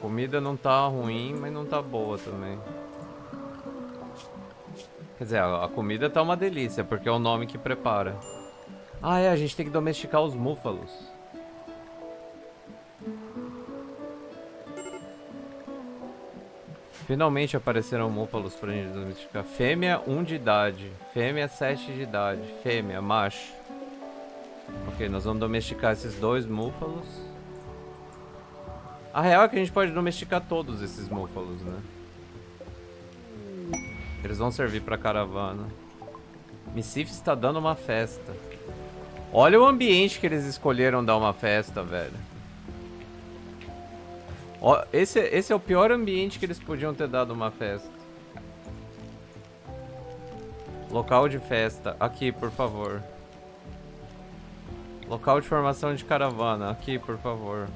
Comida não tá ruim, mas não tá boa também. Quer dizer, a comida tá uma delícia, porque é o nome que prepara. Ah, é, a gente tem que domesticar os búfalos. Finalmente apareceram búfalos pra gente domesticar. Fêmea 1 de idade. Fêmea 7 de idade. Fêmea, macho. Ok, nós vamos domesticar esses dois búfalos. A real é que a gente pode domesticar todos esses búfalos, né? Eles vão servir pra caravana. Missif está dando uma festa. Olha o ambiente que eles escolheram dar uma festa, velho. Ó, esse, esse é o pior ambiente que eles podiam ter dado uma festa. Local de festa. Aqui, por favor. Local de formação de caravana. Aqui, por favor.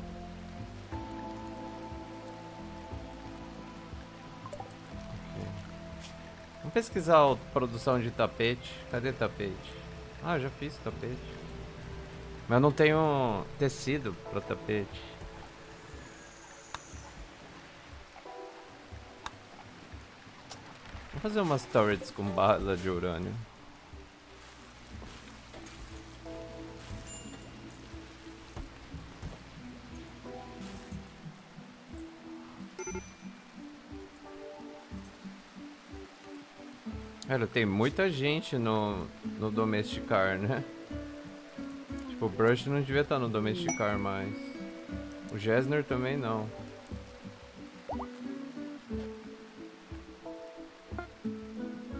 Pesquisar a produção de tapete. Cadê tapete? Ah, já fiz tapete. Mas não tenho tecido para tapete. Vou fazer umas turrets com bala de urânio. Cara, tem muita gente no, no Domesticar, né? Tipo, o Brush não devia estar no Domesticar mais. O Gesner também não.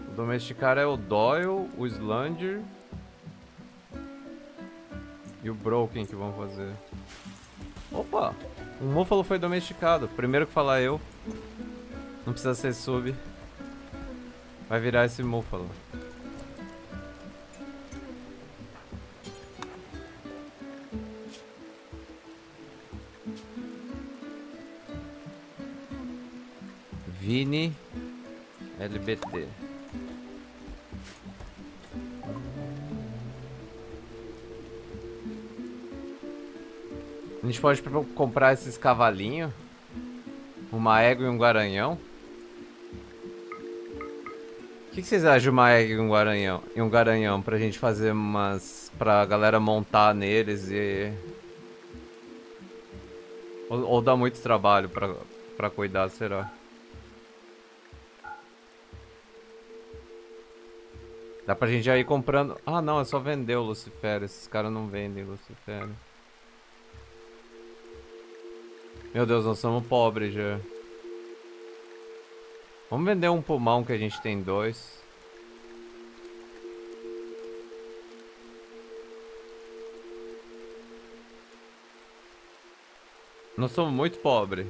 O Domesticar é o Doyle, o Slanger e o Broken que vão fazer. Opa! Um Múfalo foi domesticado. Primeiro que falar eu. Não precisa ser sub. Vai virar esse múfalo. Vini LBT. A gente pode comprar esses cavalinhos. Uma égua e um garanhão que, que, vocês acham de uma egg e um garanhão, e um garanhão pra gente fazer umas. pra galera montar neles e. Ou, ou dá muito trabalho pra, pra cuidar, será? Dá pra gente já ir comprando. Ah, não, é só vender o Lucifer. Esses caras não vendem Lucifer. Meu Deus, nós somos pobres já. Vamos vender um pulmão que a gente tem dois. Nós somos muito pobres.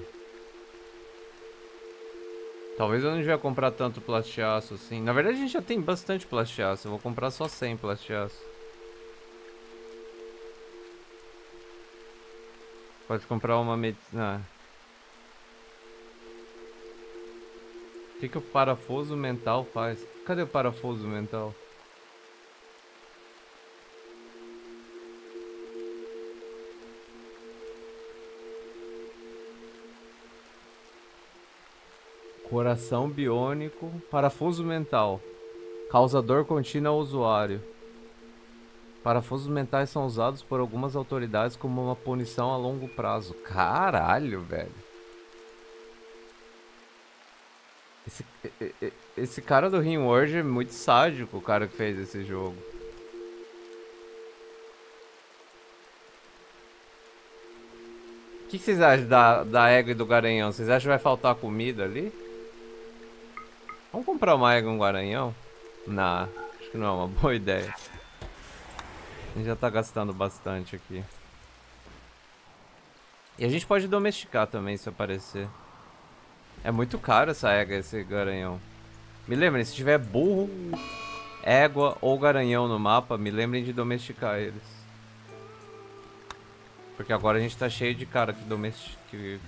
Talvez eu não devia comprar tanto plastiaço assim. Na verdade a gente já tem bastante plastiaço. Eu vou comprar só 100 plastiaço. Pode comprar uma medicina. Ah. O que, que o parafuso mental faz? Cadê o parafuso mental? Coração biônico, parafuso mental. Causador contínuo ao usuário. Parafusos mentais são usados por algumas autoridades como uma punição a longo prazo. Caralho, velho. Esse, esse cara do Rimworld é muito sádico, o cara que fez esse jogo. O que, vocês acham da, da égua e do garanhão? Vocês acham que vai faltar comida ali? Vamos comprar uma égua e um garanhão? Não, acho que não é uma boa ideia. A gente já tá gastando bastante aqui. E a gente pode domesticar também, se aparecer. É muito caro essa égua, esse garanhão. Me lembrem, se tiver burro, égua ou garanhão no mapa, me lembrem de domesticar eles. Porque agora a gente tá cheio de cara que, domestic... que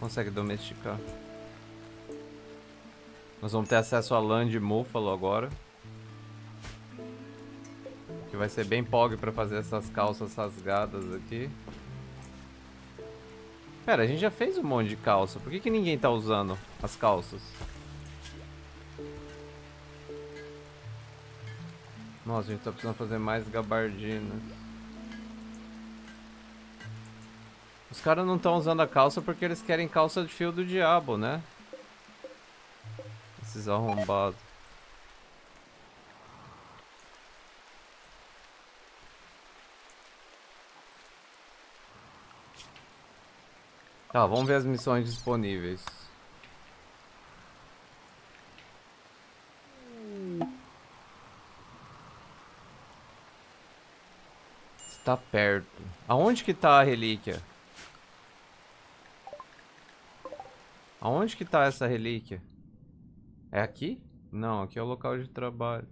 consegue domesticar. Nós vamos ter acesso a lã de múfalo agora. Que vai ser bem pog pra fazer essas calças rasgadas aqui. Pera, a gente já fez um monte de calça. Por que, que ninguém tá usando as calças? Nossa, a gente tá precisando fazer mais gabardinas. Os caras não estão usando a calça porque eles querem calça de fio do diabo, né? Esses arrombados. Tá, vamos ver as missões disponíveis. Está perto. Aonde que tá a relíquia? Aonde que tá essa relíquia? É aqui? Não, aqui é o local de trabalho.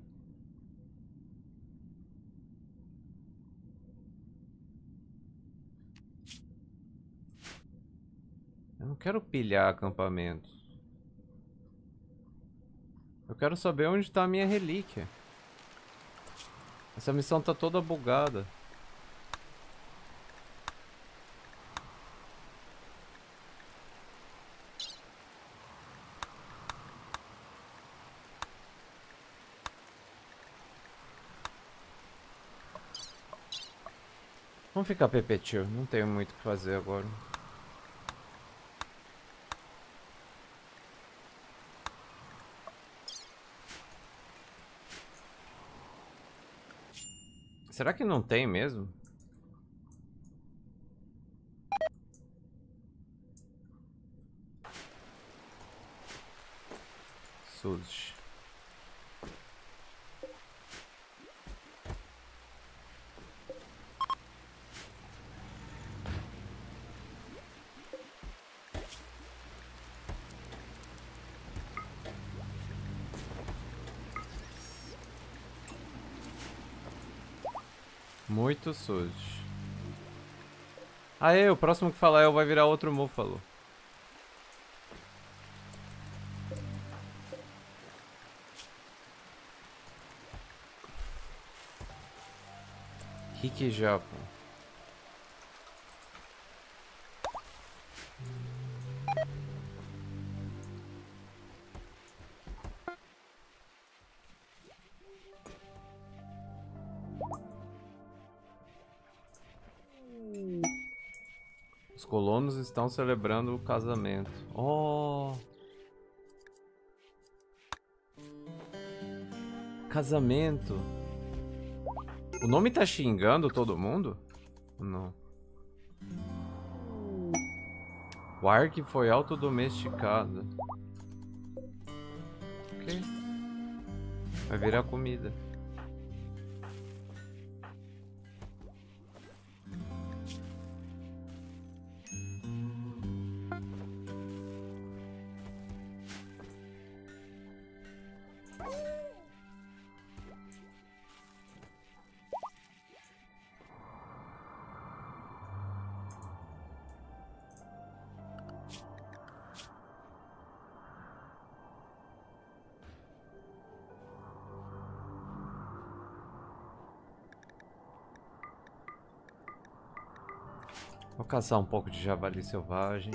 Quero pilhar acampamentos. Eu quero saber onde está a minha relíquia. Essa missão tá toda bugada. Vamos ficar pepetil, não tenho muito o que fazer agora. Será que não tem mesmo? Suzy. Sujo. Aê, o próximo que falar eu vai virar outro múfalo. Rick estão celebrando o casamento. Oh! Casamento. O nome tá xingando todo mundo? Não. O Ark foi autodomesticado. Ok. Vai virar comida. Caçar um pouco de javali selvagem.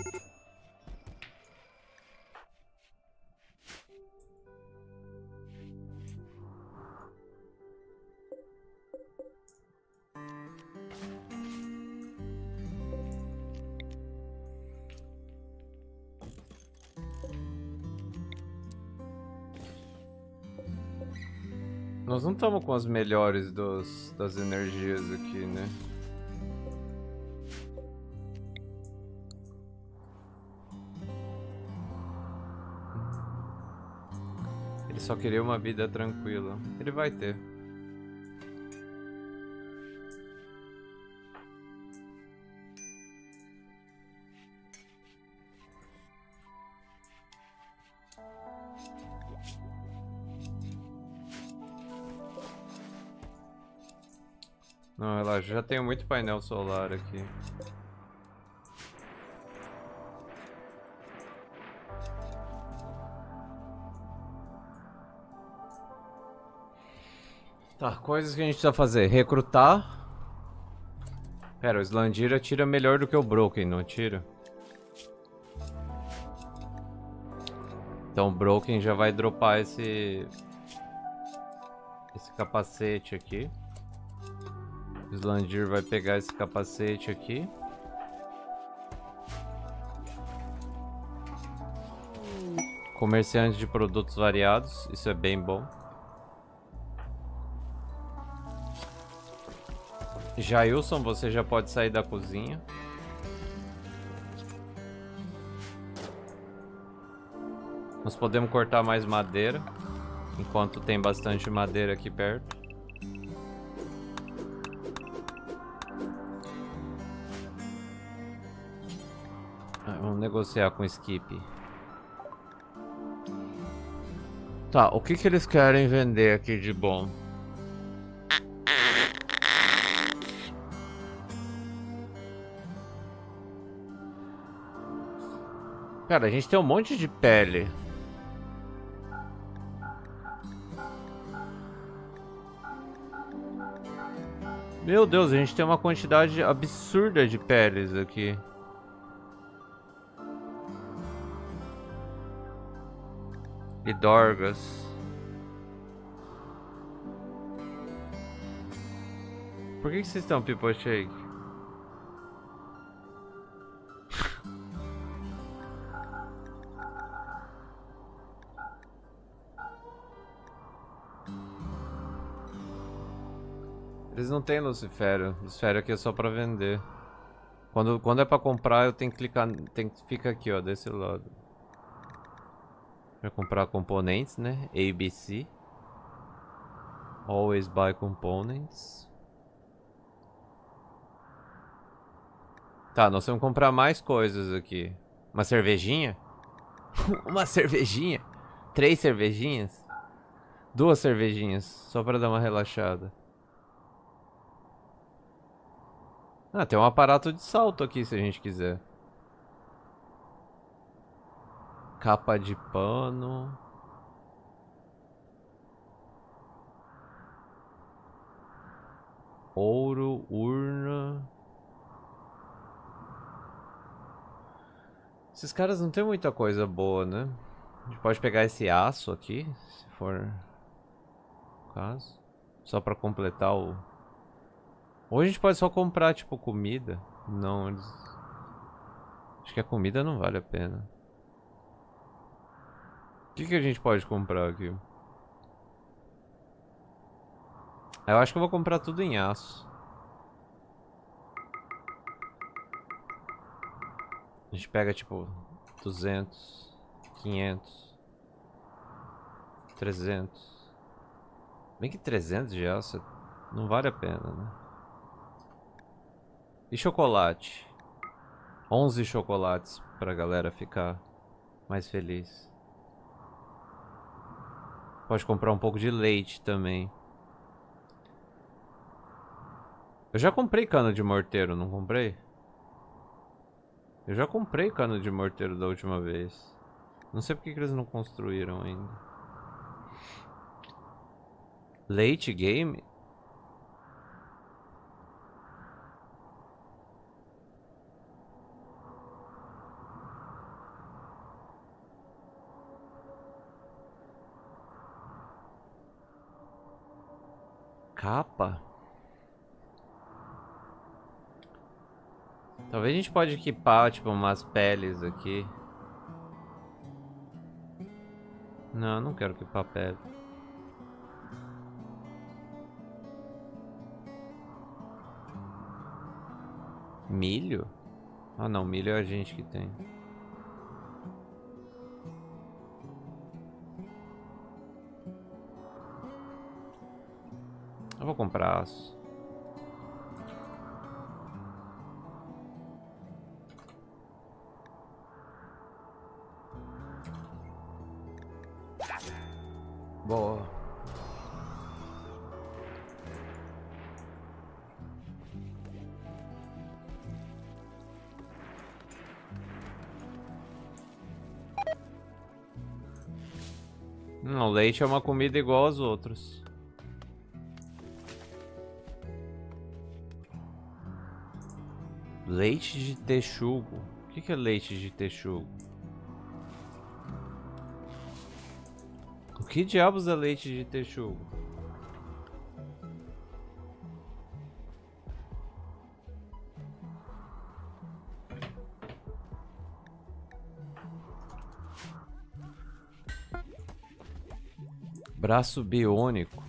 Nós não estamos com as melhores dos, das energias aqui, né? Só queria uma vida tranquila. Ele vai ter. Não, relaxa, já tenho muito painel solar aqui. coisas que a gente precisa fazer. Recrutar. Pera, o Slandira tira melhor do que o Broken, não tira? Então o Broken já vai dropar esse... Esse capacete aqui. O Slandir vai pegar esse capacete aqui. Comerciante de produtos variados, isso é bem bom. Jailson, você já pode sair da cozinha. Nós podemos cortar mais madeira, enquanto tem bastante madeira aqui perto. Ah, vamos negociar com o Skip. Tá, o que que eles querem vender aqui de bom? Cara, a gente tem um monte de pele. Meu Deus, a gente tem uma quantidade absurda de peles aqui. E dorgas. Por que, vocês estão people Eles não tem Lucifério. Lucifério aqui é só pra vender. Quando, quando é pra comprar, eu tenho que clicar... Tem que ficar aqui, ó, desse lado. Pra comprar componentes, né? ABC. Always buy components. Tá, nós vamos comprar mais coisas aqui. Uma cervejinha? uma cervejinha? Três cervejinhas? Duas cervejinhas, só pra dar uma relaxada. Ah, tem um aparato de salto aqui se a gente quiser. Capa de pano. Ouro, urna. Esses caras não tem muita coisa boa, né? A gente pode pegar esse aço aqui, se for caso. Só pra completar o ou a gente pode só comprar, tipo, comida. Não, eles... Acho que a comida não vale a pena. O que, que a gente pode comprar aqui? Eu acho que eu vou comprar tudo em aço. A gente pega, tipo, 200, 500, 300. Bem que 300 de aço não vale a pena, né? E chocolate? 11 chocolates pra galera ficar mais feliz. Pode comprar um pouco de leite também. Eu já comprei cano de morteiro, não comprei? Eu já comprei cano de morteiro da última vez. Não sei porque que eles não construíram ainda. Leite game? Capa. Talvez a gente pode equipar, tipo, umas peles aqui. Não, não quero equipar pele. Milho? Ah não, milho é a gente que tem. Vou comprar aço. Boa. Não, leite é uma comida igual aos outros. Leite de texugo. O que, é leite de texugo? que diabos é leite de texugo? Braço biônico.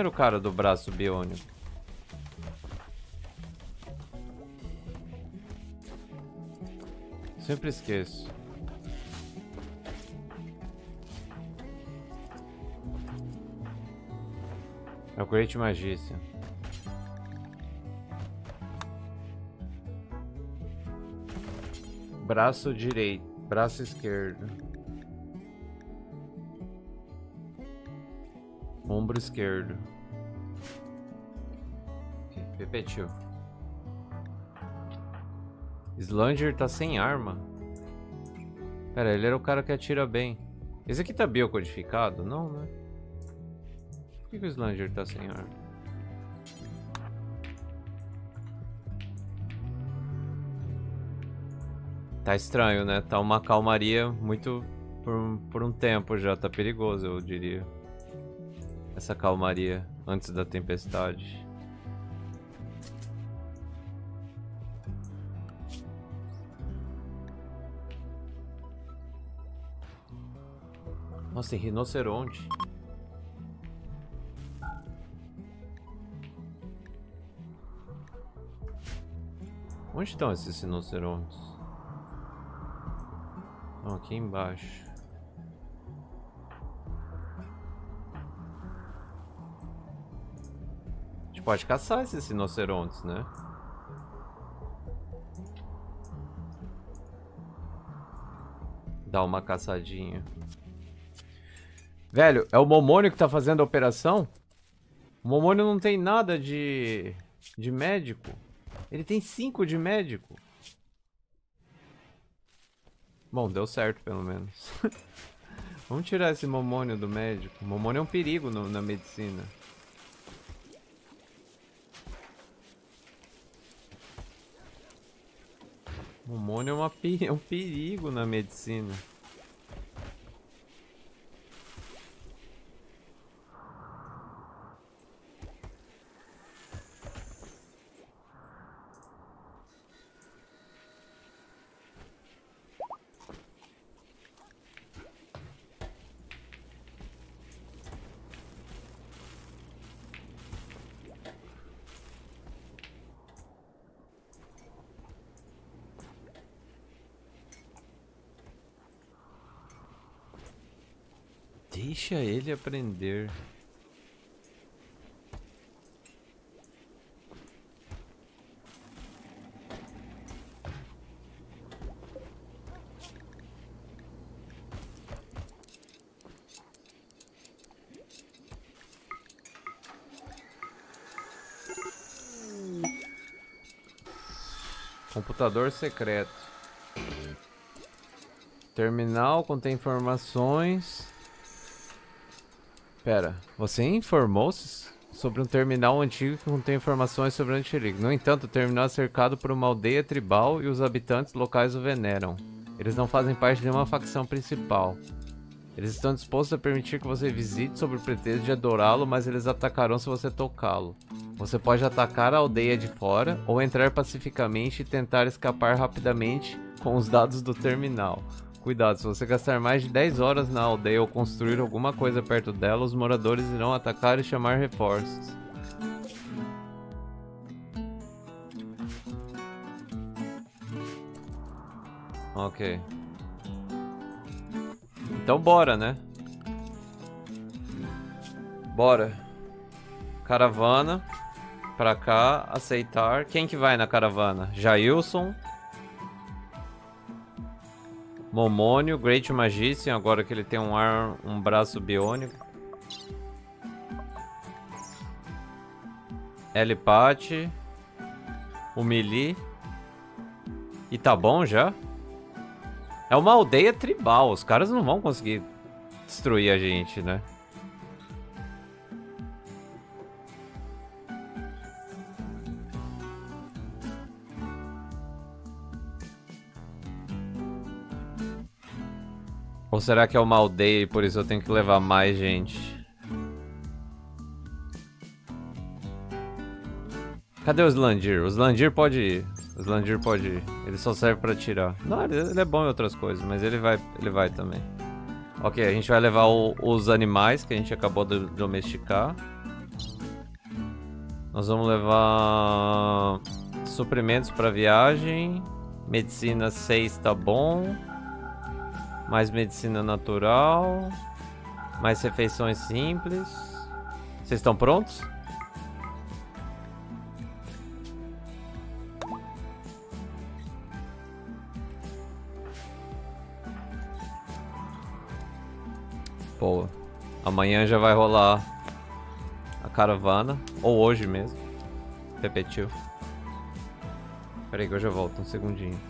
Quem era o cara do braço biônico? Sempre esqueço. É o Great Magician. Braço direito, braço esquerdo. Ombro esquerdo. Repetiu. Slanger tá sem arma. Pera, ele era o cara que atira bem. Esse aqui tá biocodificado? Não, né? Por que, que o Slanger tá sem arma? Tá estranho, né? Tá uma calmaria muito por, por um tempo já. Tá perigoso, eu diria essa calmaria antes da tempestade. Nossa, tem rinoceronte. Onde estão esses rinocerontes? Estão aqui embaixo. Pode caçar esses rinocerontes, né? Dar uma caçadinha. Velho, é o Momônio que tá fazendo a operação? O Momônio não tem nada de... de médico. Ele tem 5 de médico. Bom, deu certo pelo menos. Vamos tirar esse Momônio do médico. O Momônio é um perigo no, na medicina. O Mônio é, uma, é um perigo na medicina. Deixa ele aprender. Computador secreto. Terminal contém informações. Pera, você informou-se sobre um terminal antigo que contém informações sobre o Antilic. No entanto, o terminal é cercado por uma aldeia tribal e os habitantes locais o veneram. Eles não fazem parte de nenhuma facção principal. Eles estão dispostos a permitir que você visite sob o pretexto de adorá-lo, mas eles atacarão se você tocá-lo. Você pode atacar a aldeia de fora ou entrar pacificamente e tentar escapar rapidamente com os dados do terminal. Cuidado, se você gastar mais de 10 horas na aldeia ou construir alguma coisa perto dela, os moradores irão atacar e chamar reforços. Ok. Então bora, né? Bora. Caravana. Pra cá, aceitar. Quem que vai na caravana? Jailson. Momônio, Great Magician, agora que ele tem um ar, um braço biônico. Elipate. O. E tá bom já? É uma aldeia tribal, os caras não vão conseguir destruir a gente, né? Ou será que é uma aldeia e por isso eu tenho que levar mais gente? Cadê o Slandir? O Slandir pode ir. O Slandir pode ir. Ele só serve pra tirar. Não, ele, é bom em outras coisas, mas ele vai, ele vai também. Ok, a gente vai levar o, os animais que a gente acabou de domesticar. Nós vamos levar suprimentos para viagem. Medicina 6 tá bom. Mais medicina natural. Mais refeições simples. Vocês estão prontos? Boa. Amanhã já vai rolar a caravana. Ou hoje mesmo. Repetiu. Peraí que eu já volto, um segundinho.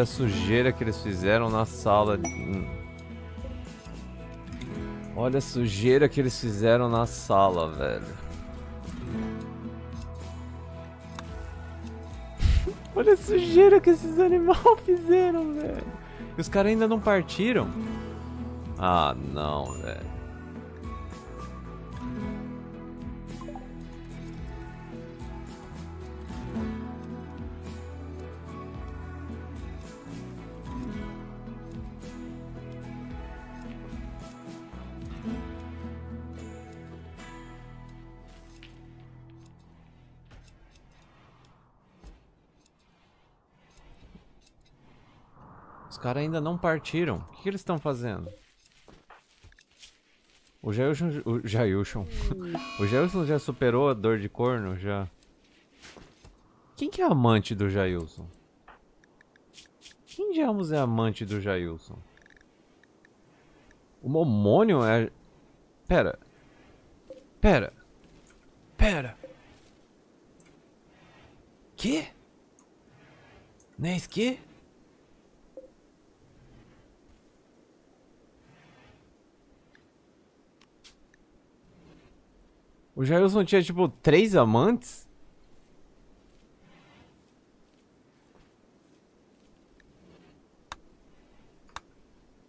Olha a sujeira que eles fizeram na sala. Olha a sujeira que eles fizeram na sala, velho. olha a sujeira que esses animais fizeram, velho. Os caras ainda não partiram. Ah, não, velho. Caras ainda não partiram. O que, que eles estão fazendo? O Jailson. O Jailson. o Jailson já superou a dor de corno? Já. Quem que é amante do Jailson? Quem diabos é amante do Jailson? O Momônio é. Pera. Pera. Pera. Que? Nes que? O Jailson tinha, tipo, três amantes?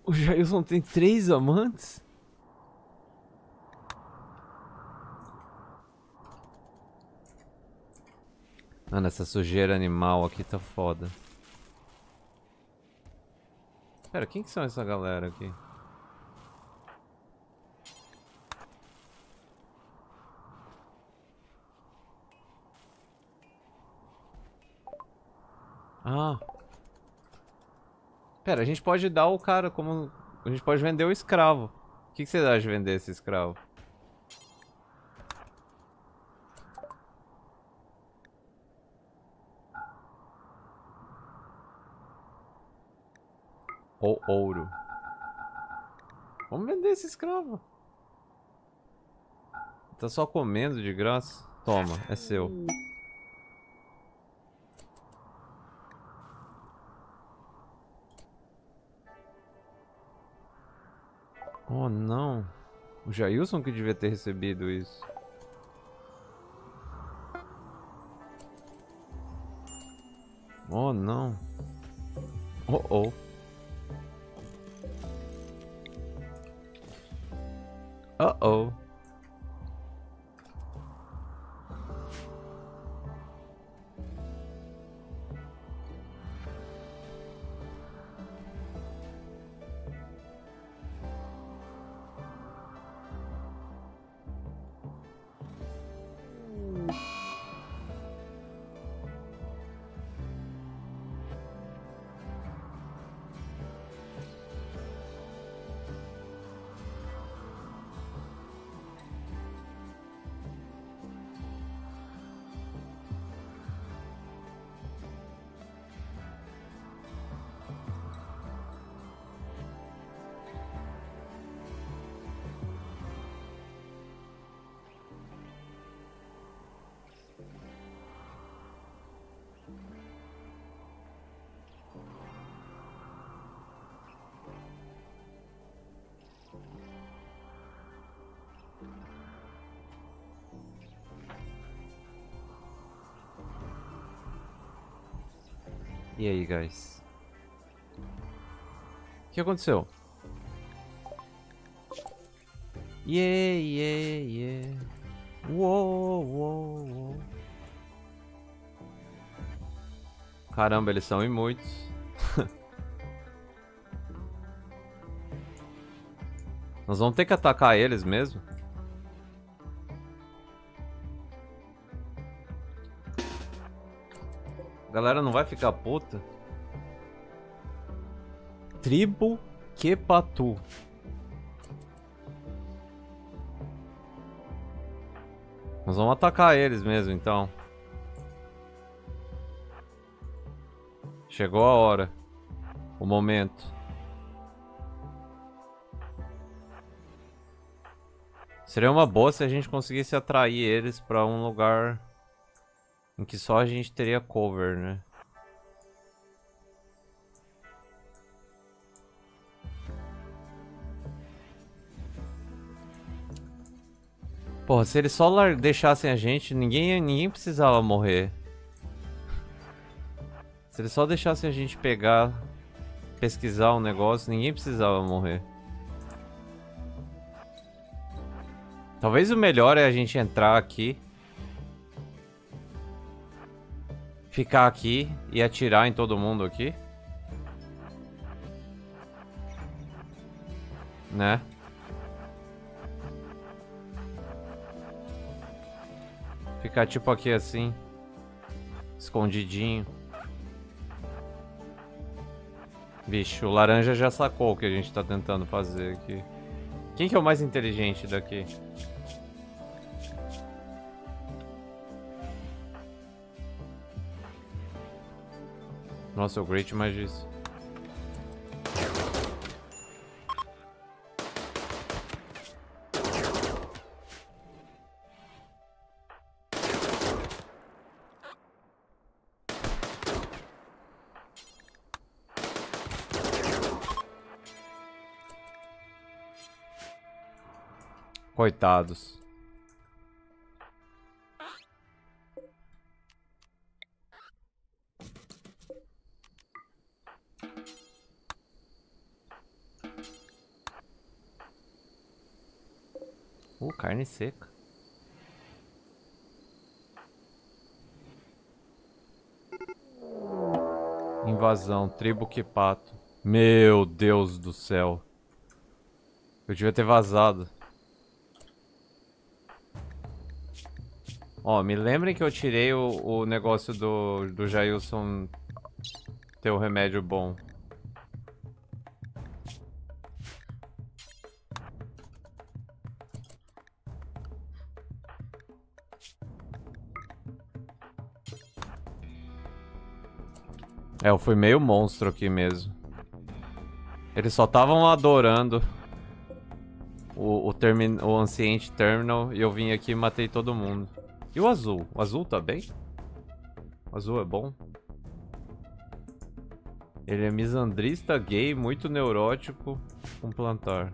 O Jailson tem três amantes? Mano, essa sujeira animal aqui tá foda. Pera, quem que são essa galera aqui? Ah. Pera, a gente pode dar o cara como... A gente pode vender o escravo. O que, que vocês de vender esse escravo? Ou ouro. Vamos vender esse escravo. Tá só comendo de graça? Toma, é seu. Oh não. O Jailson que devia ter recebido isso. Oh não. Oh oh. Uh oh. E aí, guys? O que aconteceu? Yeah, yeah, yeah. Uou, uou, uou. Caramba, eles são em muitos. Nós vamos ter que atacar eles mesmo? Galera não vai ficar puta? Tribo Kepatu. Nós vamos atacar eles mesmo, então. Chegou a hora. O momento. Seria uma boa se a gente conseguisse atrair eles pra um lugar em que só a gente teria cover, né? Porra, se eles só deixassem a gente, ninguém, ninguém precisava morrer. Se eles só deixassem a gente pegar, pesquisar um negócio, ninguém precisava morrer. Talvez o melhor é a gente entrar aqui ficar aqui e atirar em todo mundo aqui. Né? Ficar tipo aqui assim. Escondidinho. Vixe, o laranja já sacou o que a gente tá tentando fazer aqui. Quem que é o mais inteligente daqui? Nossa, o Great mais isso. Coitados. Carne seca. Invasão, tribo Kipato. Meu Deus do céu. Eu devia ter vazado. Ó, me lembrem que eu tirei o, o negócio do, do Jailson ter o remédio bom. Eu fui meio monstro aqui mesmo. Eles só estavam adorando o, o, o Ancient Terminal e eu vim aqui e matei todo mundo. E o azul? O azul tá bem? O azul é bom? Ele é misandrista, gay, muito neurótico, com plantar.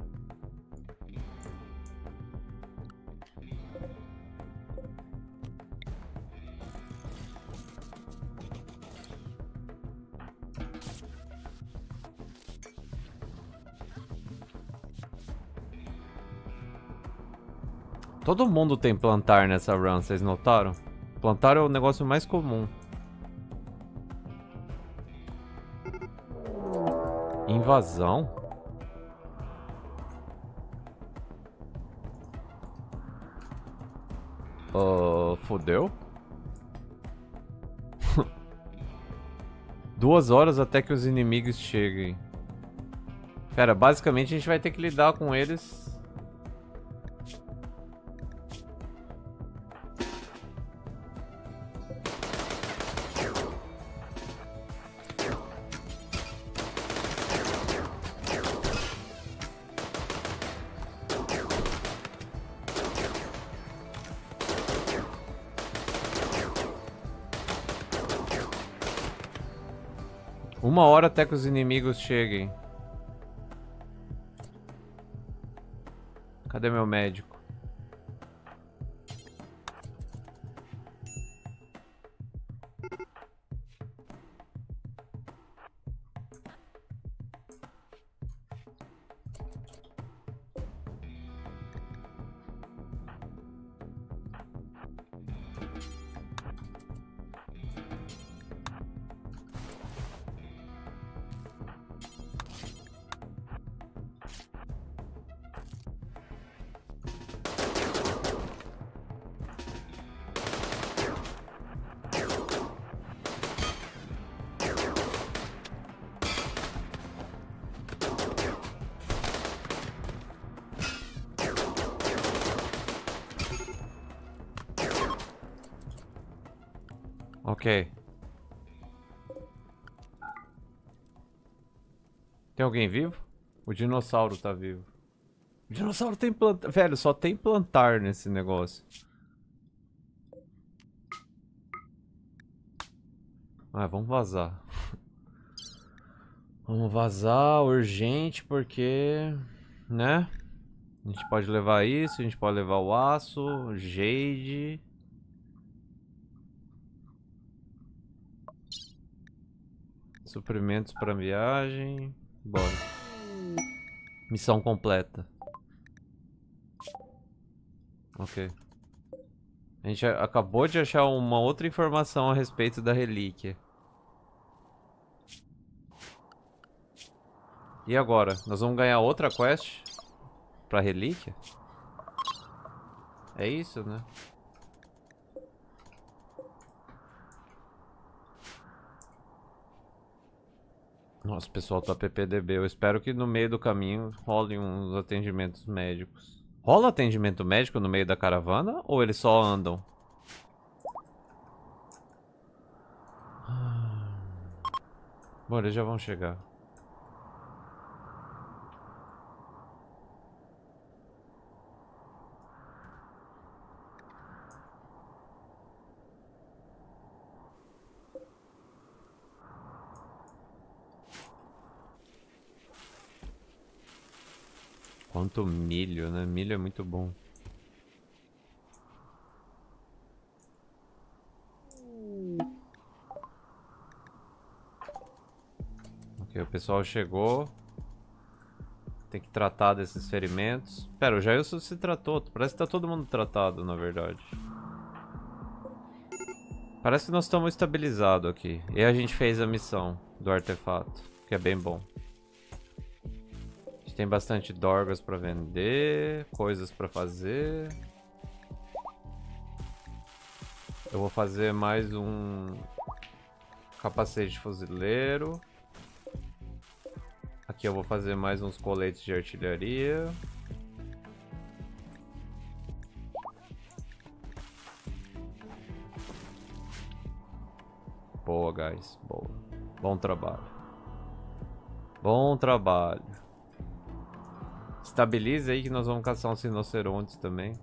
Todo mundo tem plantar nessa run, vocês notaram? Plantar é o negócio mais comum. Invasão? Uh, fodeu? Duas horas até que os inimigos cheguem. Pera, basicamente a gente vai ter que lidar com eles até que os inimigos cheguem. Cadê meu médico? Alguém vivo? O dinossauro tá vivo. O dinossauro tem plantar. Velho, só tem plantar nesse negócio. Ah, vamos vazar. vamos vazar urgente porque... Né? A gente pode levar isso, a gente pode levar o aço, jade... Suprimentos para viagem. Bora. Missão completa. Ok. A gente acabou de achar uma outra informação a respeito da relíquia. E agora? Nós vamos ganhar outra quest pra relíquia? É isso, né? Nossa, pessoal tá PPDB. Eu espero que no meio do caminho role uns atendimentos médicos. Rola atendimento médico no meio da caravana? Ou eles só andam? Bom, eles já vão chegar. Quanto milho, né? Milho é muito bom. Ok, o pessoal chegou. Tem que tratar desses ferimentos. Pera, o Jailson se tratou. Parece que tá todo mundo tratado, na verdade. Parece que nós estamos estabilizados aqui. E a gente fez a missão do artefato, que é bem bom tem bastante dorgas para vender, coisas para fazer. Eu vou fazer mais um capacete fuzileiro. Aqui eu vou fazer mais uns coletes de artilharia. Boa, guys. Boa. Bom trabalho. Bom trabalho. Estabilize aí que nós vamos caçar uns rinocerontes também.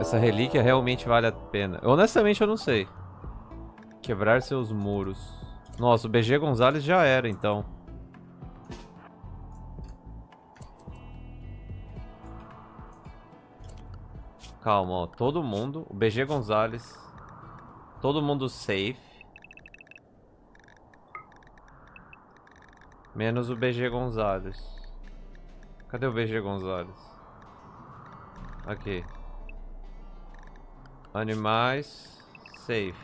Essa relíquia realmente vale a pena. Honestamente eu não sei. Quebrar seus muros. Nossa, o BG Gonzalez já era então. Calma, ó. Todo mundo. O BG Gonzalez. Todo mundo safe. Menos o BG Gonzalez. Cadê o BG Gonzalez? Aqui. Animais. Safe.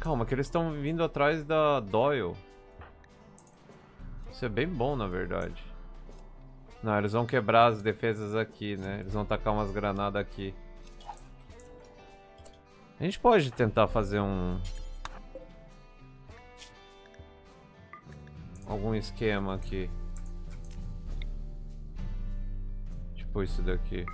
Calma, que eles estão vindo atrás da Doyle. Isso é bem bom, na verdade. Não, eles vão quebrar as defesas aqui, né? Eles vão tacar umas granadas aqui. A gente pode tentar fazer um... Algum esquema aqui. Tipo isso daqui.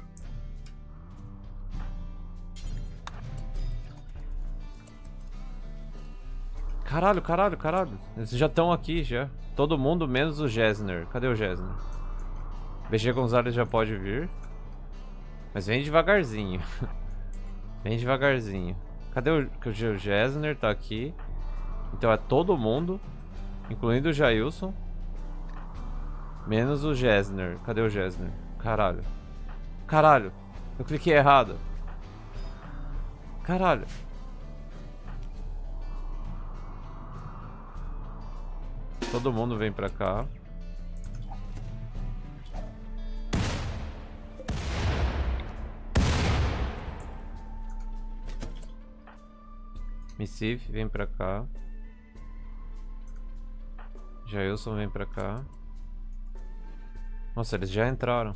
Caralho, caralho, caralho. Eles já estão aqui, já. Todo mundo menos o Gessner. Cadê o Gessner? BG Gonzalez já pode vir. Mas vem devagarzinho. vem devagarzinho. Cadê o, o Gessner? Tá aqui. Então é todo mundo. Incluindo o Jailson. Menos o Gessner. Cadê o Gessner? Caralho. Caralho. Eu cliquei errado. Caralho. Todo mundo vem pra cá. Missif, vem pra cá. Jailson vem pra cá. Nossa, eles já entraram.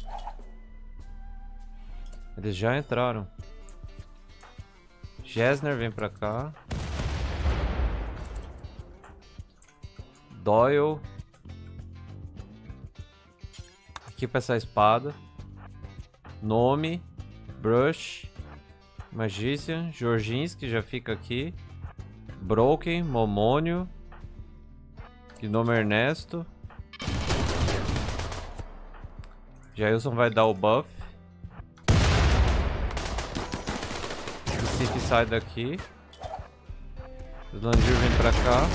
Eles já entraram. Gessner vem pra cá. Doyle. Equipa essa espada. Nome. Brush. Magician. Jorginski já fica aqui. Broken. Momônio. Gnome Ernesto. Jailson vai dar o buff. O Sif sai daqui. Slandir vem pra cá.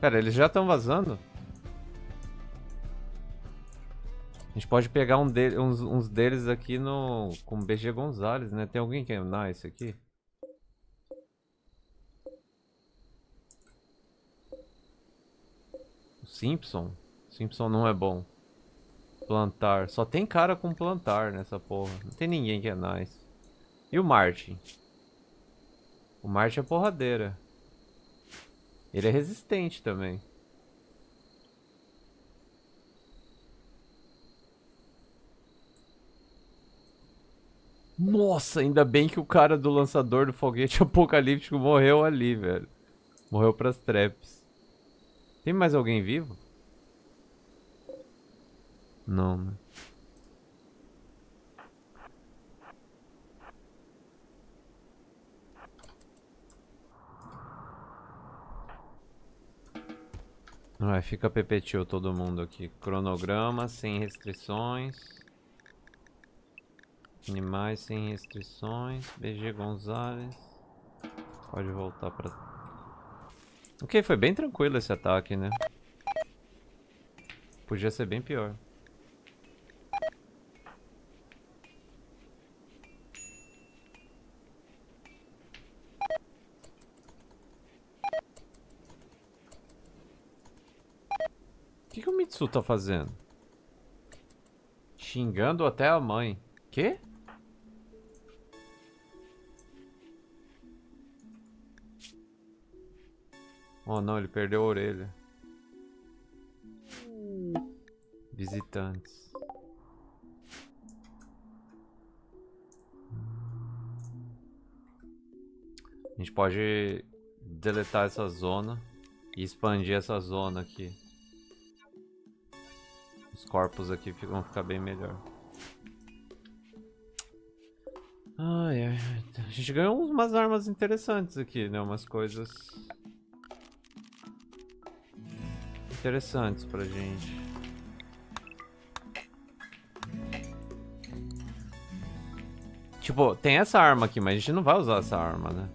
Pera, eles já estão vazando? Gente pode pegar um de, uns, uns, deles aqui no com BG Gonzalez, né? Tem alguém que é nice aqui? Simpson? Simpson não é bom. Plantar. Só tem cara com plantar nessa porra. Não tem ninguém que é nice. E o Martin? O Martin é porradeira. Ele é resistente também. Nossa, ainda bem que o cara do lançador do foguete apocalíptico morreu ali, velho. Morreu pras traps. Tem mais alguém vivo? Não, né? Vai, fica PPTO todo mundo aqui. Cronograma sem restrições. Animais sem restrições. BG Gonzalez. Pode voltar pra... Ok, foi bem tranquilo esse ataque, né? Podia ser bem pior. Mitsu tá fazendo? Xingando até a mãe. Quê? Oh não, ele perdeu a orelha. Visitantes. A gente pode deletar essa zona e expandir essa zona aqui. Os corpos aqui vão ficar bem melhor. Ai, ai, a gente ganhou umas armas interessantes aqui, né? Umas coisas interessantes pra gente. Tipo, tem essa arma aqui, mas a gente não vai usar essa arma, né?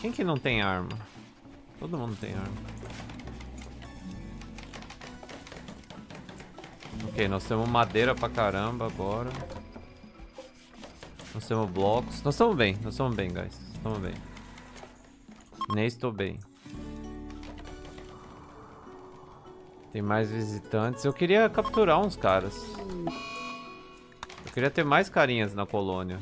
Quem que não tem arma? Todo mundo tem arma. Ok, nós temos madeira pra caramba agora. Nós temos blocos. Nós estamos bem, nós estamos bem, guys. Estamos bem. Nem estou bem. Tem mais visitantes. Eu queria capturar uns caras. Eu queria ter mais carinhas na colônia.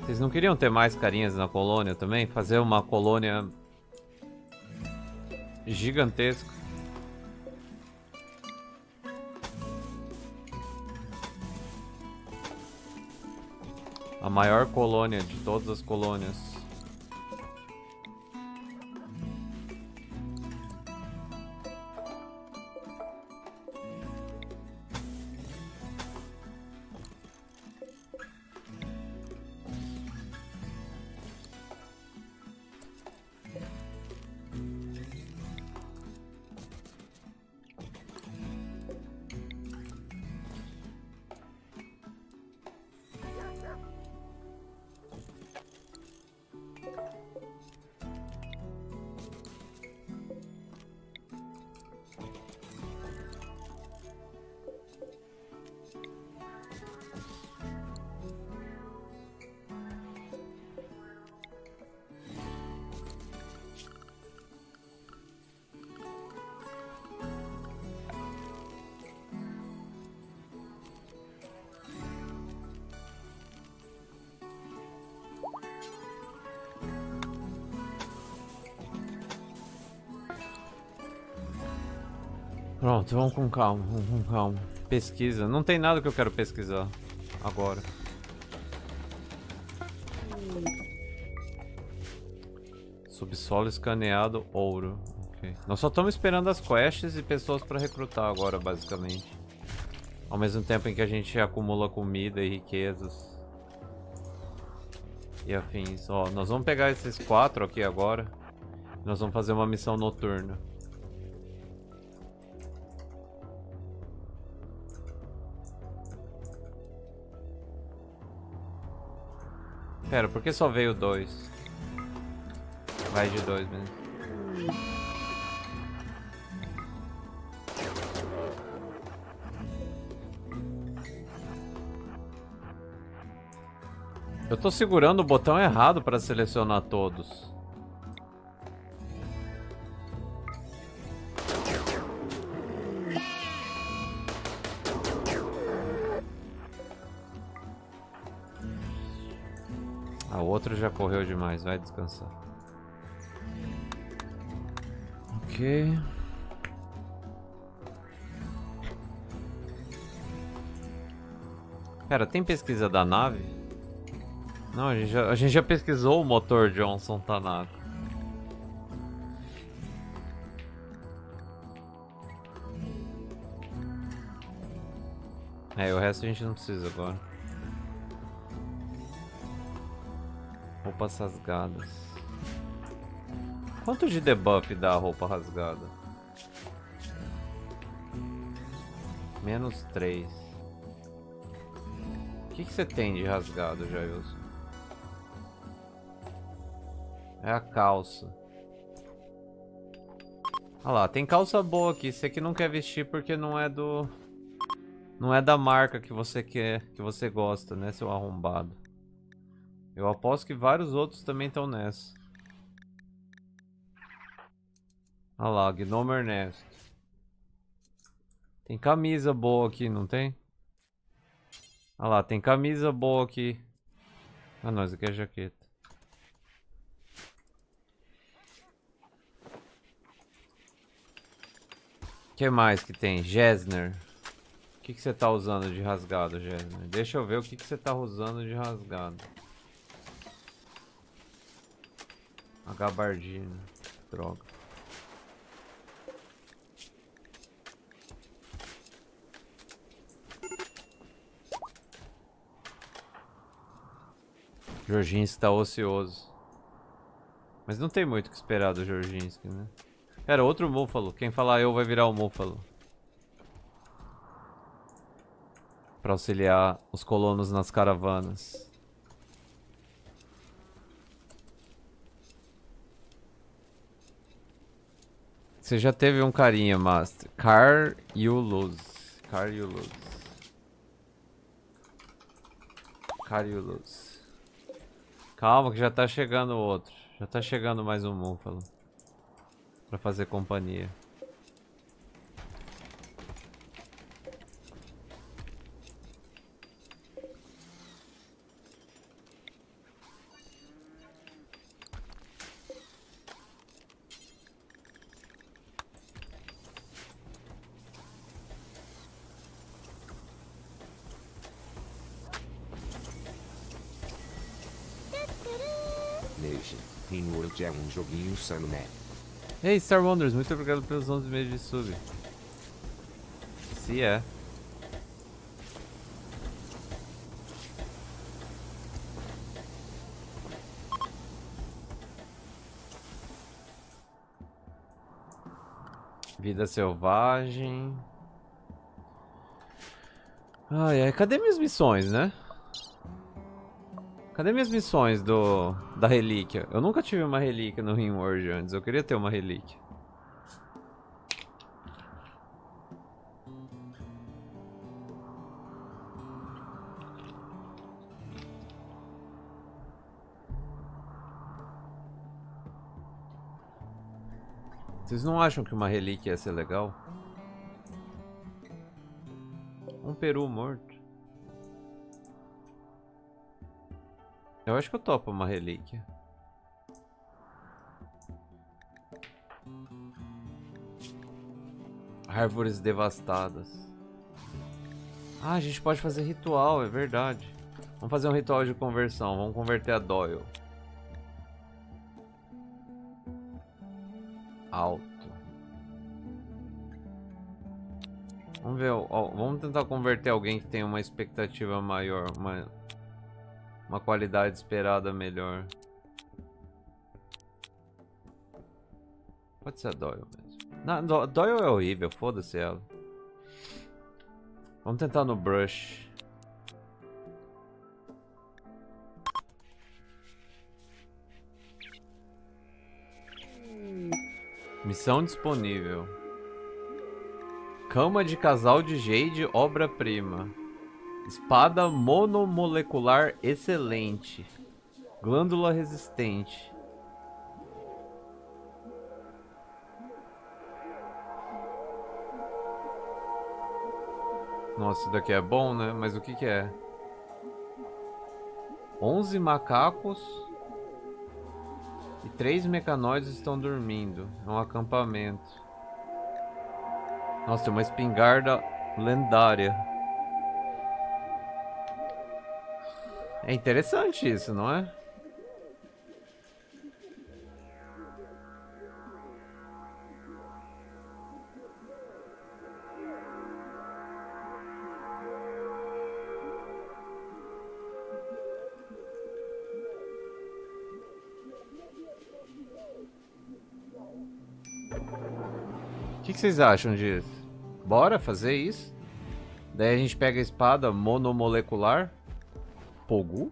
Vocês não queriam ter mais carinhas na colônia também? Fazer uma colônia gigantesca. A maior colônia de todas as colônias. Pronto, vamos com calma, vamos com calma. Pesquisa. Não tem nada que eu quero pesquisar agora. Subsolo escaneado, ouro. Okay. Nós só estamos esperando as quests e pessoas para recrutar agora, basicamente. Ao mesmo tempo em que a gente acumula comida e riquezas. E afins. Ó, nós vamos pegar esses quatro aqui agora. Nós vamos fazer uma missão noturna. Pera, por que só veio dois? Vai de dois mesmo. Eu tô segurando o botão errado para selecionar todos. Já correu demais, vai descansar. Ok. Pera, tem pesquisa da nave? Não, a gente já, a gente já pesquisou o motor Johnson Tanaka. É, o resto a gente não precisa agora. Roupas rasgadas. Quanto de debuff dá a roupa rasgada? Menos 3. O que, você tem de rasgado, Jailson? É a calça. Olha lá, tem calça boa aqui. Você que não quer vestir porque não é do... Não é da marca que você quer, que você gosta, né, seu arrombado. Eu aposto que vários outros também estão nessa. Olha lá, Gnome Ernesto. Tem camisa boa aqui, não tem? Olha lá, tem camisa boa aqui. Ah, não, isso aqui é jaqueta. O que mais que tem? Jesner. O que, que você tá usando de rasgado, Jesner? Deixa eu ver o que, que você tá usando de rasgado. A gabardina. Droga. Jorginski tá ocioso. Mas não tem muito o que esperar do Jorginski, né? Era outro Múfalo. Quem falar eu vai virar o Múfalo. Pra auxiliar os colonos nas caravanas. Você já teve um carinha, Master. Car Yuluz. Car Yuluz. Car Yuluz. Calma que já tá chegando outro. Já tá chegando mais um Múfalo. Pra fazer companhia. World é um joguinho sano, né? Ei, Star Wonders, muito obrigado pelos 11 meses de sub. Se é. Vida selvagem. Ai, ai, cadê minhas missões, né? Cadê minhas missões do da relíquia? Eu nunca tive uma relíquia no Rimworld antes. Eu queria ter uma relíquia. Vocês não acham que uma relíquia ia ser legal? Um peru morto. Eu acho que eu topo uma relíquia. Árvores devastadas. Ah, a gente pode fazer ritual, é verdade. Vamos fazer um ritual de conversão. Vamos converter a Doyle. Alto. Vamos ver, ó, vamos tentar converter alguém que tem uma expectativa maior, uma, uma qualidade esperada melhor. Pode ser a Doyle mesmo. Não, Do- Doyle é horrível, foda-se ela. Vamos tentar no Brush. Missão disponível. Cama de casal de Jade, obra-prima. Espada monomolecular excelente. Glândula resistente. Nossa, isso daqui é bom, né? Mas o que que é? 11 macacos e três mecanoides estão dormindo. É um acampamento. Nossa, tem uma espingarda lendária. É interessante isso, não é? O que, vocês acham disso? Bora fazer isso? Daí a gente pega a espada monomolecular. Pogu?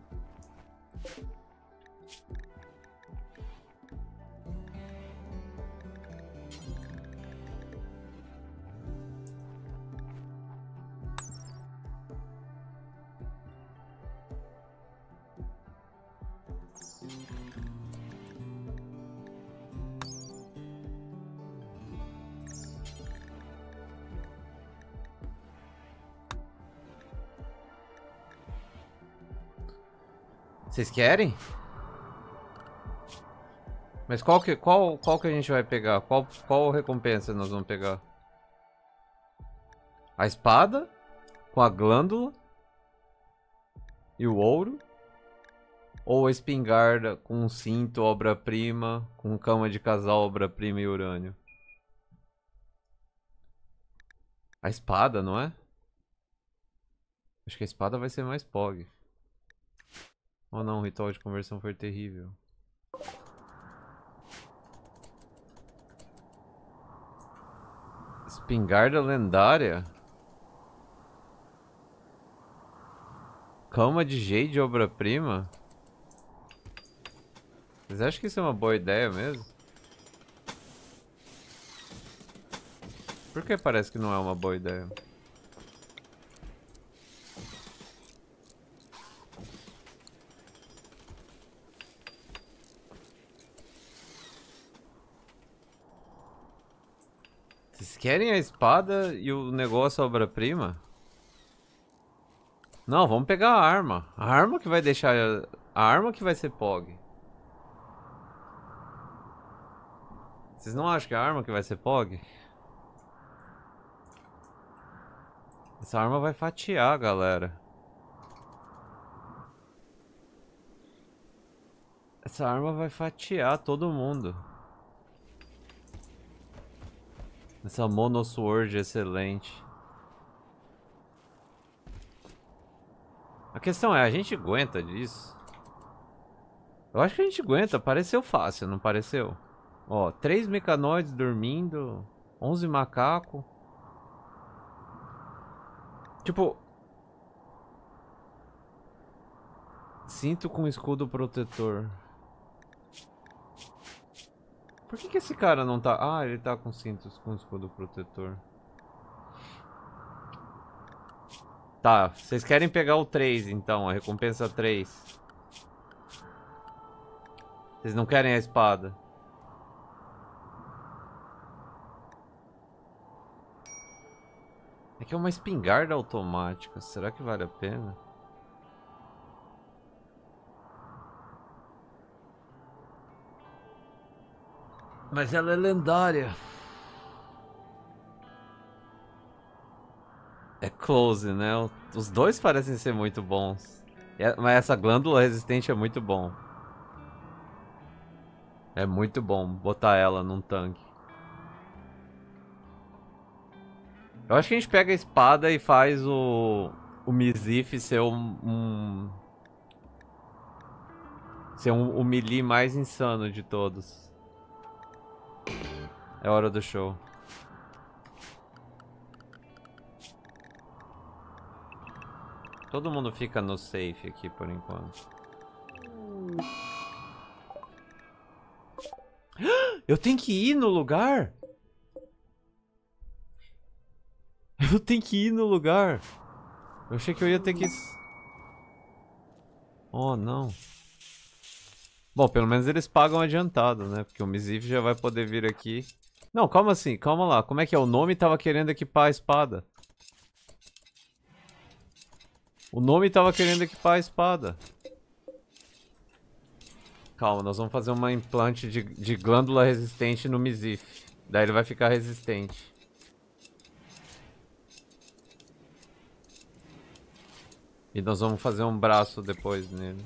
Vocês querem? Mas qual que, qual, qual que a gente vai pegar? Qual, qual recompensa nós vamos pegar? A espada com a glândula e o ouro. Ou a espingarda com um cinto, obra-prima, com cama de casal, obra-prima e urânio. A espada, não é? Acho que a espada vai ser mais POG. Oh, não, o ritual de conversão foi terrível. Espingarda lendária? Cama de jade obra-prima? Vocês acham que isso é uma boa ideia mesmo? Por que parece que não é uma boa ideia? Vocês querem a espada e o negócio obra-prima? Não, vamos pegar a arma. A arma que vai deixar... A arma que vai ser POG. Vocês não acham que é a arma que vai ser POG? Essa arma vai fatiar, galera. Essa arma vai fatiar todo mundo. Essa monosword excelente. A questão é, a gente aguenta disso? Eu acho que a gente aguenta, pareceu fácil, não pareceu? Ó, três mecanoides dormindo, 11 macacos. Tipo... Cinto com escudo protetor. Por que que esse cara não tá... Ah, ele tá com cintos com escudo protetor. Tá, vocês querem pegar o 3 então, a recompensa 3. Vocês não querem a espada. É que é uma espingarda automática. Será que vale a pena? Mas ela é lendária. É close, né? Os dois parecem ser muito bons. Mas essa glândula resistente é muito bom. É muito bom botar ela num tanque. Eu acho que a gente pega a espada e faz o. O Mizif ser um. um ser um, o melee mais insano de todos. É hora do show. Todo mundo fica no safe aqui por enquanto. Eu tenho que ir no lugar? Eu tenho que ir no lugar. Eu achei que eu ia ter que... Oh, não. Bom, pelo menos eles pagam adiantado, né? Porque o Mizif já vai poder vir aqui. Não, calma assim, calma lá. Como é que é? O nome tava querendo equipar a espada. O nome tava querendo equipar a espada. Calma, nós vamos fazer uma implante de, de glândula resistente no Mizif. Daí ele vai ficar resistente. E nós vamos fazer um braço depois nele.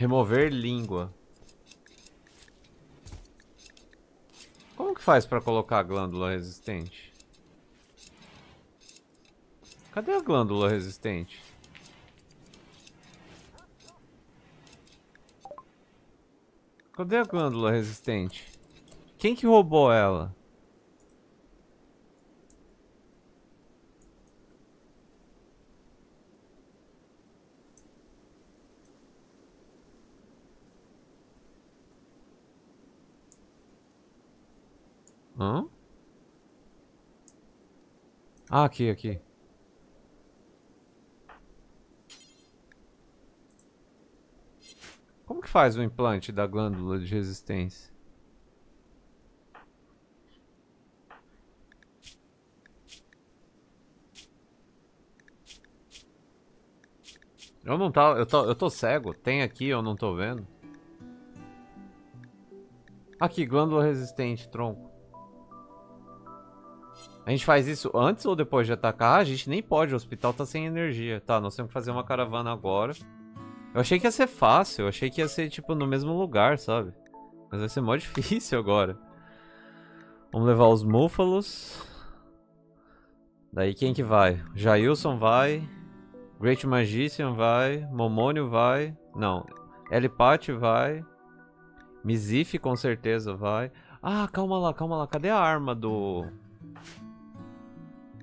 Remover língua. Como que faz para colocar a glândula resistente? Cadê a glândula resistente? Cadê a glândula resistente? Quem que roubou ela? Hã? Ah, aqui, aqui. Como que faz o implante da glândula de resistência? Eu não tá, eu tô, eu tô cego. Tem aqui, eu não tô vendo. Aqui, glândula resistente, tronco. A gente faz isso antes ou depois de atacar? A gente nem pode, o hospital tá sem energia. Tá, nós temos que fazer uma caravana agora. Eu achei que ia ser fácil, eu achei que ia ser, tipo, no mesmo lugar, sabe? Mas vai ser mó difícil agora. Vamos levar os múfalos. Daí quem que vai? Jailson vai. Great Magician vai. Momônio vai. Não. Elipate vai. Mizif com certeza vai. Ah, calma lá, calma lá. Cadê a arma do...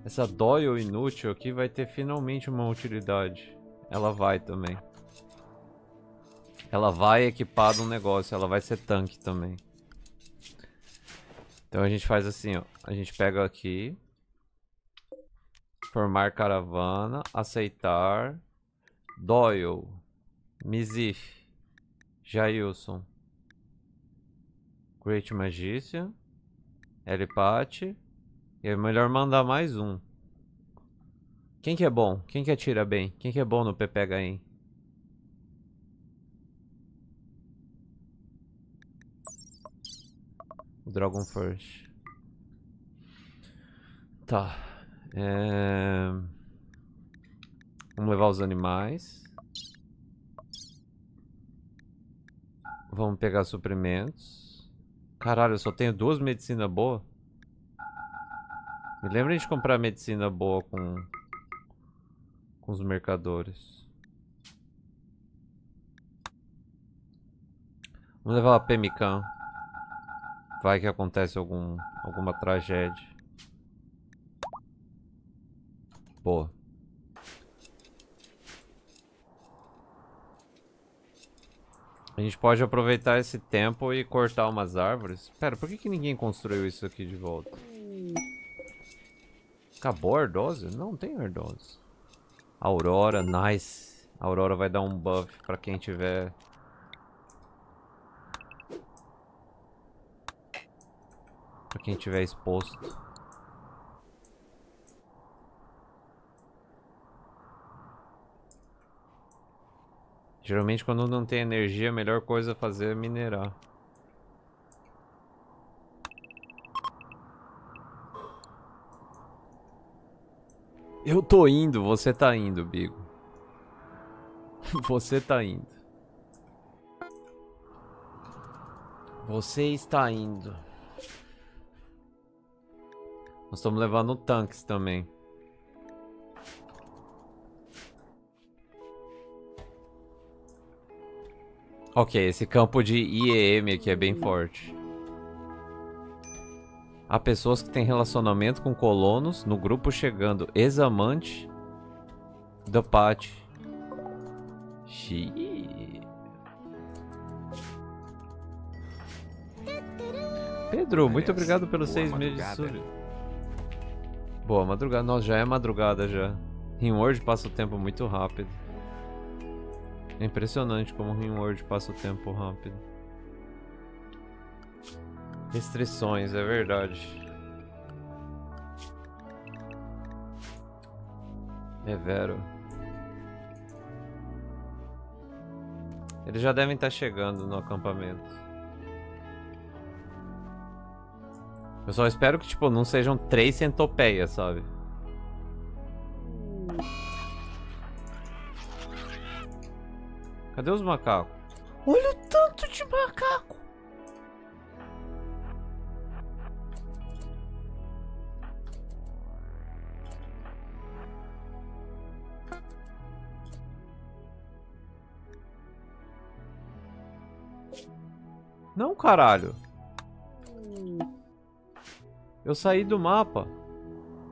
Essa Doyle inútil aqui vai ter finalmente uma utilidade. Ela vai também. Ela vai equipada um negócio. Ela vai ser tanque também. Então a gente faz assim, ó. A gente pega aqui. Formar caravana. Aceitar. Doyle. Mizif. Jailson. Great Magician. Elipate. É melhor mandar mais um. Quem que é bom? Quem que atira bem? Quem que é bom no PPHM? O Dragon First. Tá. É... Vamos levar os animais. Vamos pegar suprimentos. Caralho, eu só tenho duas medicinas boas. Lembra de comprar medicina boa com, com os mercadores. Vamos levar a Pemican. Vai que acontece algum, alguma tragédia. Boa. A gente pode aproveitar esse tempo e cortar umas árvores. Pera, por que, que ninguém construiu isso aqui de volta? Acabou a Ardose? Não tem Ardose. Aurora, nice. A Aurora vai dar um buff pra quem tiver... Pra quem tiver exposto. Geralmente quando não tem energia, a melhor coisa a fazer é minerar. Eu tô indo, você tá indo, Bigo. Você tá indo. Você está indo. Nós estamos levando tanques também. Ok, esse campo de IEM aqui é bem forte. Há pessoas que têm relacionamento com colonos no grupo chegando ex-amante do Pat. Pedro, muito obrigado pelos seis meses de sub. Boa madrugada. Nossa, já é madrugada já. Rimword passa o tempo muito rápido. É impressionante como o Rimword passa o tempo rápido. Restrições, é verdade. É vero. Eles já devem estar chegando no acampamento. Eu só espero que, tipo, não sejam três centopeias, sabe? Cadê os macacos? Olha o tanto de macaco! Caralho. Eu saí do mapa.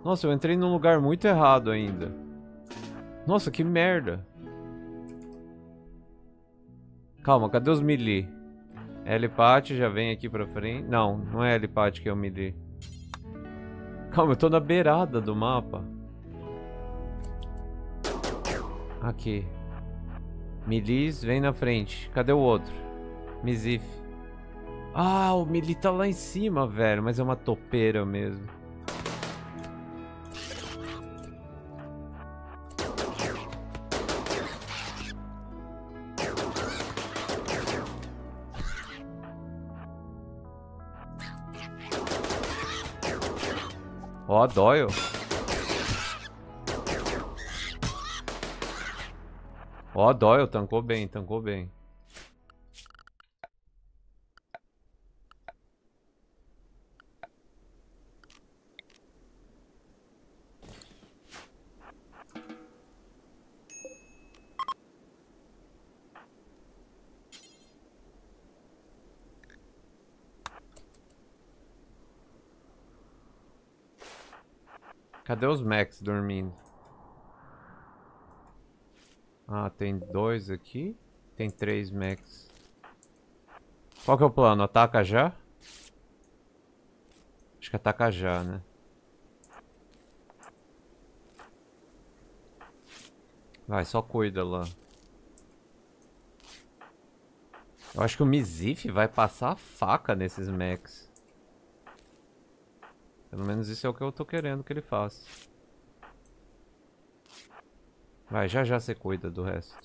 Nossa, eu entrei num lugar muito errado ainda. Nossa, que merda. Calma, cadê os melee? Elipate já vem aqui pra frente. Não, não é Elipate que é o melee. Calma, eu tô na beirada do mapa. Aqui. Milis vem na frente. Cadê o outro? Mizif. Ah, o Mili tá lá em cima, velho. Mas é uma topeira mesmo. Ó, oh, Doyle. Ó, oh, Doyle, tancou bem, tancou bem. Cadê os Max dormindo? Ah, tem dois aqui. Tem três Max. Qual que é o plano? Ataca já? Acho que ataca já, né? Vai, só cuida lá. Eu acho que o Mizif vai passar a faca nesses Max. Pelo menos isso é o que eu tô querendo que ele faça. Vai, já já você cuida do resto.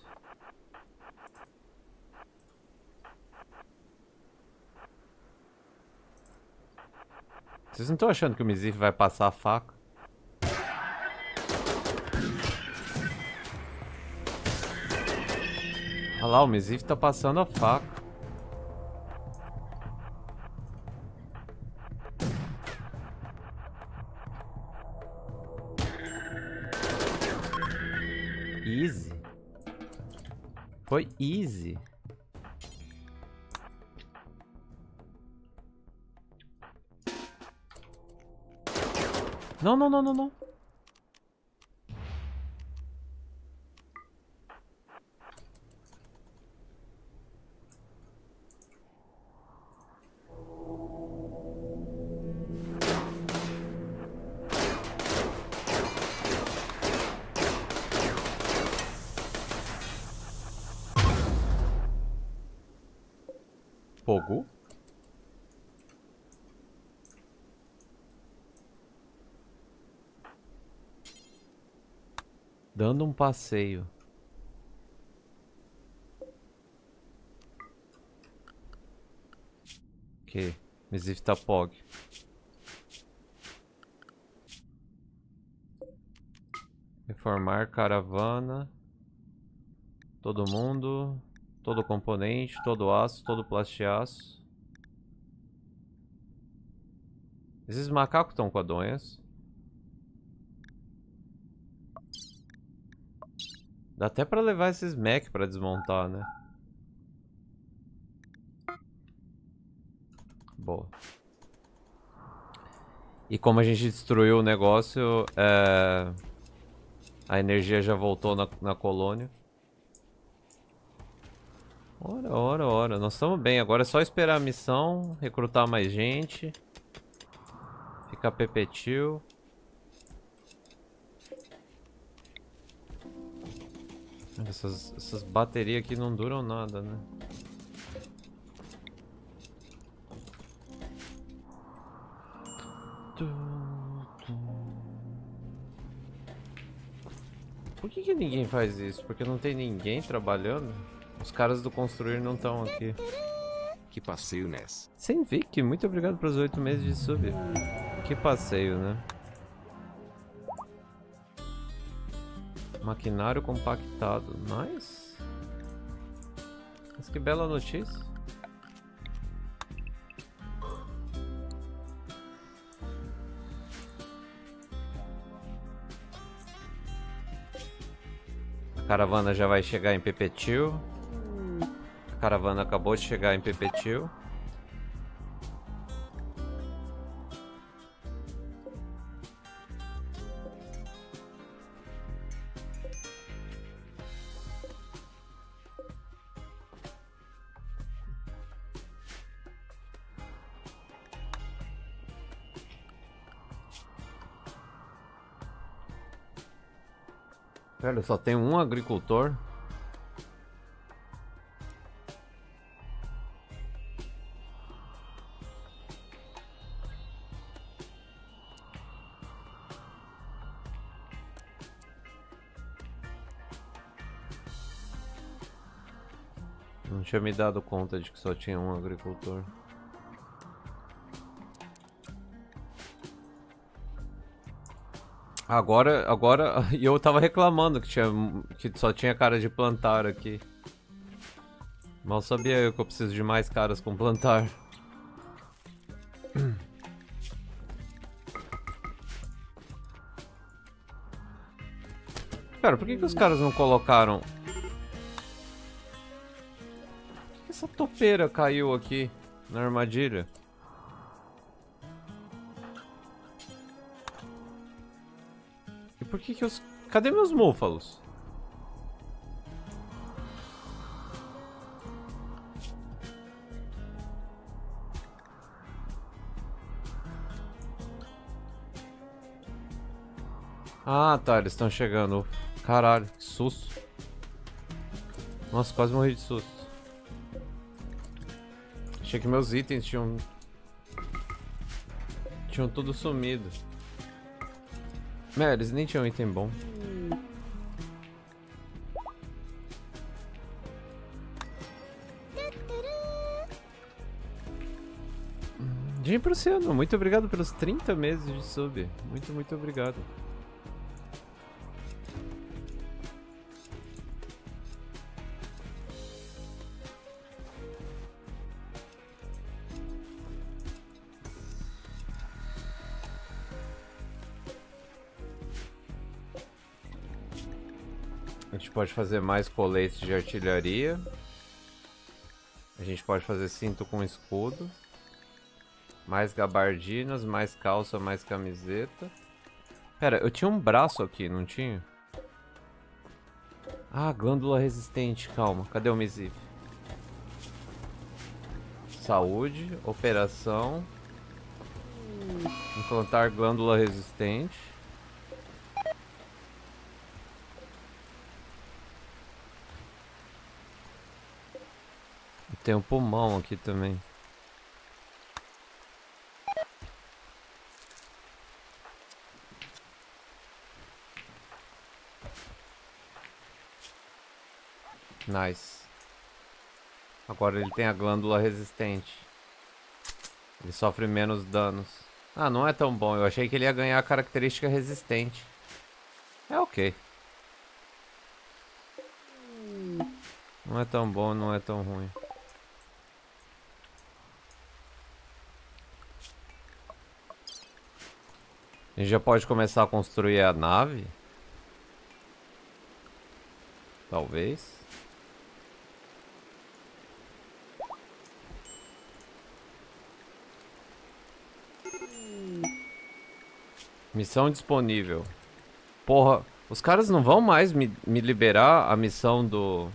Vocês não estão achando que o Mizif vai passar a faca? Olha lá, o Mizif tá passando a faca. Foi easy. Não, não, não, não, não. Dando um passeio. Ok. Mesif tá pog. Reformar caravana. Todo mundo. Todo componente, todo aço, todo plastiaço. Esses macacos estão com a doença. Dá até pra levar esses mech pra desmontar, né? Boa. E como a gente destruiu o negócio, é... a energia já voltou na, na colônia. Ora, ora, ora. Nós estamos bem. Agora é só esperar a missão, recrutar mais gente. Ficar pepetil. Essas, essas baterias aqui não duram nada, né? Por que, que ninguém faz isso? Porque não tem ninguém trabalhando? Os caras do construir não estão aqui. Que passeio, Ness. Sem Vic, muito obrigado pelos oito meses de sub. Que passeio, né? Maquinário compactado. Nice. Mas que bela notícia. A caravana já vai chegar em Pepetil. A caravana acabou de chegar em Pepetil. Só tem um agricultor. Não tinha me dado conta de que só tinha um agricultor. Agora, agora, e eu tava reclamando que, tinha, que só tinha cara de plantar aqui. Mal sabia eu que eu preciso de mais caras com plantar. Cara, por que, que os caras não colocaram... Por que, essa topeira caiu aqui na armadilha? Que que os... Cadê meus múfalos? Ah, tá, eles estão chegando. Caralho, que susto. Nossa, quase morri de susto. Achei que meus itens tinham... Tinham tudo sumido. É, eles nem tinham item bom. Jim Prussiano, muito obrigado pelos 30 meses de sub. Muito, muito obrigado. Gente pode fazer mais coletes de artilharia. A gente pode fazer cinto com escudo. Mais gabardinas, mais calça, mais camiseta. Pera, eu tinha um braço aqui, não tinha? Ah, glândula resistente, calma. Cadê o Misif? Saúde, operação. Implantar glândula resistente. E tem um pulmão aqui também. Nice. Agora ele tem a glândula resistente. Ele sofre menos danos. Ah, não é tão bom. Eu achei que ele ia ganhar a característica resistente. É ok. Não é tão bom, não é tão ruim. A gente já pode começar a construir a nave? Talvez. Missão disponível. Porra, os caras não vão mais me, me liberar a missão do...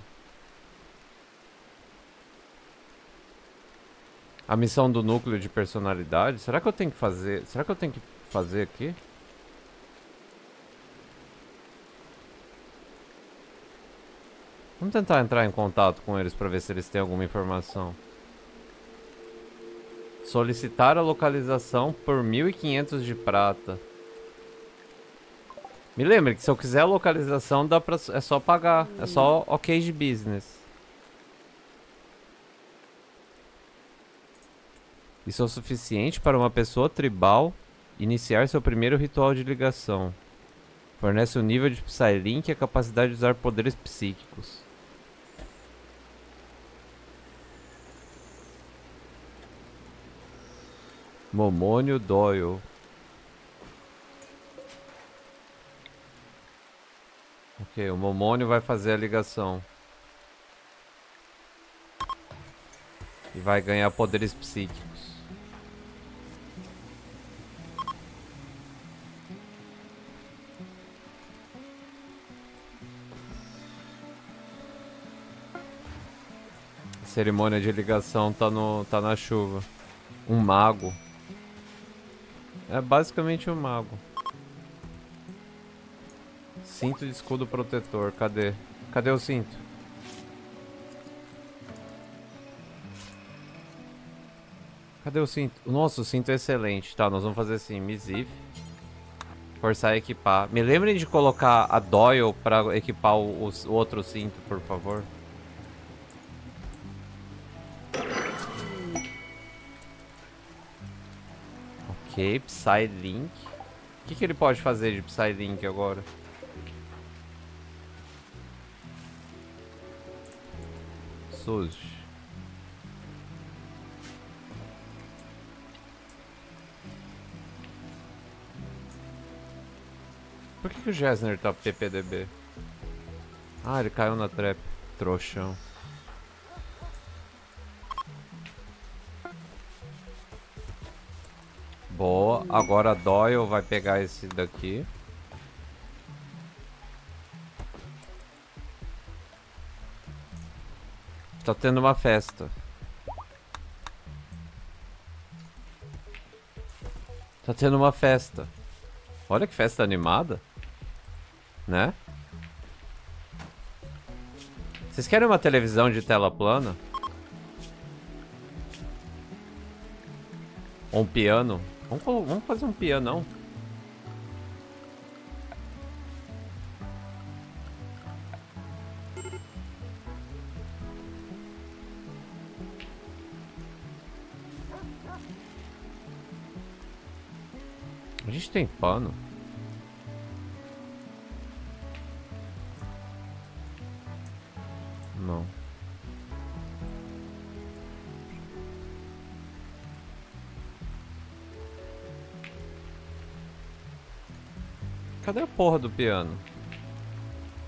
A missão do núcleo de personalidade? Será que eu tenho que fazer... Será que eu tenho que fazer aqui? Vamos tentar entrar em contato com eles para ver se eles têm alguma informação. Solicitar a localização por 1.500 de prata. Me lembre que se eu quiser a localização, dá pra, é só pagar. É só ok de business. Isso é o suficiente para uma pessoa tribal iniciar seu primeiro ritual de ligação. Fornece o um nível de Psylink e a capacidade de usar poderes psíquicos. Momônio Doyle. Ok, o Momônio vai fazer a ligação. E vai ganhar poderes psíquicos. Cerimônia de ligação tá, no, tá na chuva. Um mago. É basicamente um mago. Cinto de escudo protetor, cadê? Cadê o cinto? Cadê o cinto? Nossa, o cinto é excelente. Tá, nós vamos fazer assim, Misif. Forçar a equipar. Me lembrem de colocar a Doyle pra equipar o, o outro cinto, por favor. Ok, Psylink. O que, que ele pode fazer de Psylink agora? Suzy. Por que, que o Gessner tá PPDB? Ah, ele caiu na trap. Trouxão. Agora Doyle vai pegar esse daqui. Tá tendo uma festa. Tá tendo uma festa. Olha que festa animada. Né? Vocês querem uma televisão de tela plana? Um piano? Vamos, vamos fazer um pianão. A gente tem pano. Cadê a porra do piano?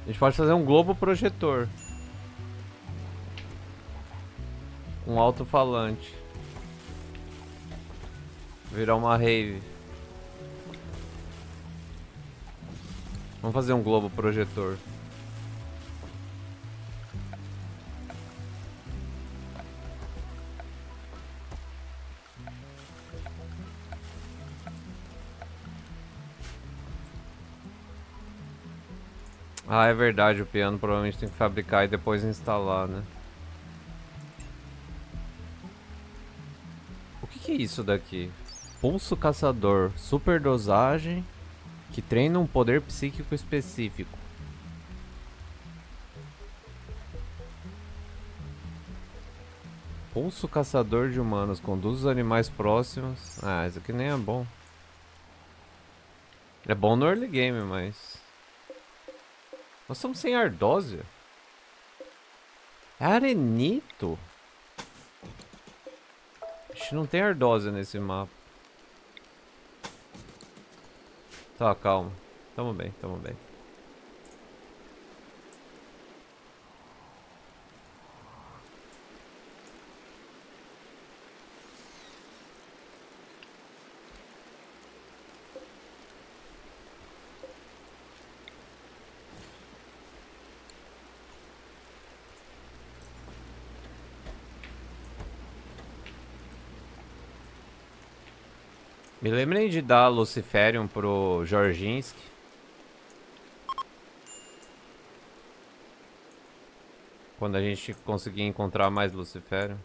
A gente pode fazer um globo projetor. Um alto-falante. Virar uma rave. Vamos fazer um globo projetor. Ah, é verdade, o piano provavelmente tem que fabricar e depois instalar, né? O que, que é isso daqui? Pulso caçador, superdosagem que treina um poder psíquico específico. Pulso caçador de humanos, conduz os animais próximos. Ah, isso aqui nem é bom. É bom no early game, mas... Nós estamos sem ardósia. É arenito. A gente não tem ardósia nesse mapa. Tá, calma. Tamo bem, tamo bem. Me lembrem de dar Luciferium pro Jorginski. Quando a gente conseguir encontrar mais Luciferium.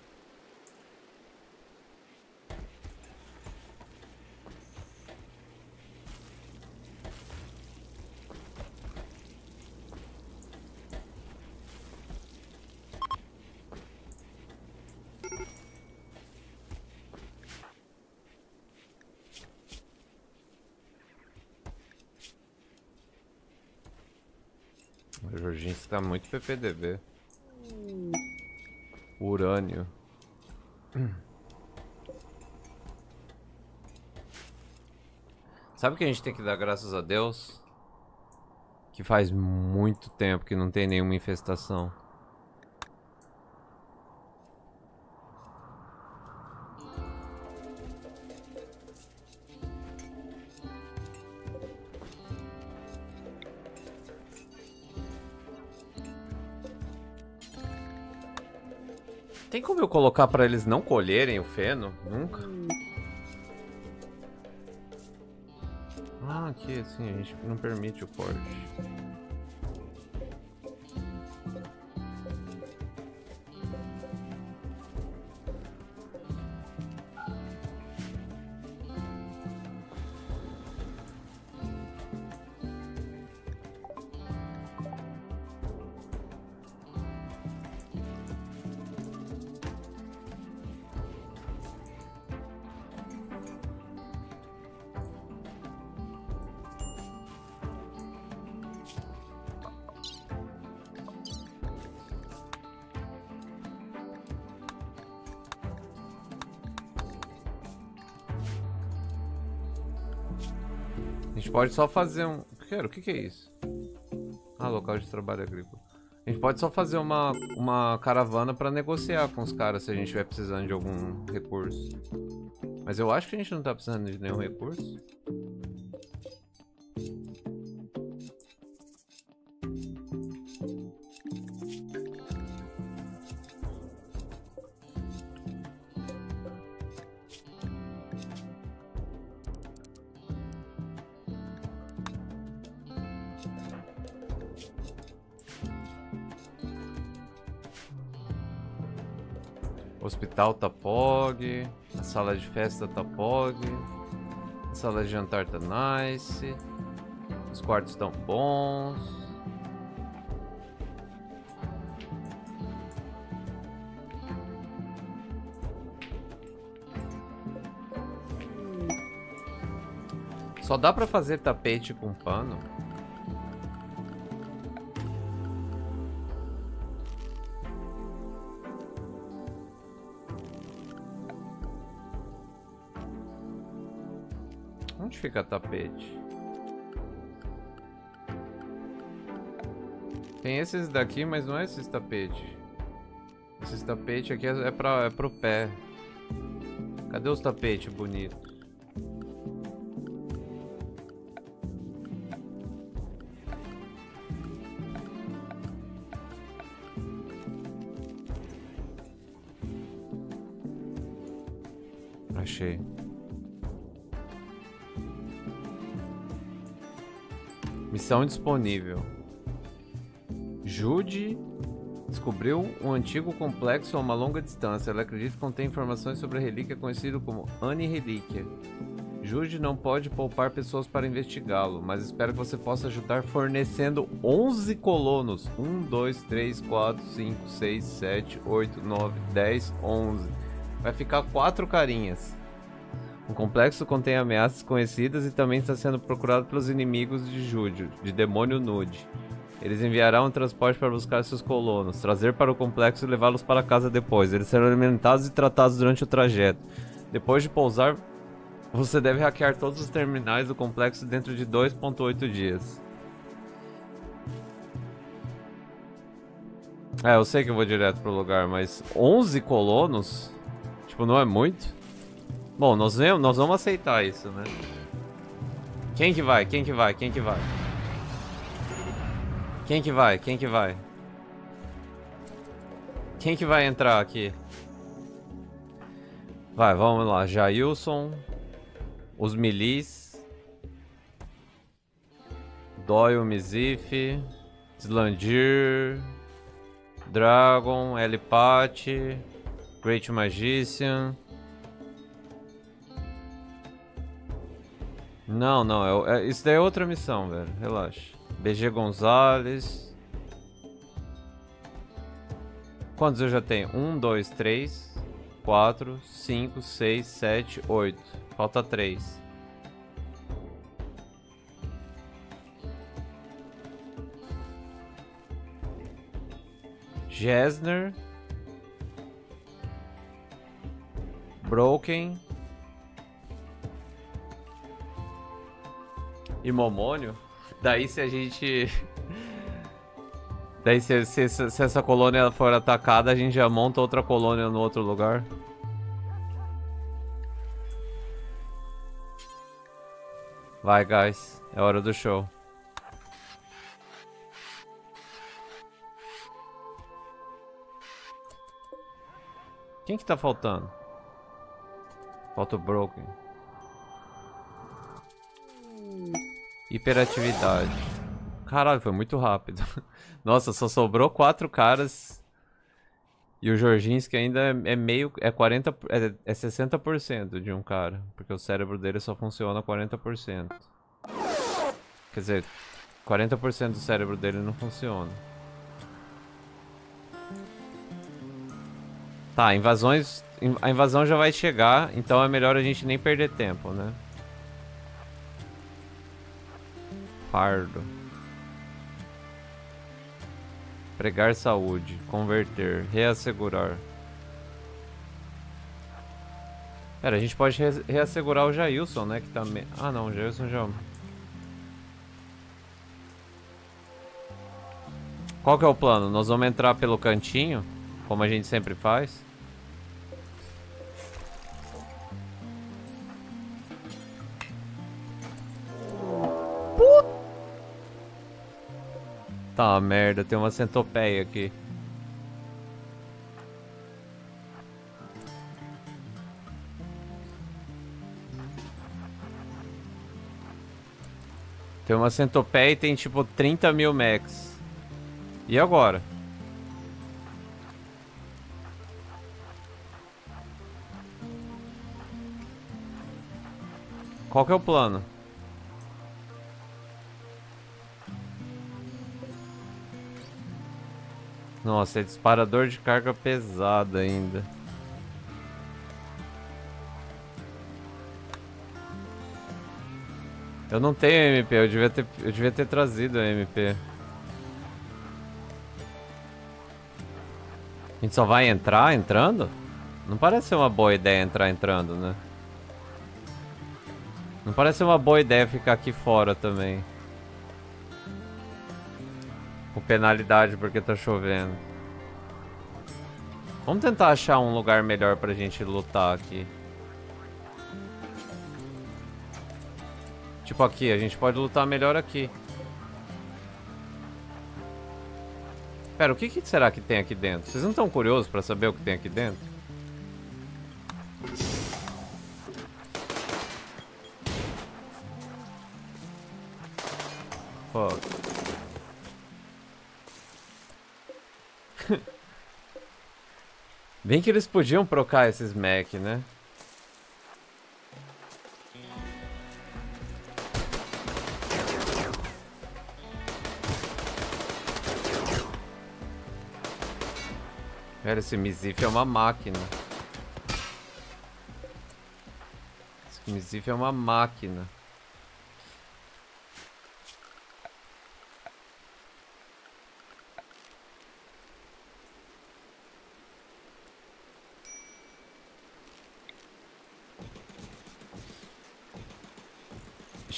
O Está muito PPDB. Urânio. Sabe o que a gente tem que dar graças a Deus? Que faz muito tempo que não tem nenhuma infestação. Colocar pra eles não colherem o feno? Nunca. Ah, aqui assim, a gente não permite o corte. Pode só fazer um... Quero, o que, que é isso? Ah, local de trabalho agrícola. A gente pode só fazer uma, uma caravana pra negociar com os caras se a gente estiver precisando de algum recurso. Mas eu acho que a gente não tá precisando de nenhum recurso. Hospital Tapog, a sala de festa Tapog, a sala de jantar tá nice, os quartos estão bons. Só dá pra fazer tapete com pano? Fica tapete? Tem esses daqui, mas não é esses tapete. Esses tapete aqui é, pra, é pro pé. Cadê os tapetes bonitos? Missão disponível. Jude descobriu um antigo complexo a uma longa distância. Ela acredita que contém informações sobre a relíquia conhecida como Annie-relíquia. Jude não pode poupar pessoas para investigá-lo, mas espera que você possa ajudar fornecendo 11 colonos. 1, 2, 3, 4, 5, 6, 7, 8, 9, 10, 11. Vai ficar quatro carinhas. O complexo contém ameaças conhecidas e também está sendo procurado pelos inimigos de Júdio, de Demônio Nude. Eles enviarão um transporte para buscar seus colonos, trazer para o complexo e levá-los para casa depois. Eles serão alimentados e tratados durante o trajeto. Depois de pousar, você deve hackear todos os terminais do complexo dentro de 2.8 dias. É, eu sei que eu vou direto pro lugar, mas 11 colonos? Tipo, não é muito? Bom, nós, vemos, nós vamos aceitar isso, né? Quem que vai? Quem que vai? Quem que vai? Quem que vai? Quem que vai? Quem que vai entrar aqui? Vai, vamos lá. Jailson. Os Milis. Doyle Mizif. Slandir. Dragon. Elipati. Great Magician. Não, não, é, é, isso daí é outra missão, velho. Relaxa. BG Gonzalez. Quantos eu já tenho? Um, dois, três, quatro, cinco, seis, sete, oito. Falta três. Jesner. Broken. E Momônio. Daí se a gente... Daí se, se, se, essa colônia for atacada, a gente já monta outra colônia no outro lugar. Vai, guys. É hora do show. Quem que tá faltando? Falta o Broken. Hiperatividade. Caralho, foi muito rápido. Nossa, só sobrou quatro caras. E o Jorginski ainda é, é meio. É 40. É, é 60% de um cara. Porque o cérebro dele só funciona 40%. Quer dizer, 40% do cérebro dele não funciona. Tá, invasões. A invasão já vai chegar, então é melhor a gente nem perder tempo, né? pardo. Pregar saúde, converter, reassegurar. Pera, a gente pode re reassegurar o Jailson, né? Que tá me... Ah não, o Jailson já... É Qual que é o plano? Nós vamos entrar pelo cantinho, como a gente sempre faz. Tá, merda, tem uma centopeia aqui. Tem uma centopeia e tem tipo 30 mil mechs. E agora? Qual que é o plano? Nossa, é disparador de carga pesada ainda. Eu não tenho MP, eu devia ter, eu devia ter trazido a MP. A gente só vai entrar entrando? Não parece ser uma boa ideia entrar entrando, né? Não parece ser uma boa ideia ficar aqui fora também. Penalidade porque tá chovendo. Vamos tentar achar um lugar melhor pra gente lutar aqui. Tipo aqui, a gente pode lutar melhor aqui. Pera, o que, que será que tem aqui dentro? Vocês não estão curiosos pra saber o que tem aqui dentro? Bem que eles podiam procar esses mech, né? Velho, esse Mizif é uma máquina. Esse Mizif é uma máquina.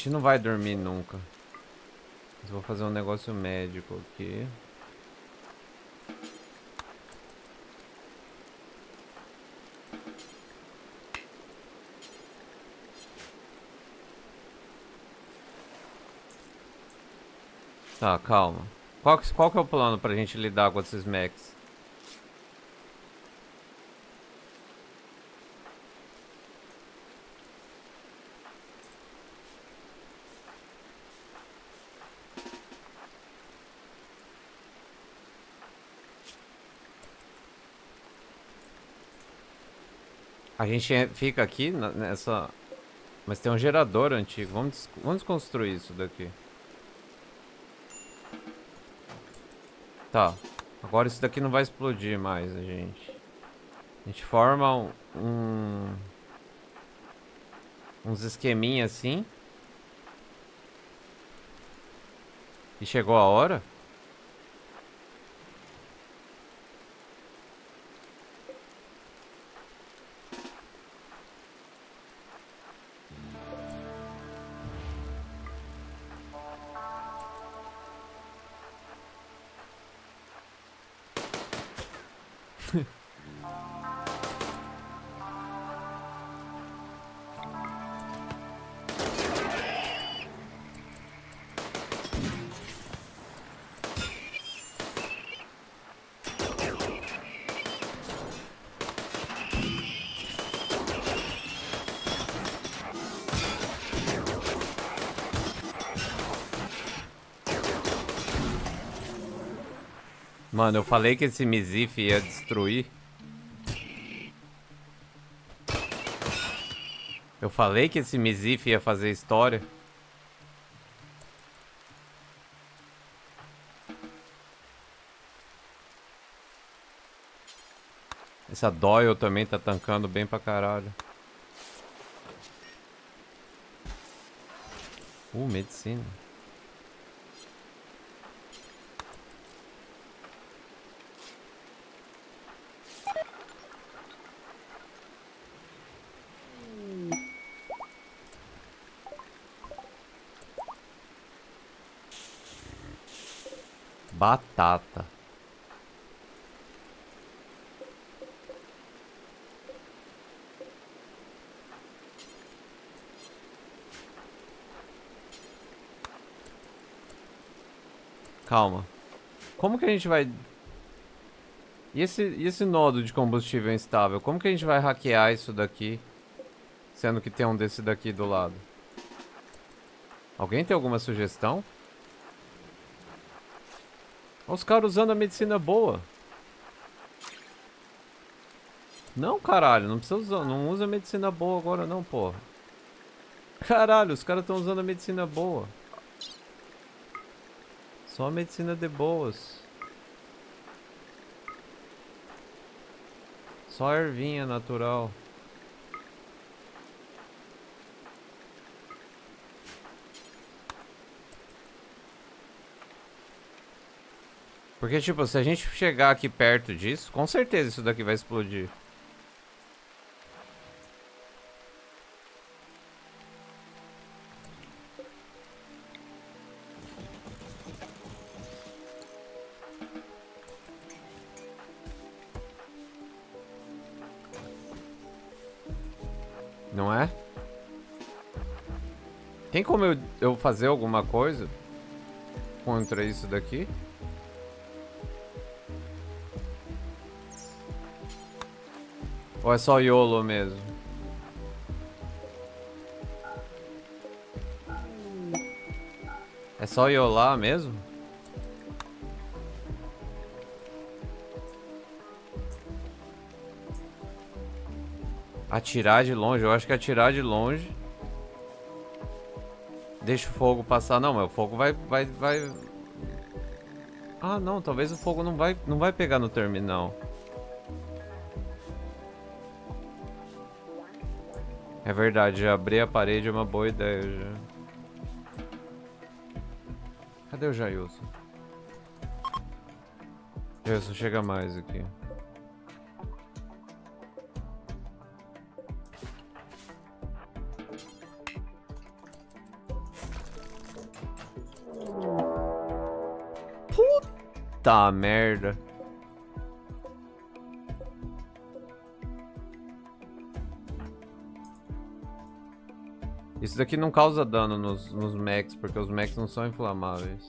Gente não vai dormir nunca. Mas vou fazer um negócio médico aqui. Tá, calma. Qual, que- qual que é o plano pra gente lidar com esses mechs? A gente en- fica aqui nessa... Mas tem um gerador antigo. Vamos, des- vamos desconstruir isso daqui. Tá. Agora isso daqui não vai explodir mais, a gente. A gente forma um... um- uns esqueminha assim. E chegou a hora? Mano, eu falei que esse Mizif ia destruir. Eu falei que esse Mizif ia fazer história. Essa Doyle também tá tancando bem pra caralho. Uh, medicina. Batata. Calma. Como que a gente vai... E esse, e esse nodo de combustível instável? Como que a gente vai hackear isso daqui? Sendo que tem um desse daqui do lado. Alguém tem alguma sugestão? Os caras usando a medicina boa. Não, caralho, não precisa usar, não usa medicina boa agora não, porra. Caralho, os caras estão usando a medicina boa. Só a medicina de boas. Só a ervinha natural. Porque, tipo, se a gente chegar aqui perto disso, com certeza isso daqui vai explodir. Não é? Tem como eu, eu fazer alguma coisa contra isso daqui? Ou é só YOLO mesmo? É só YOLA mesmo? Atirar de longe, eu acho que atirar de longe Deixa o fogo passar, não, mas o fogo vai, vai, vai Ah não, talvez o fogo não vai, não vai pegar no terminal É verdade, abrir a parede é uma boa ideia já. Cadê o Jailson? Jailson, chega mais aqui. Puta merda. Isso daqui não causa dano nos, nos mechs, porque os mechs não são inflamáveis.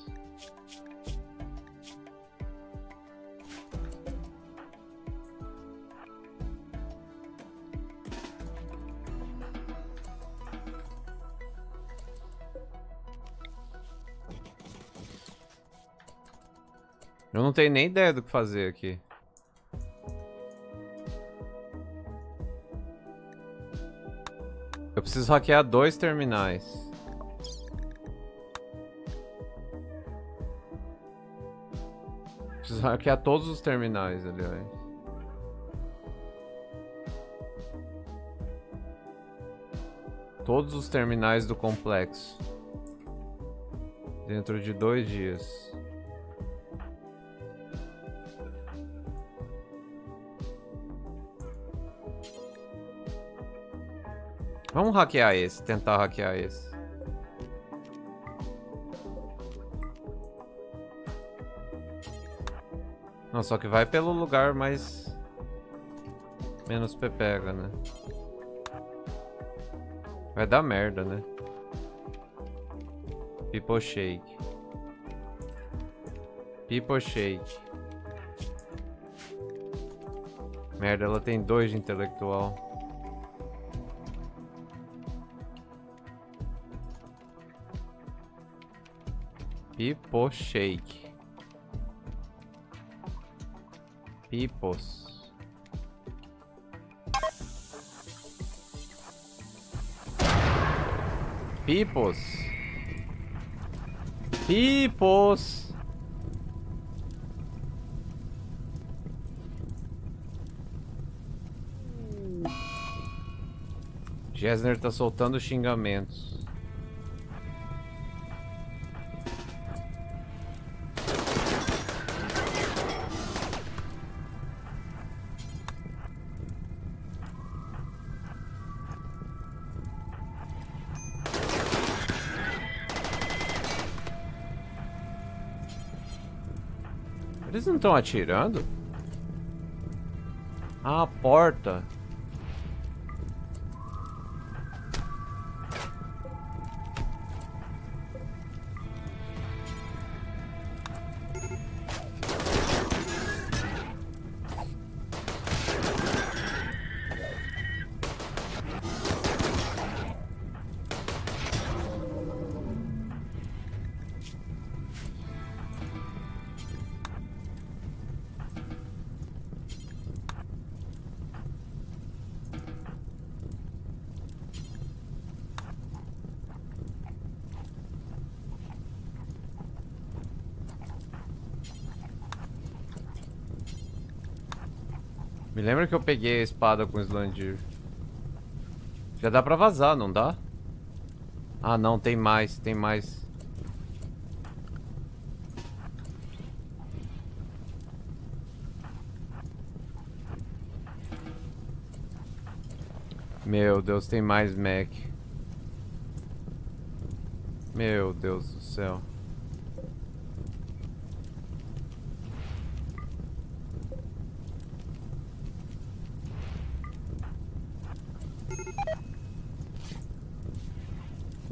Eu não tenho nem ideia do que fazer aqui. Preciso hackear dois terminais. Preciso hackear todos os terminais, aliás. Todos os terminais do complexo. Dentro de dois dias. Hackear esse, tentar hackear esse. Não, só que vai pelo lugar mais... Menos pepega, né? Vai dar merda, né? People Shake. People Shake. Merda, ela tem dois de intelectual. Pipo Shake. Pipos. Pipos. Pipos. Gessner tá soltando xingamentos. Estão atirando? Ah, a porta. Lembra que eu peguei a espada com o Slandir. Já dá pra vazar, não dá? Ah, não, tem mais, tem mais. Meu Deus, tem mais Mac. Meu Deus do céu.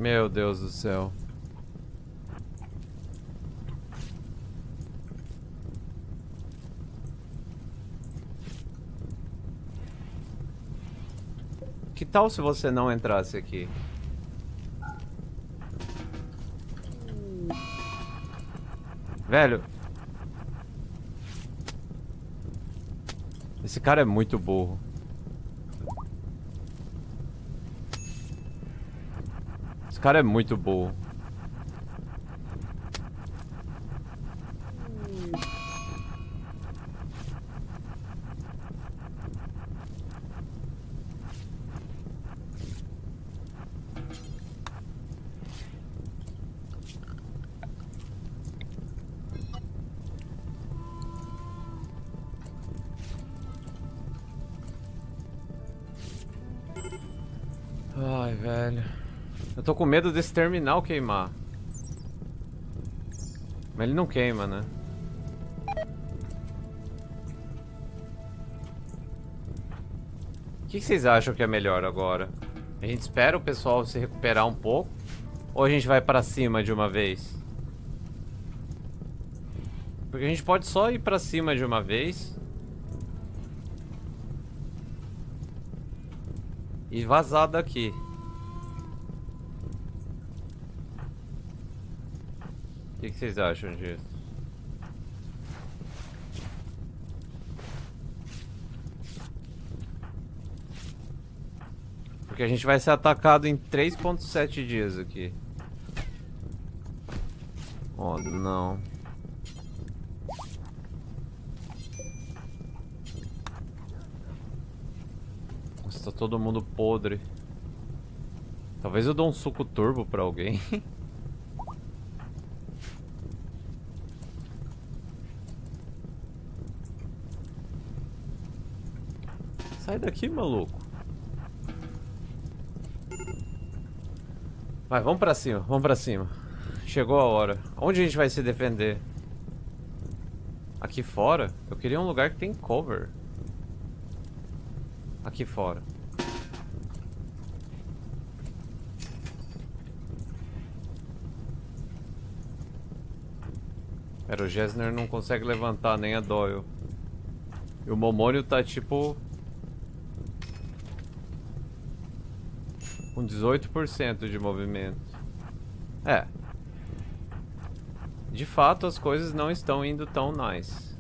Meu Deus do céu. Que tal se você não entrasse aqui? Velho. Esse cara é muito burro. Cara é muito burro. Eu tô com medo desse terminal queimar. Mas ele não queima, né? O que vocês acham que é melhor agora? A gente espera o pessoal se recuperar um pouco? Ou a gente vai pra cima de uma vez? Porque a gente pode só ir pra cima de uma vez. E vazar daqui. Que, que vocês acham disso? Porque a gente vai ser atacado em 3.7 dias aqui. Oh, não. Nossa, tá todo mundo podre. Talvez eu dou um suco turbo pra alguém. Sai daqui, maluco. Vai, vamos pra cima, vamos pra cima. Chegou a hora. Onde a gente vai se defender? Aqui fora? Eu queria um lugar que tem cover. Aqui fora. Pera, o Gessner não consegue levantar nem a Doyle. E o Momônio tá tipo Com 18% de movimento. É. De fato, as coisas não estão indo tão nice.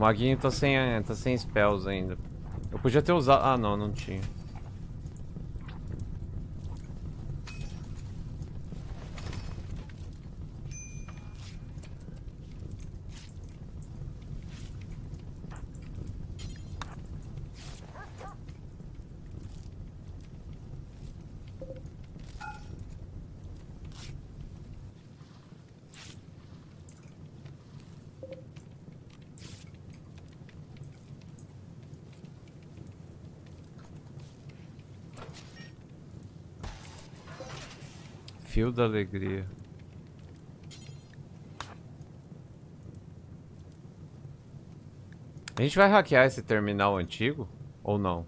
Maguinho tá sem, tá sem spells ainda. Eu podia ter usado... Ah, não, não tinha. Fio da alegria. A gente vai hackear esse terminal antigo? Ou não?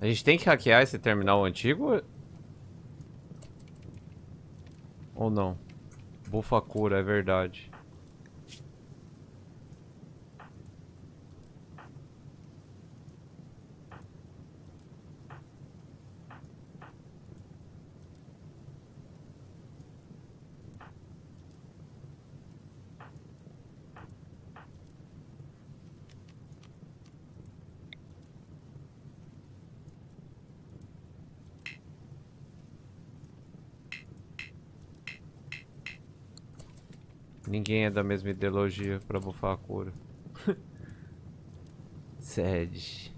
A gente tem que hackear esse terminal antigo? Ou não? Bufa cura, é verdade. Ninguém é da mesma ideologia pra bufar a cura. Sede.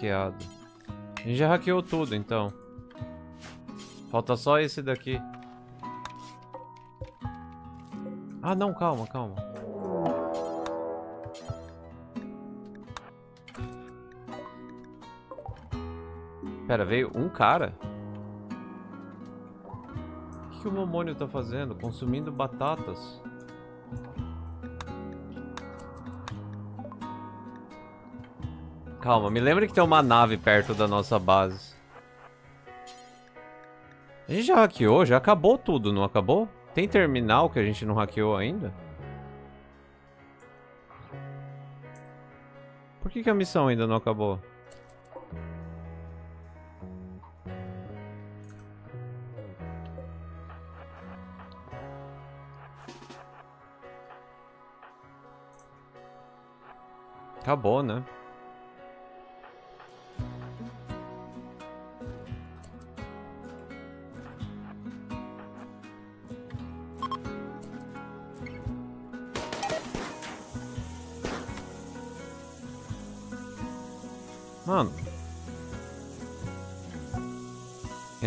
Hackeado. A gente já hackeou tudo, então. Falta só esse daqui. Ah, não, calma, calma. Pera, veio um cara? O que, o Momônio tá fazendo? Consumindo batatas. Calma, me lembra que tem uma nave perto da nossa base. A gente já hackeou? Já acabou tudo, não acabou? Tem terminal que a gente não hackeou ainda? Por que, que a missão ainda não acabou? Acabou, né?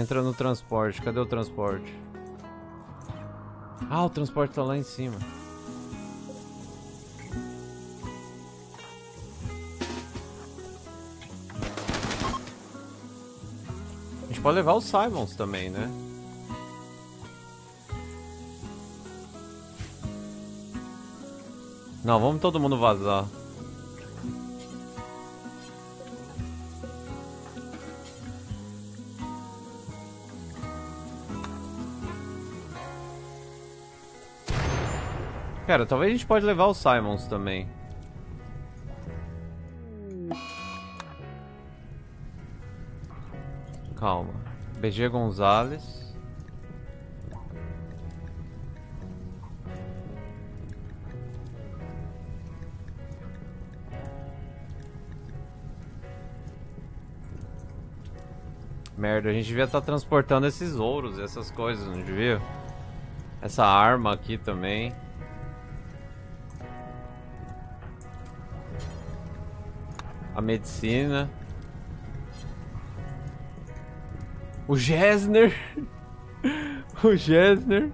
Entra no transporte. Cadê o transporte? Ah, o transporte tá lá em cima. A gente pode levar os Simons também, né? Não, vamos todo mundo vazar. Cara, talvez a gente pode levar os Simons também. Calma. BG Gonzalez. Merda, a gente devia estar tá transportando esses ouros, essas coisas, não devia? Essa arma aqui também. Medicina. O Gessner. o Gessner.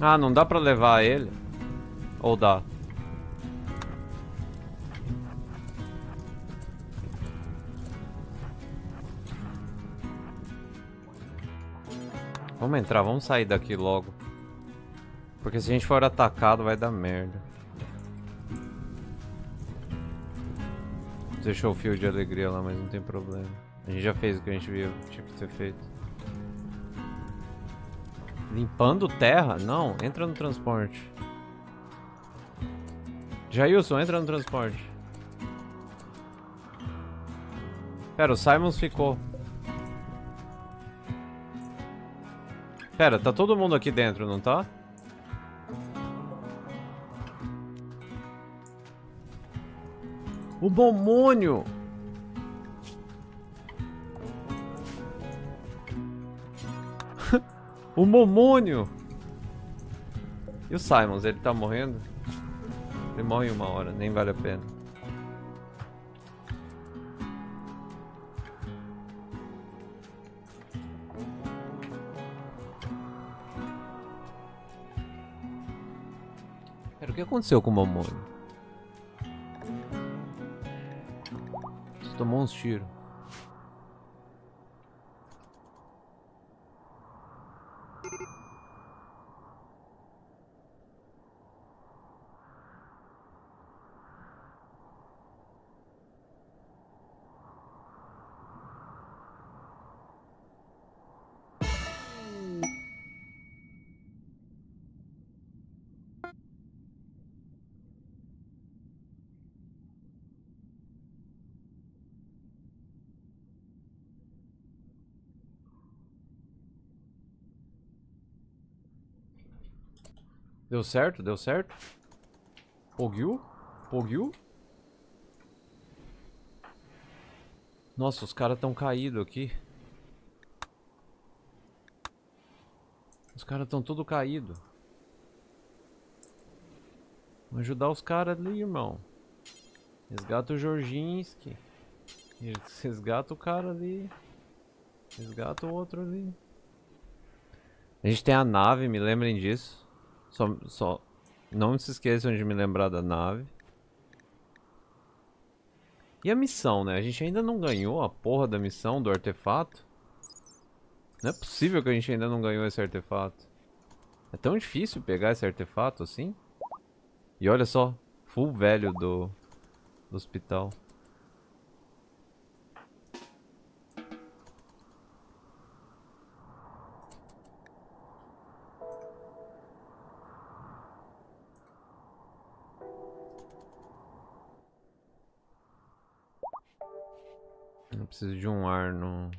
Ah, não dá pra levar ele? Ou dá? Vamos entrar, vamos sair daqui logo. Porque se a gente for atacado vai dar merda. Deixou o fio de alegria lá, mas não tem problema. A gente já fez o que a gente viu, tinha que ter feito. Limpando terra? Não, entra no transporte. Jailson, entra no transporte. Pera, o Simons ficou. Pera, tá todo mundo aqui dentro, não tá? O Bomônio! O Momônio! E o Simons, ele tá morrendo? Ele morre em uma hora, nem vale a pena. Pera, o que aconteceu com o Momônio? Você tomou uns tiros. Deu certo? Deu certo? Pogiu? Pogiu? Nossa, os caras estão caídos aqui. Os caras estão tudo caídos. Vamos ajudar os caras ali, irmão. Resgata o Jorginski. Resgata o cara ali. Resgata o outro ali. A gente tem a nave, me lembrem disso. Só, só não se esqueçam de me lembrar da nave. E a missão, né? A gente ainda não ganhou a porra da missão do artefato. Não é possível que a gente ainda não ganhou esse artefato. É tão difícil pegar esse artefato assim. E olha só, full velho do, do hospital. Preciso de um ar no...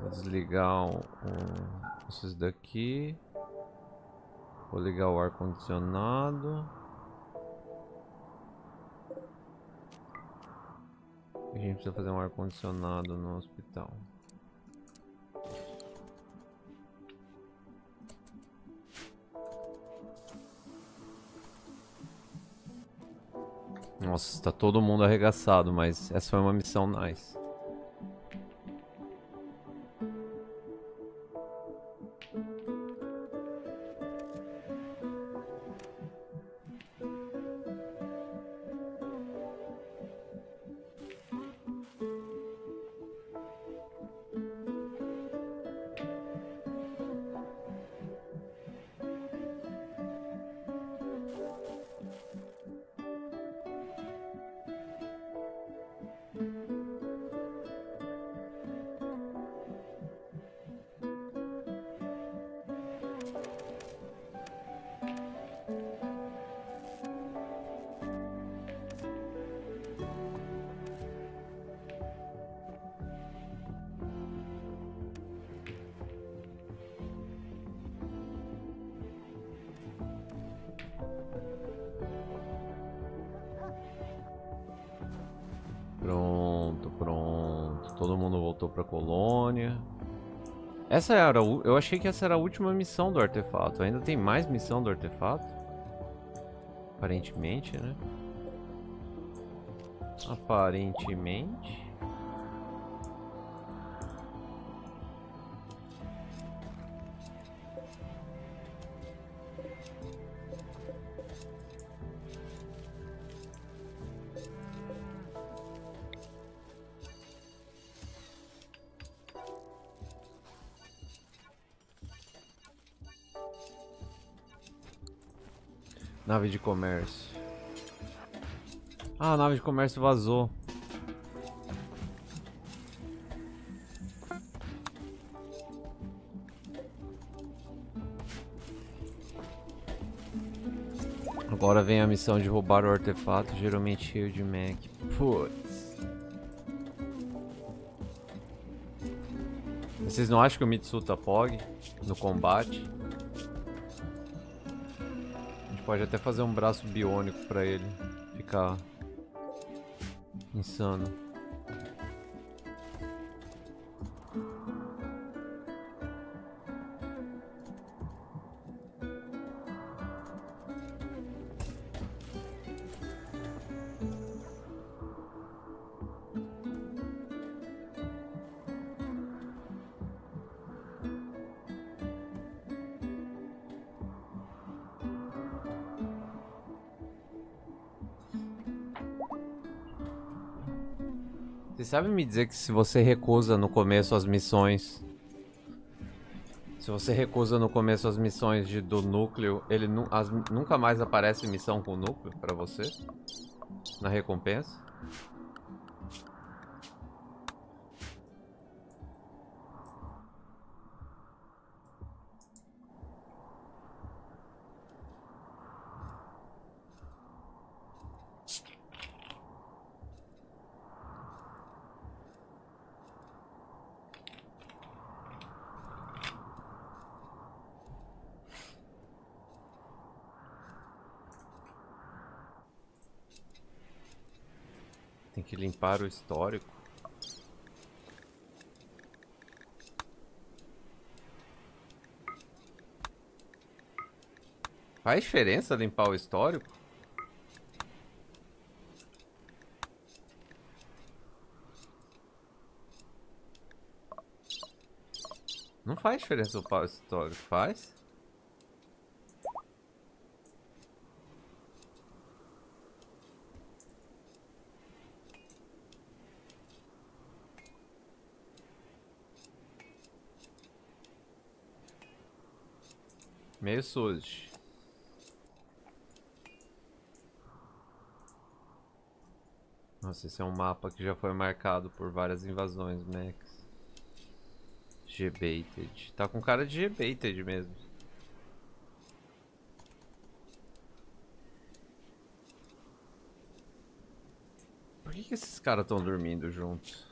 Vou desligar um, um, esses daqui. Vou ligar o ar condicionado. A gente precisa fazer um ar condicionado no hospital. Nossa, tá todo mundo arregaçado, mas essa foi uma missão nice. Essa era. Eu achei que essa era a última missão do artefato. Ainda tem mais missão do artefato? Aparentemente, né? Aparentemente. Nave de comércio. Ah, a nave de comércio vazou. Agora vem a missão de roubar o artefato, geralmente cheio de Mac. Putz. Vocês não acham que o Mitsu tá POG no combate? Pode até fazer um braço biônico pra ele ficar insano. Sabe me dizer que se você recusa no começo as missões. Se você recusa no começo as missões de, do núcleo, ele nu, as, nunca mais aparece missão com núcleo pra você? Na recompensa? Tem que limpar o histórico. Faz diferença limpar o histórico? Não faz diferença limpar o histórico, faz? Meio sujo. Nossa, esse é um mapa que já foi marcado por várias invasões, Max. G-Baited. Tá com cara de G-Baited mesmo. Por que, que esses caras estão dormindo juntos?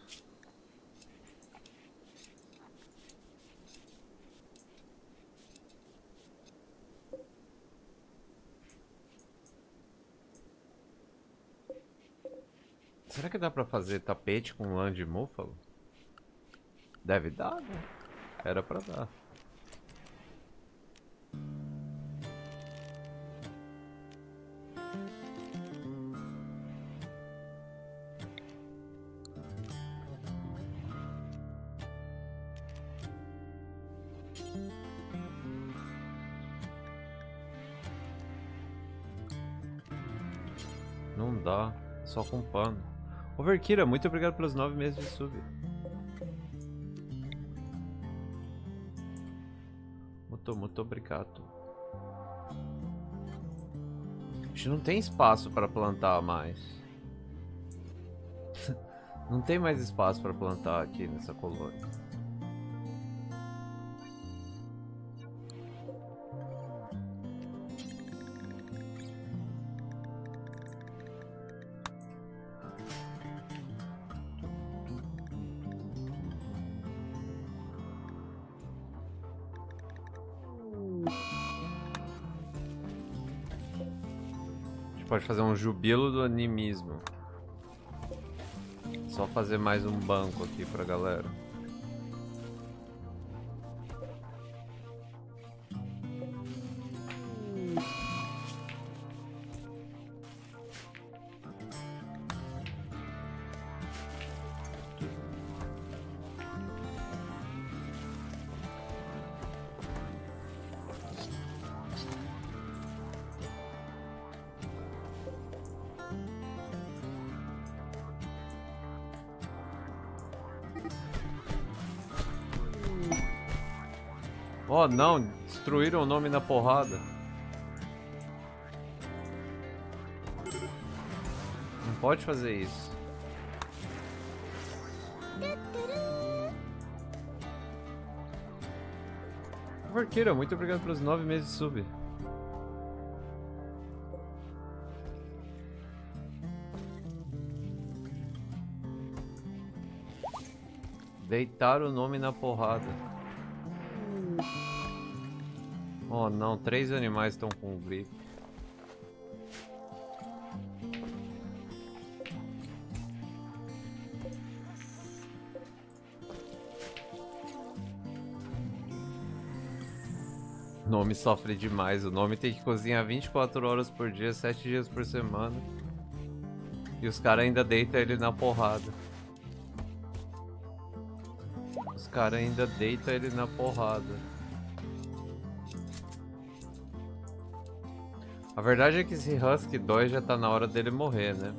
Será que dá pra fazer tapete com lã de múfalo? Deve dar, né? Era pra dar. Não dá, só com pano. Overkira, muito obrigado pelos nove meses de sub. Muito, muito obrigado. A gente não tem espaço para plantar mais. não tem mais espaço para plantar aqui nessa colônia. Pode fazer um jubilo do animismo. Só fazer mais um banco aqui pra galera. não, destruíram o nome na porrada. Não pode fazer isso. Arqueira, muito obrigado pelos nove meses de sub. Deitar o nome na porrada. Oh não, três animais estão com gripe. O nome sofre demais. O nome tem que cozinhar 24 horas por dia, 7 dias por semana. E os caras ainda deitam ele na porrada. Os caras ainda deitam ele na porrada. A verdade é que esse Husky 2 já tá na hora dele morrer, né?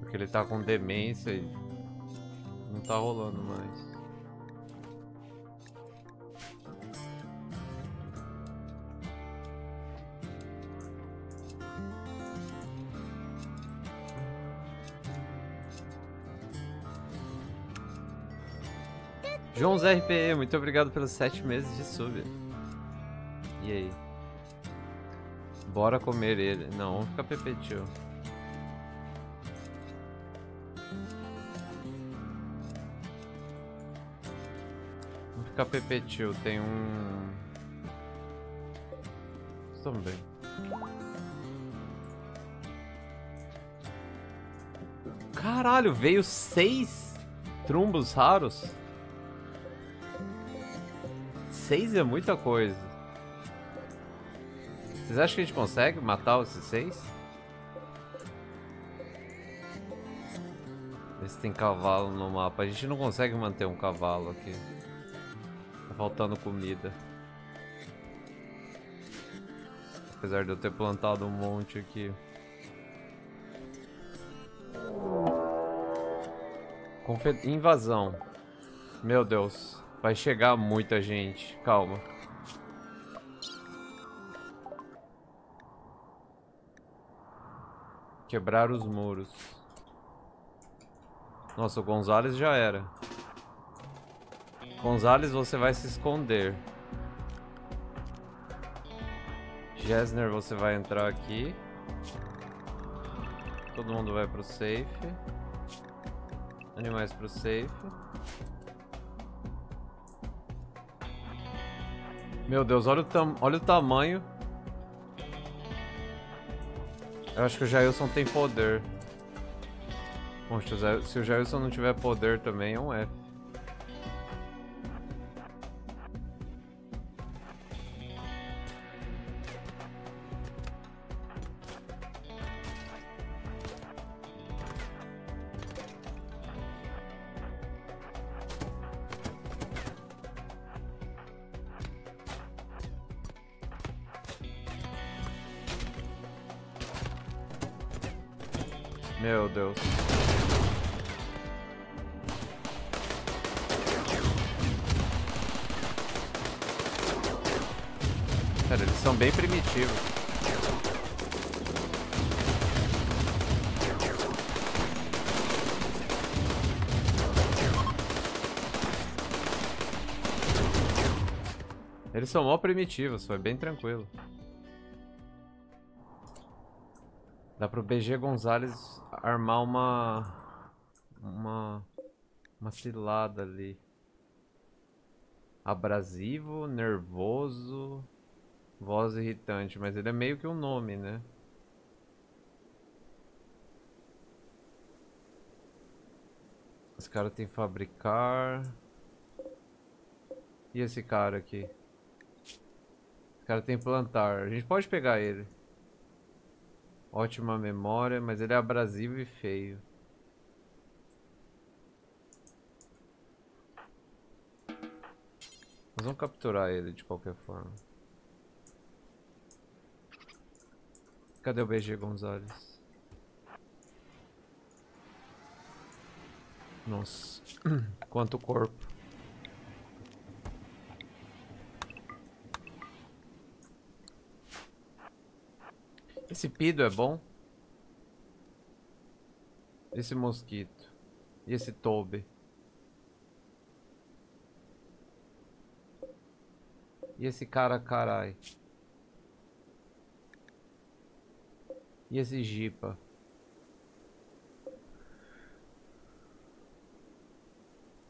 Porque ele tá com demência e não tá rolando mais. João RPE, muito obrigado pelos 7 meses de sub. E aí? Bora comer ele. Não, vamos ficar pepetil. Vamos ficar pepetil. Tem um... Também. Caralho, veio seis trumbos raros? Seis é muita coisa. Vocês acham que a gente consegue matar esses seis? Vê se tem cavalo no mapa. A gente não consegue manter um cavalo aqui. Tá faltando comida. Apesar de eu ter plantado um monte aqui. Confe invasão. Meu Deus. Vai chegar muita gente. Calma. Quebrar os muros. Nossa, o Gonzales já era. Gonzales, você vai se esconder. Gessner, você vai entrar aqui. Todo mundo vai pro safe. Animais pro safe. Meu Deus, olha o, olha o tamanho. Eu acho que o Jailson tem poder. Bom, se o Jailson não tiver poder também, é um F. são mó primitivos, foi bem tranquilo. Dá pro BG Gonzalez armar uma... Uma... Uma cilada ali. Abrasivo, nervoso, voz irritante. Mas ele é meio que um nome, né? Esse cara tem fabricar. E esse cara aqui? Esse cara tem plantar. A gente pode pegar ele. Ótima memória, mas ele é abrasivo e feio. Nós vamos capturar ele de qualquer forma. Cadê o BG Gonzalez? Nossa, quanto corpo. Esse pido é bom? Esse mosquito. E esse tobe. E esse cara carai. E esse jipa.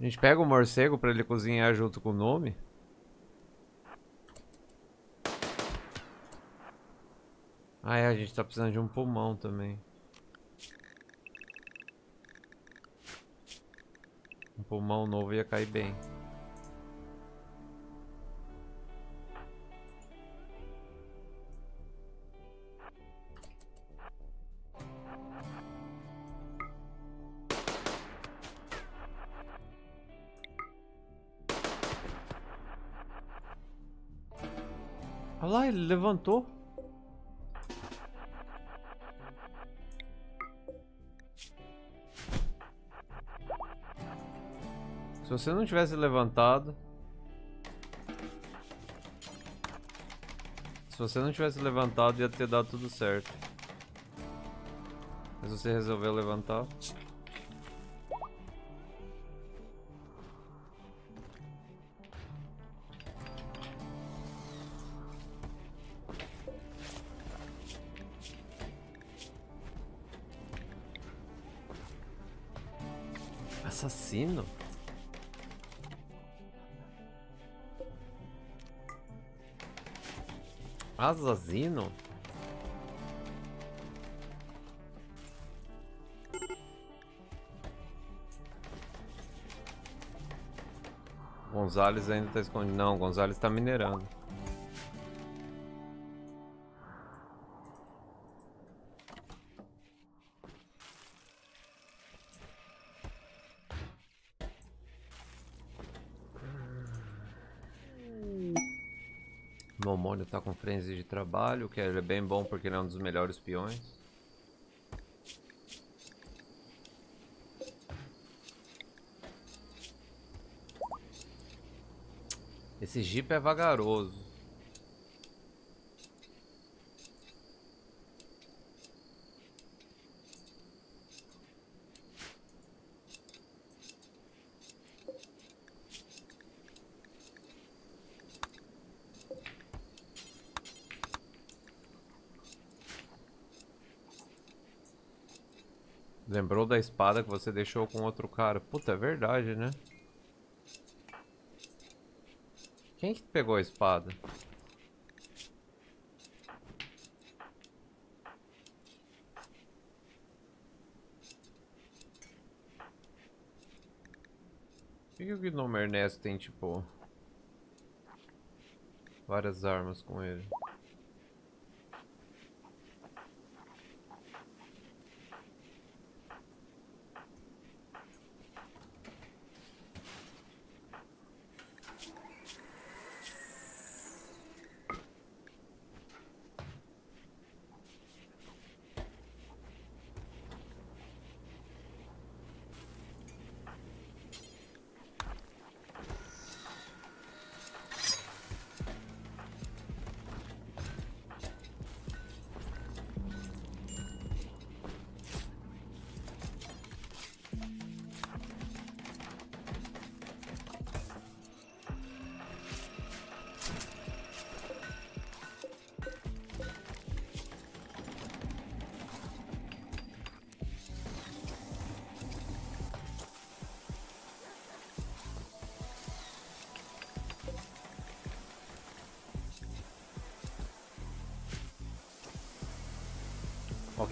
A gente pega o morcego pra ele cozinhar junto com o nome? Ah é, a gente tá precisando de um pulmão também. Um pulmão novo ia cair bem. Olha lá, ele levantou. Você não tivesse levantado... Se você não tivesse levantado, ia ter dado tudo certo. Mas você resolveu levantar. Gonzales ainda tá escondido. Não, Gonzales tá minerando. Momônio tá com frenzy de trabalho, que é bem bom porque ele é um dos melhores peões. Esse Jeep é vagaroso. Lembrou da espada que você deixou com outro cara. Puta, é verdade, né? Quem que pegou a espada? Por que o Gnome Ernesto tem, tipo... Várias armas com ele?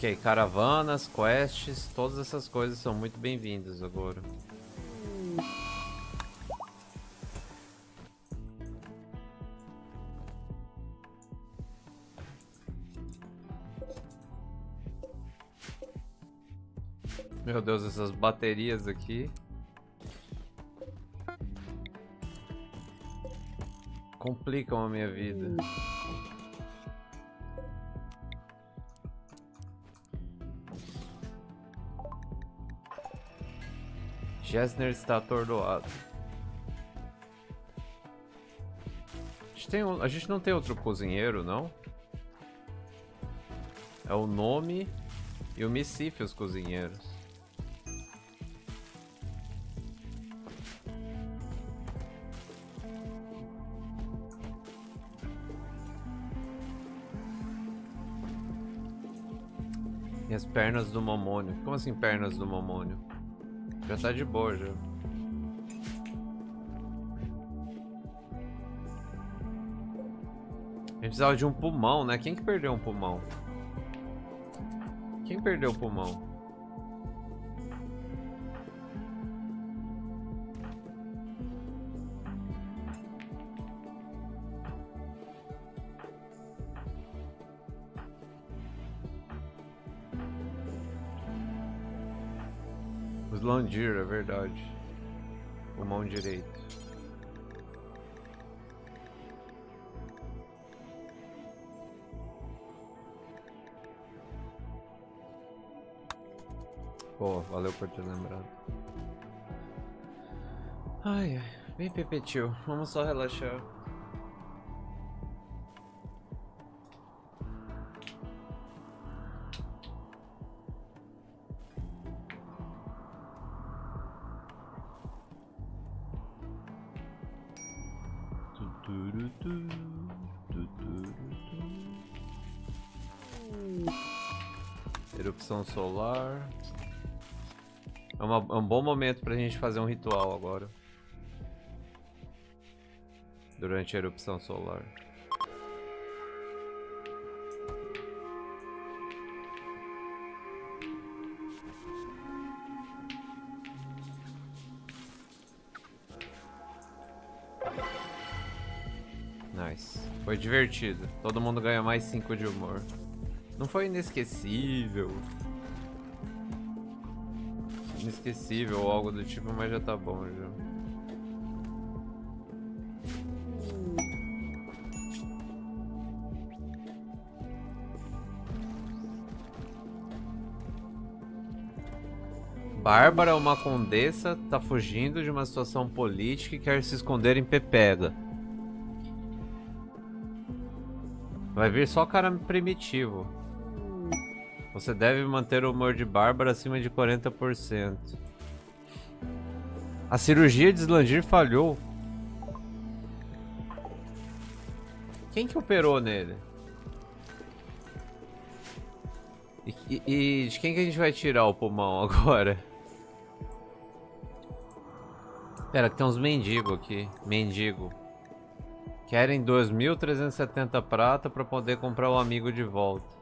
Ok, caravanas, quests, todas essas coisas são muito bem-vindas agora. Meu Deus, essas baterias aqui. Complicam a minha vida. Gessner está atordoado. A gente, tem um, a gente não tem outro cozinheiro, não? É o nome e o Missif, os cozinheiros. E as pernas do mamônio. Como assim pernas do mamônio? Já tá de boa já. A gente precisava de um pulmão, né? Quem que perdeu um pulmão? Quem perdeu o pulmão? Os Landir, é verdade. Pulmão direito. Pô, valeu por ter lembrado. Ai, ai. Vem, Pepe tio. Vamos só relaxar. Solar. É, uma- é um bom momento pra gente fazer um ritual agora. Durante a erupção solar. Nice. Foi divertido. Todo mundo ganha mais 5 de humor. Não foi inesquecível. Inesquecível ou algo do tipo, mas já tá bom já. Bárbara, uma condessa, tá fugindo de uma situação política e quer se esconder em Pepega. Vai vir só cara primitivo. Você deve manter o humor de Bárbara acima de 40%. A cirurgia de Slandir falhou. Quem que operou nele? E, e- e de quem que a gente vai tirar o pulmão agora? Pera, que tem uns mendigos aqui. Mendigo. Querem 2.370 prata pra poder comprar o amigo de volta.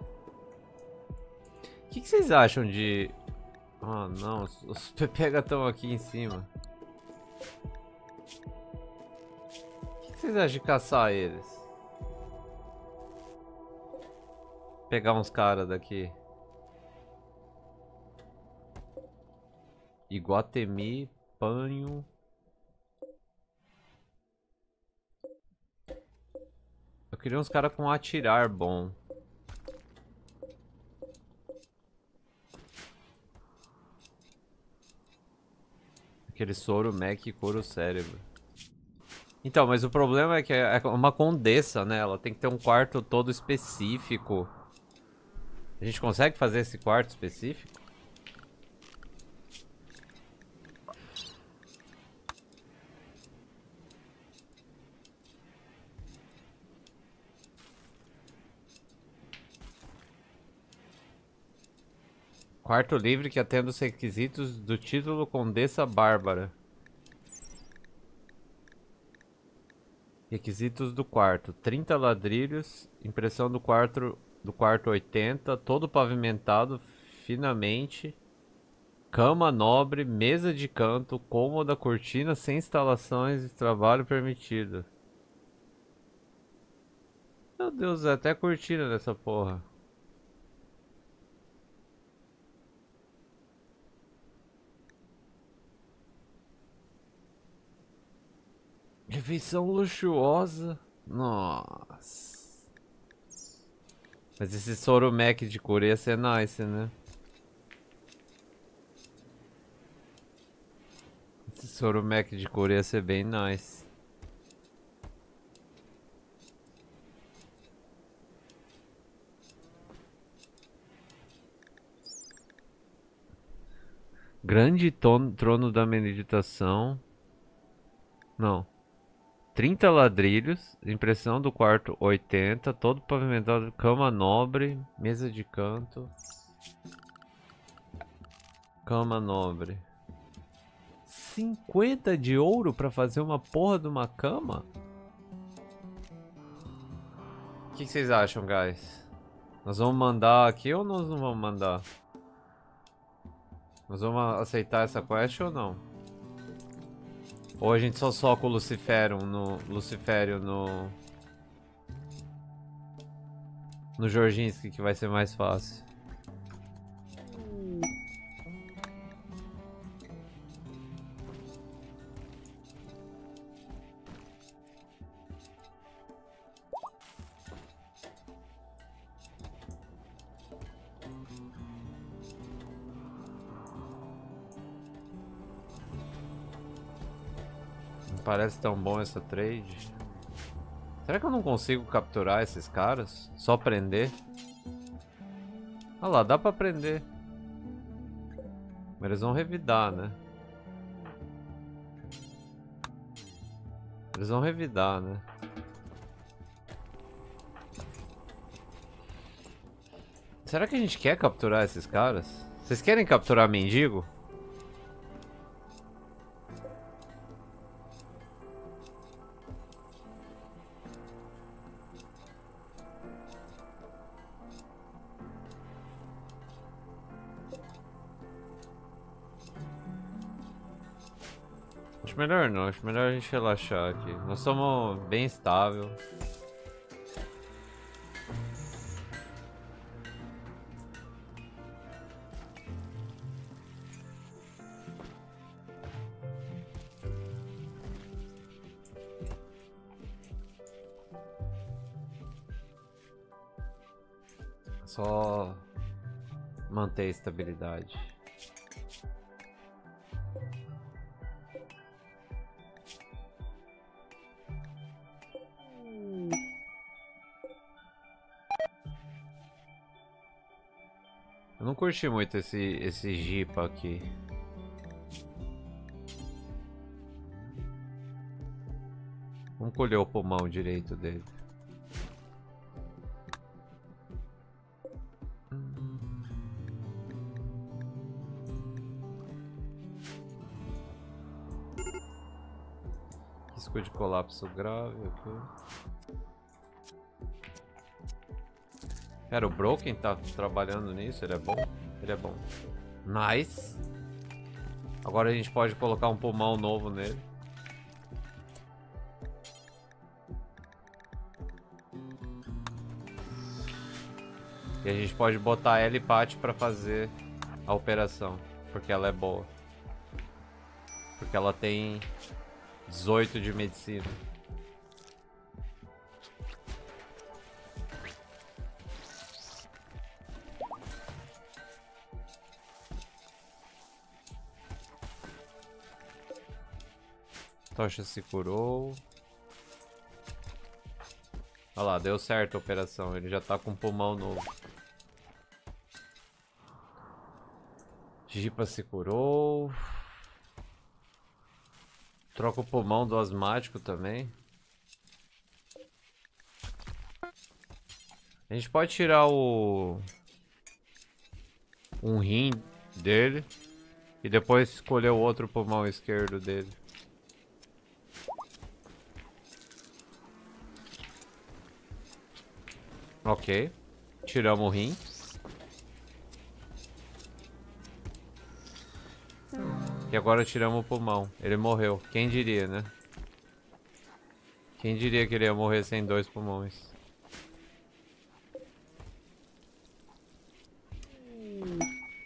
O que, que vocês acham de... Ah, não. Os, os pepega estão aqui em cima. O que, que vocês acham de caçar eles? Pegar uns caras daqui. Iguatemi, Panho... Eu queria uns caras com atirar bom. Aquele soro mec e couro cérebro. Então, mas o problema é que é uma condessa, né? Ela tem que ter um quarto todo específico. A gente consegue fazer esse quarto específico? Quarto livre que atenda os requisitos do título Condessa Bárbara. Requisitos do quarto: 30 ladrilhos, impressão do quarto do quarto 80, todo pavimentado finamente. Cama nobre, mesa de canto, cômoda, cortina sem instalações de trabalho permitido. Meu Deus, é até cortina nessa porra. Refeição luxuosa. Nossa. Mas esse Soro Mac de coreia ser nice, né? Esse Soro Mac de coreia ser bem nice. Grande trono da meditação. Não. 30 ladrilhos, impressão do quarto 80, todo pavimentado, cama nobre, mesa de canto. Cama nobre. 50 de ouro pra fazer uma porra de uma cama? O que, que vocês acham, guys? Nós vamos mandar aqui ou nós não vamos mandar? Nós vamos aceitar essa quest ou não? Ou a gente só soca o Luciferium no. Lucifério no. No Jorginski que vai ser mais fácil. Parece tão bom essa trade. Será que eu não consigo capturar esses caras? Só prender? Olha lá, dá pra prender. Mas eles vão revidar, né? Eles vão revidar, né? Será que a gente quer capturar esses caras? Vocês querem capturar mendigo? Melhor não, acho melhor a gente relaxar aqui. Nós somos bem estável. Só manter a estabilidade. Curti muito esse, esse Jeep aqui. Vamos colher o pulmão direito dele. Risco de colapso grave aqui. O Broken tá trabalhando nisso, ele é bom? Ele é bom. Nice. Agora a gente pode colocar um pulmão novo nele. E a gente pode botar ela e Pat pra fazer a operação. Porque ela é boa. Porque ela tem 18 de medicina. Tocha se curou. Olha lá, deu certo a operação. Ele já tá com pulmão novo. Jipa se curou. Troca o pulmão do asmático também. A gente pode tirar o... Um rim dele. E depois escolher o outro pulmão esquerdo dele. Ok. Tiramos o rim. E agora tiramos o pulmão. Ele morreu. Quem diria, né? Quem diria que ele ia morrer sem dois pulmões?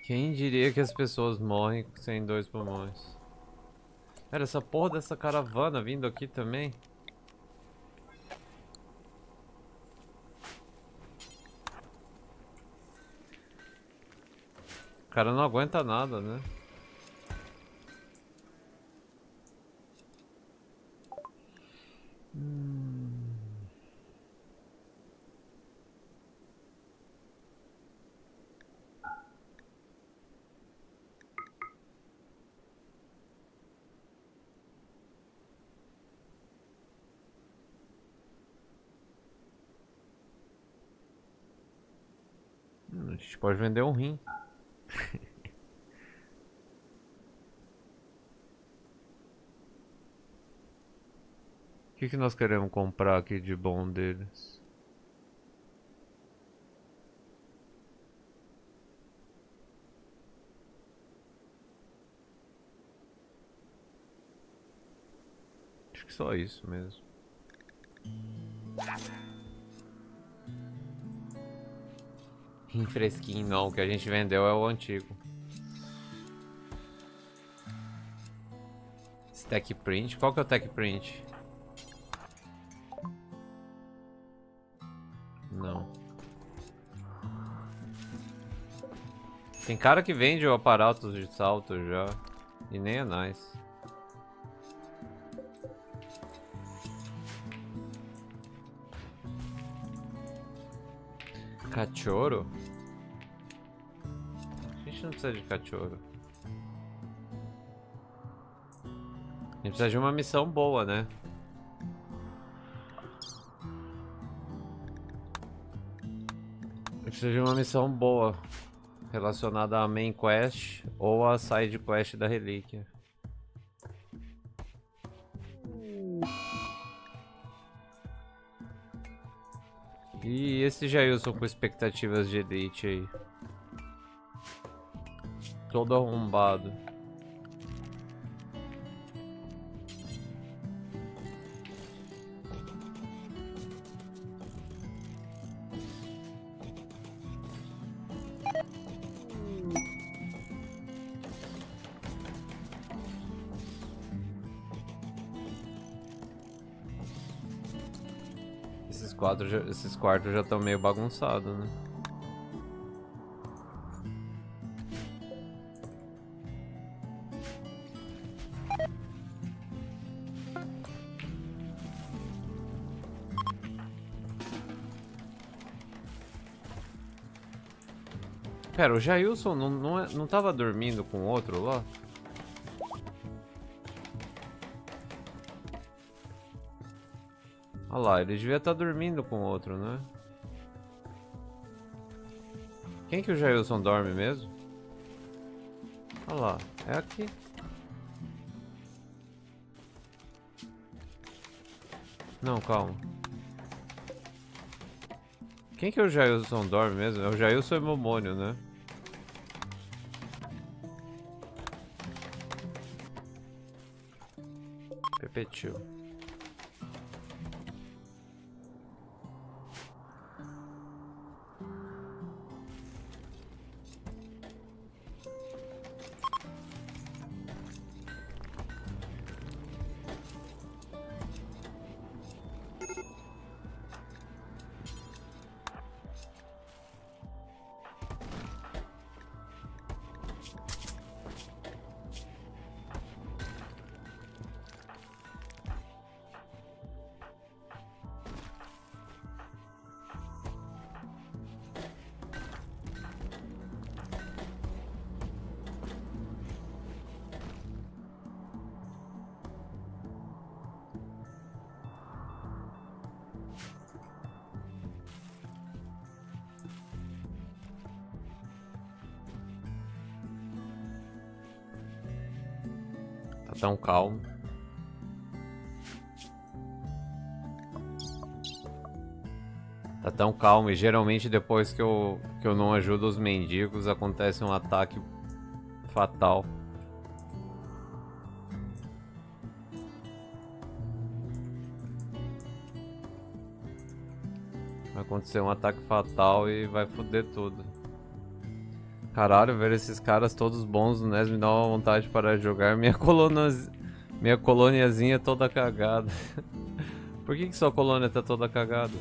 Quem diria que as pessoas morrem sem dois pulmões? Era essa porra dessa caravana vindo aqui também? O cara não aguenta nada, né? Hum, a gente pode vender um rim. O que, que nós queremos comprar aqui de bom deles? Acho que só isso mesmo. Fresquinho não, o que a gente vendeu é o antigo. Stack print, qual que é o tech print? Não. Tem cara que vende o aparato de salto já. E nem é nice. Cachorro? A gente não precisa de cachorro. A gente precisa de uma missão boa, né? A gente precisa de uma missão boa. Relacionada à main quest ou à side quest da relíquia. Esse Jailson com expectativas de elite aí. Todo arrombado. Já- esses quartos já estão meio bagunçados, né? Pera, o Jailson não, não, é- não tava dormindo com o outro lá? Lá, ele devia estar dormindo com o outro, né? Quem que o Jailson dorme mesmo? Olha lá, é aqui. Não, calma. Quem que o Jailson dorme mesmo? É o Jailson e Momônio, né? Repetiu. Calmo. Tá tão calmo e geralmente depois que eu, que eu não ajudo os mendigos acontece um ataque fatal. Vai acontecer um ataque fatal e vai foder tudo. Caralho, ver esses caras todos bons no NES me dá uma vontade de jogar. Minha colônia, minha colôniazinha toda cagada. Por que, que sua colônia tá toda cagada?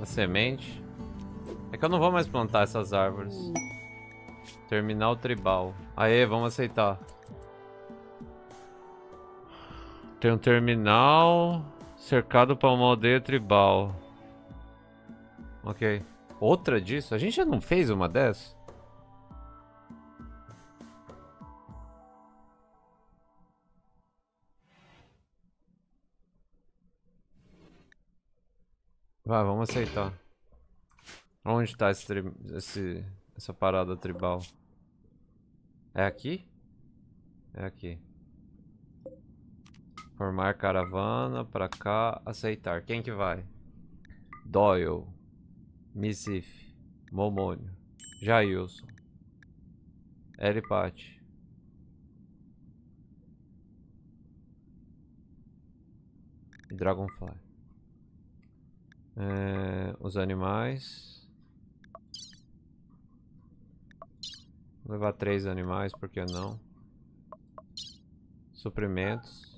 A semente? É que eu não vou mais plantar essas árvores. Terminal tribal. Aê, vamos aceitar. Tem um terminal cercado para uma aldeia tribal. Ok. Outra disso? A gente já não fez uma dessa? Vai, vamos aceitar. Onde tá esse, esse... essa parada tribal? É aqui? É aqui. Formar caravana pra cá, aceitar. Quem que vai? Doyle. Missif. Momônio. Jailson. Eripati. E Dragonfly. É, os animais. Vou levar três animais, por que não? Suprimentos.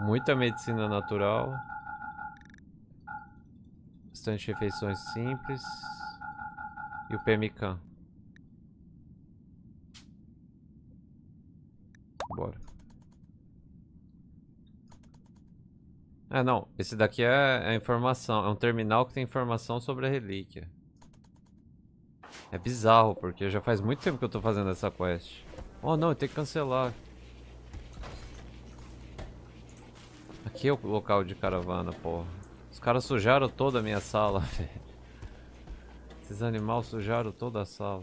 Muita medicina natural. Bastante refeições simples. E o pemmican. Bora. É, não. Esse daqui é, é informação. É um terminal que tem informação sobre a relíquia. É bizarro, porque já faz muito tempo que eu tô fazendo essa quest. Oh, não, eu tenho que cancelar. Aqui é o local de caravana, porra. Os caras sujaram toda a minha sala, velho. Esses animais sujaram toda a sala.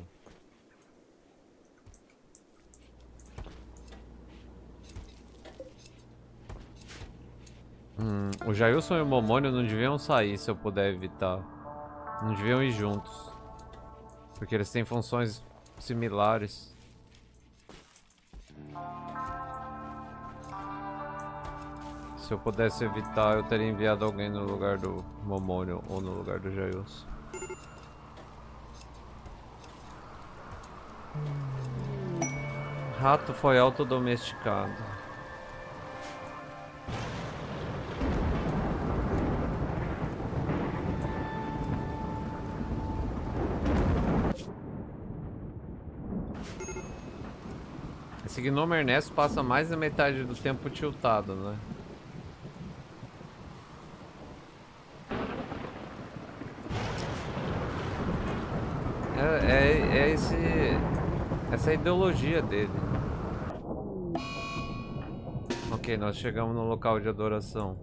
Hum, o Jailson e o Momônio não deviam sair se eu puder evitar. Não deviam ir juntos. Porque eles têm funções similares. Se eu pudesse evitar, eu teria enviado alguém no lugar do Momônio ou no lugar do Jailson. Rato foi autodomesticado. Esse Gnome Ernesto passa mais da metade do tempo tiltado, né? É, é, é esse, essa ideologia dele. Ok, nós chegamos no local de adoração.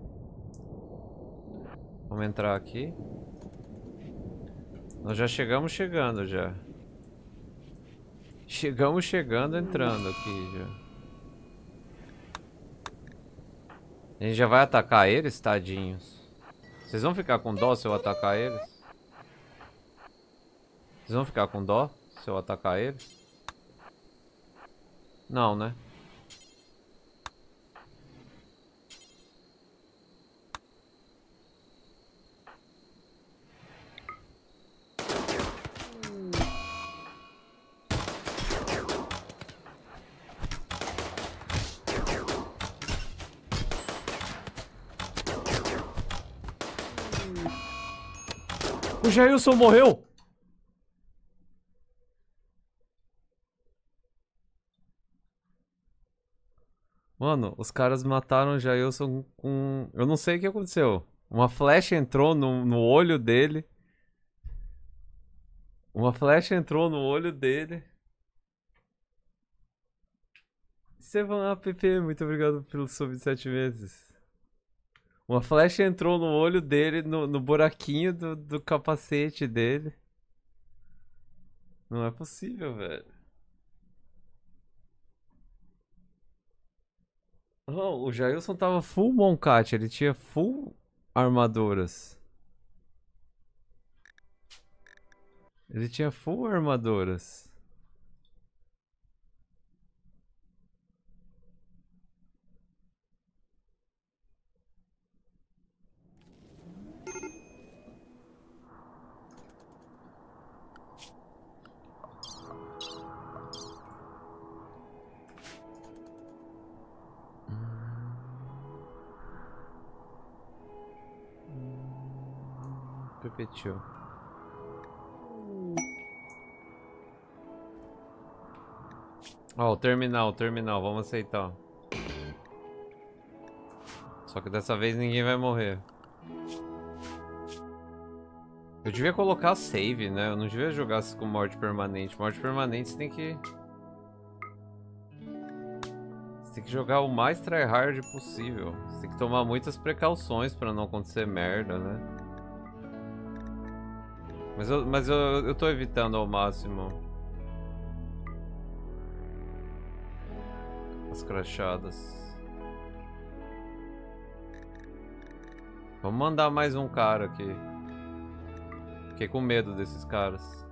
Vamos entrar aqui. Nós já chegamos chegando já. Chegamos chegando, entrando aqui já. A gente já vai atacar eles, tadinhos. Vocês vão ficar com dó se eu atacar eles? Vocês vão ficar com dó se eu atacar eles? Não, né? O Jailson morreu! Mano, os caras mataram o Jailson com... Eu não sei o que aconteceu. Uma flecha entrou no, no olho dele. Uma flecha entrou no olho dele. Estevam APP, muito obrigado pelo sub de 7 meses. Uma flecha entrou no olho dele, no, no buraquinho do, do capacete dele. Não é possível, velho. Oh, o Jailson tava full Moncat, ele tinha full armaduras. Ele tinha full armaduras. Ó, o terminal, o terminal, vamos aceitar. Só que dessa vez ninguém vai morrer. Eu devia colocar save, né? Eu não devia jogar com morte permanente. Morte permanente você tem que... Você tem que jogar o mais tryhard possível. Você tem que tomar muitas precauções pra não acontecer merda, né? Mas eu, mas eu, eu tô evitando ao máximo. As crachadas. Vamos mandar mais um cara aqui. Fiquei com medo desses caras.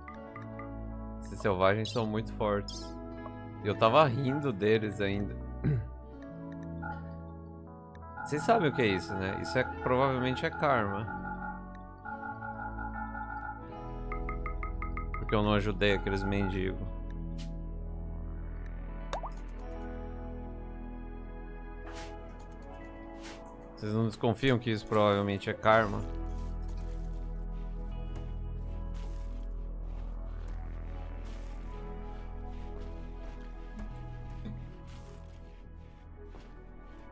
Esses selvagens são muito fortes. E eu tava rindo deles ainda. Vocês sabem o que é isso, né? Isso é provavelmente é karma. Porque eu não ajudei aqueles mendigos. Vocês não desconfiam que isso provavelmente é karma?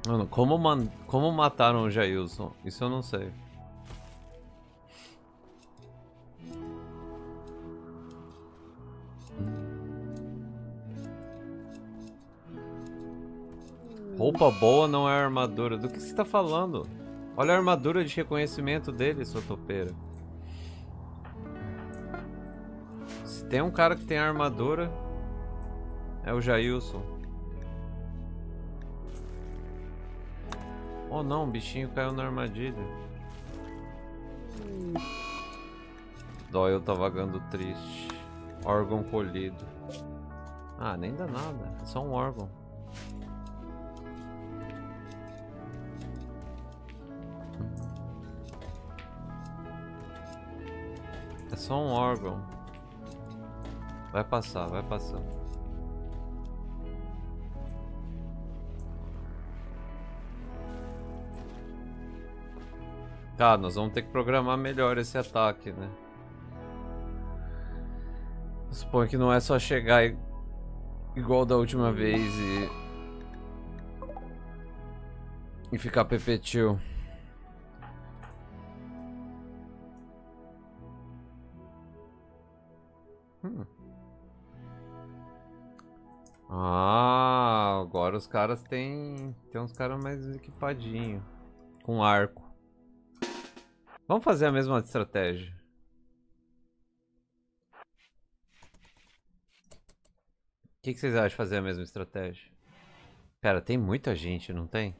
Mano, como, man... como mataram o Jailson? Isso eu não sei. Roupa boa não é armadura. Do que você tá falando? Olha a armadura de reconhecimento dele, sua topeira. Se tem um cara que tem armadura, é o Jailson. Oh não, o bichinho caiu na armadilha. Doyle tá vagando triste. Órgão colhido. Ah, nem dá nada. É só um órgão. Só um órgão. Vai passar, vai passar. Tá, nós vamos ter que programar melhor esse ataque, né? Suponho que não é só chegar igual da última vez e... E ficar pepetil. Ah, agora os caras têm... Tem uns caras mais equipadinhos. Com arco. Vamos fazer a mesma estratégia. O que, que, vocês acham de fazer a mesma estratégia? Pera, tem muita gente, não tem?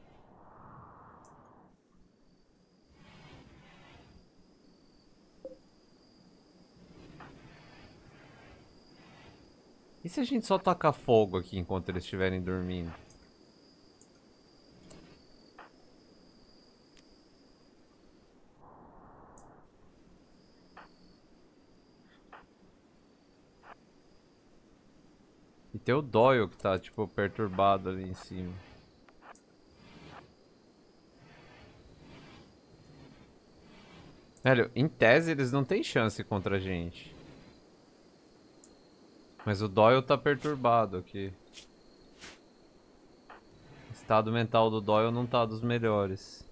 E se a gente só tacar fogo aqui enquanto eles estiverem dormindo? tem o Doyle que tá, tipo, perturbado ali em cima. Velho, em tese eles não têm chance contra a gente. Mas o Doyle tá perturbado aqui. O estado mental do Doyle não tá dos melhores.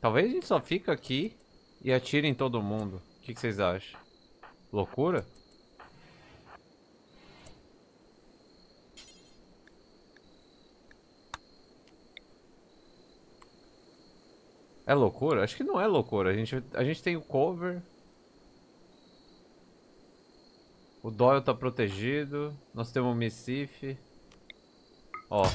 Talvez a gente só fica aqui e atire em todo mundo. O que, que vocês acham? Loucura? É loucura? Acho que não é loucura. A gente, a gente tem o cover. O Doyle tá protegido. Nós temos o Missif. Ó.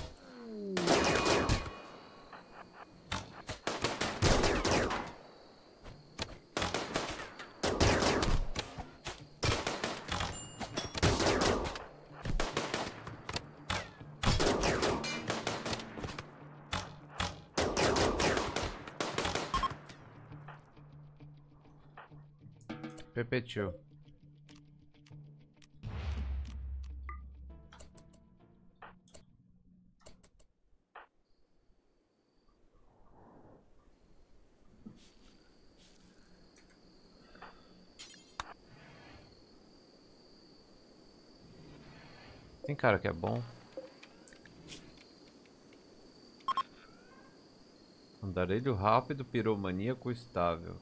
Tem cara que é bom. Andarilho rápido, piromaníaco estável.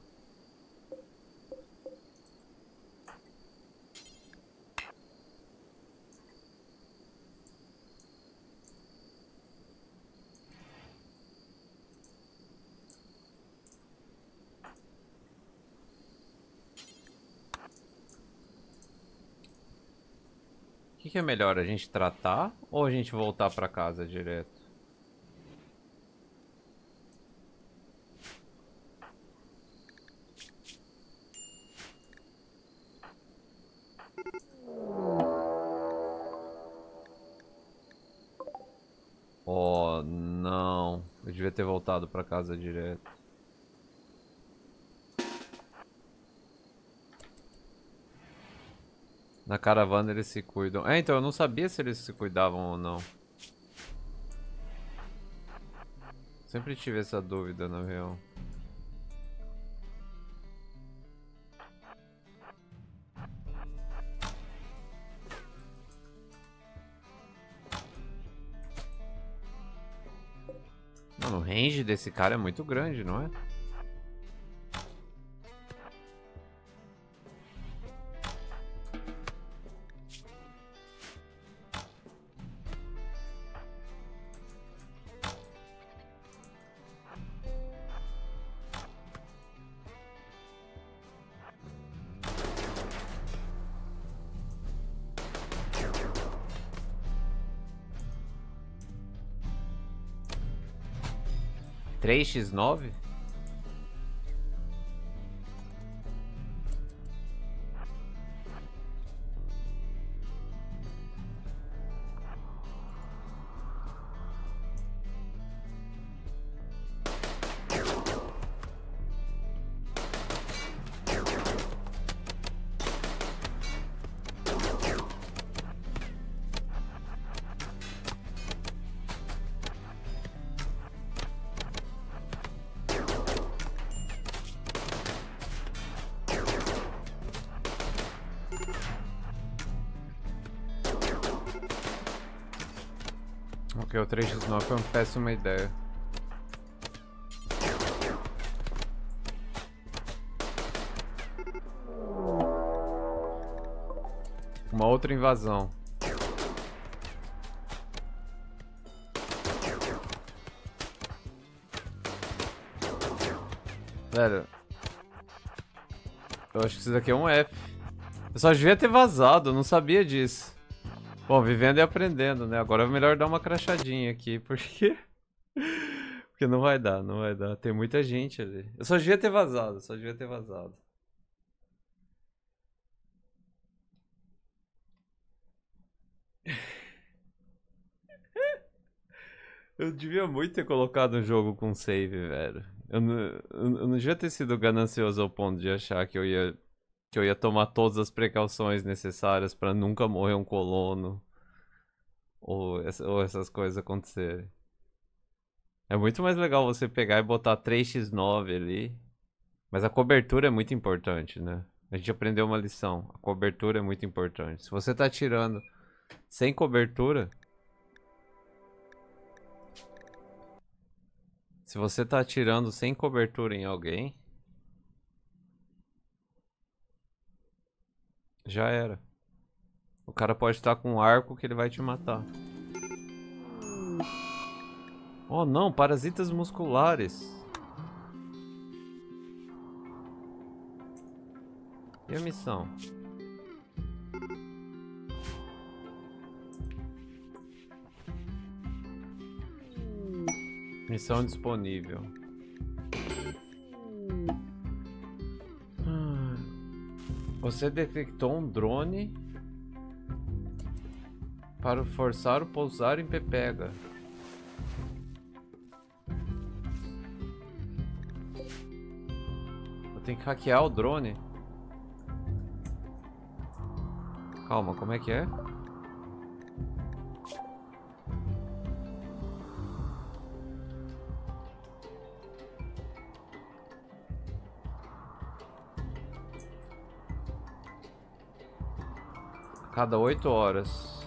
Melhor, a gente tratar ou a gente voltar pra casa direto? Oh, não. Eu devia ter voltado pra casa direto. Na caravana eles se cuidam. É, então eu não sabia se eles se cuidavam ou não. Sempre tive essa dúvida no avião. Mano, o range desse cara é muito grande, não é? X9? 3x9 foi uma péssima ideia. Uma outra invasão. Velho. Eu acho que isso daqui é um F. Eu só devia ter vazado, eu não sabia disso. Bom, vivendo e aprendendo, né? Agora é melhor dar uma crachadinha aqui, porque... porque não vai dar, não vai dar. Tem muita gente ali. Eu só devia ter vazado, só devia ter vazado. Eu devia muito ter colocado um jogo com save, velho. Eu não, eu não devia ter sido ganancioso ao ponto de achar que eu ia que eu ia tomar todas as precauções necessárias para nunca morrer um colono ou, essa, ou essas coisas acontecerem. É muito mais legal você pegar e botar 3x9 ali. Mas a cobertura é muito importante, né? A gente aprendeu uma lição. A cobertura é muito importante. Se você tá tirando sem cobertura. Se você tá atirando sem cobertura em alguém. Já era. O cara pode estar com um arco que ele vai te matar. Oh não, parasitas musculares. E a missão? Missão disponível. Você detectou um drone para forçar o pousar em Pepega. Eu tenho que hackear o drone. Calma, como é que é? cada 8 horas.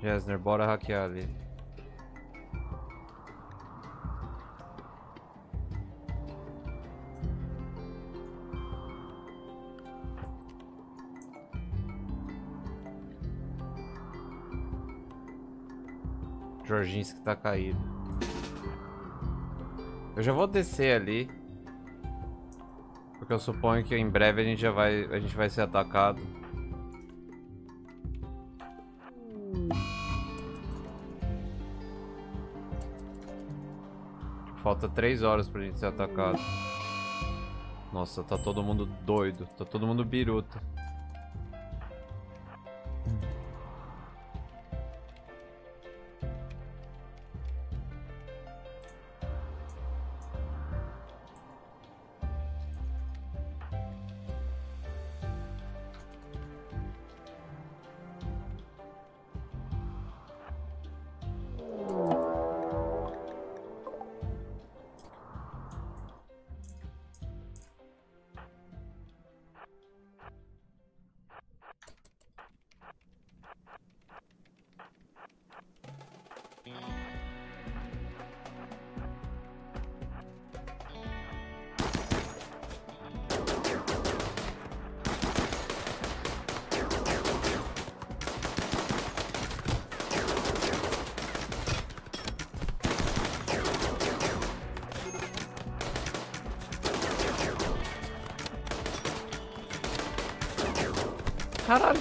Jesner, bora hackear ali. Jorginho que tá caído. Eu já vou descer ali. Porque eu suponho que em breve a gente já vai, a gente vai ser atacado. Falta 3 horas pra gente ser atacado. Nossa, tá todo mundo doido. Tá todo mundo biruta.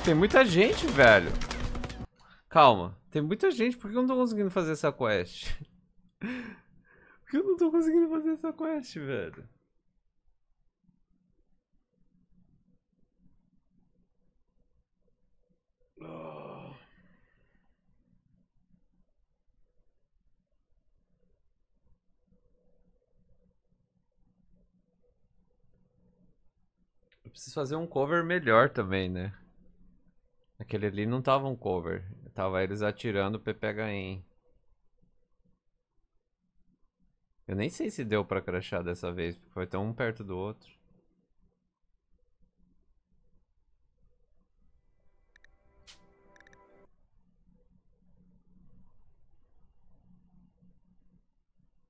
Tem muita gente, velho. Calma, tem muita gente. Por que eu não tô conseguindo fazer essa quest? Por que eu não tô conseguindo fazer essa quest, velho? Preciso fazer um cover melhor também, né? Aquele ali não tava um cover. Tava eles atirando o PPHM. Eu nem sei se deu pra crashar dessa vez, porque foi tão um perto do outro.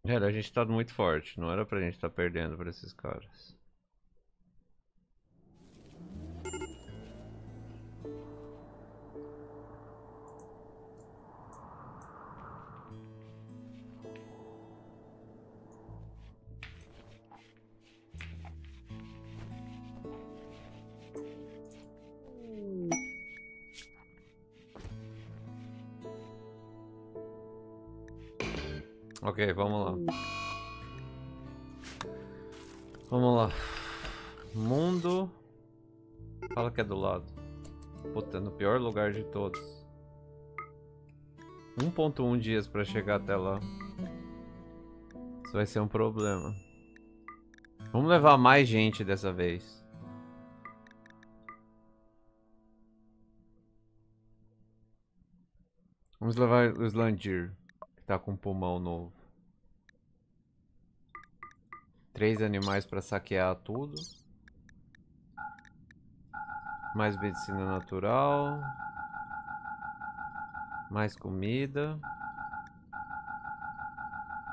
Era, a gente tá muito forte, não era pra gente tá perdendo pra esses caras. Ok, vamos lá. Vamos lá. Mundo. Fala que é do lado. Puta, no pior lugar de todos. 1.1 dias pra chegar até lá. Isso vai ser um problema. Vamos levar mais gente dessa vez. Vamos levar o Slandir, que tá com um pulmão novo. Três animais para saquear tudo. Mais medicina natural. Mais comida.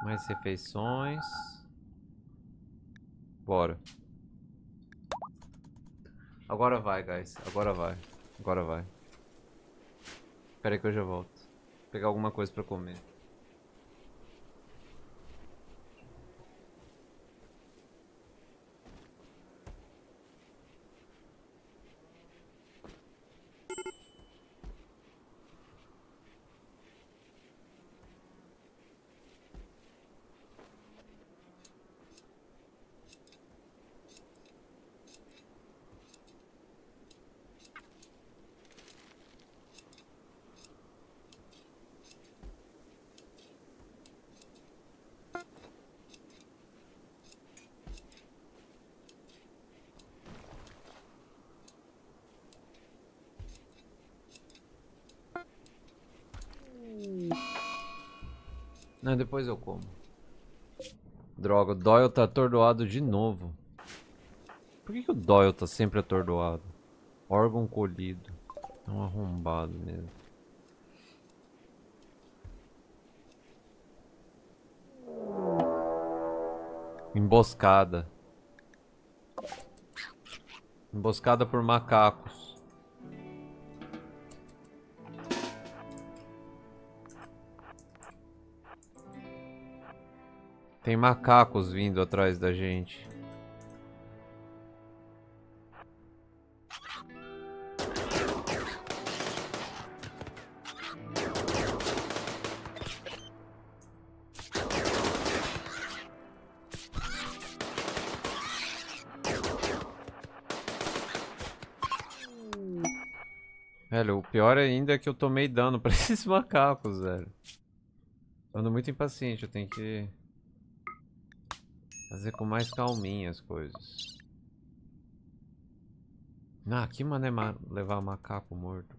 Mais refeições. Bora. Agora vai, guys. Agora vai. Agora vai. Espera aí que eu já volto. Vou pegar alguma coisa para comer. Né? Depois eu como. Droga, o Doyle tá atordoado de novo. Por que, que o Doyle tá sempre atordoado? Órgão colhido. É um arrombado mesmo. Emboscada. Emboscada por macacos. Tem macacos vindo atrás da gente. Velho, o pior ainda é que eu tomei dano pra esses macacos, velho. Ando muito impaciente, eu tenho que fazer com mais calminha as coisas. Ah, que mané ma levar macaco morto.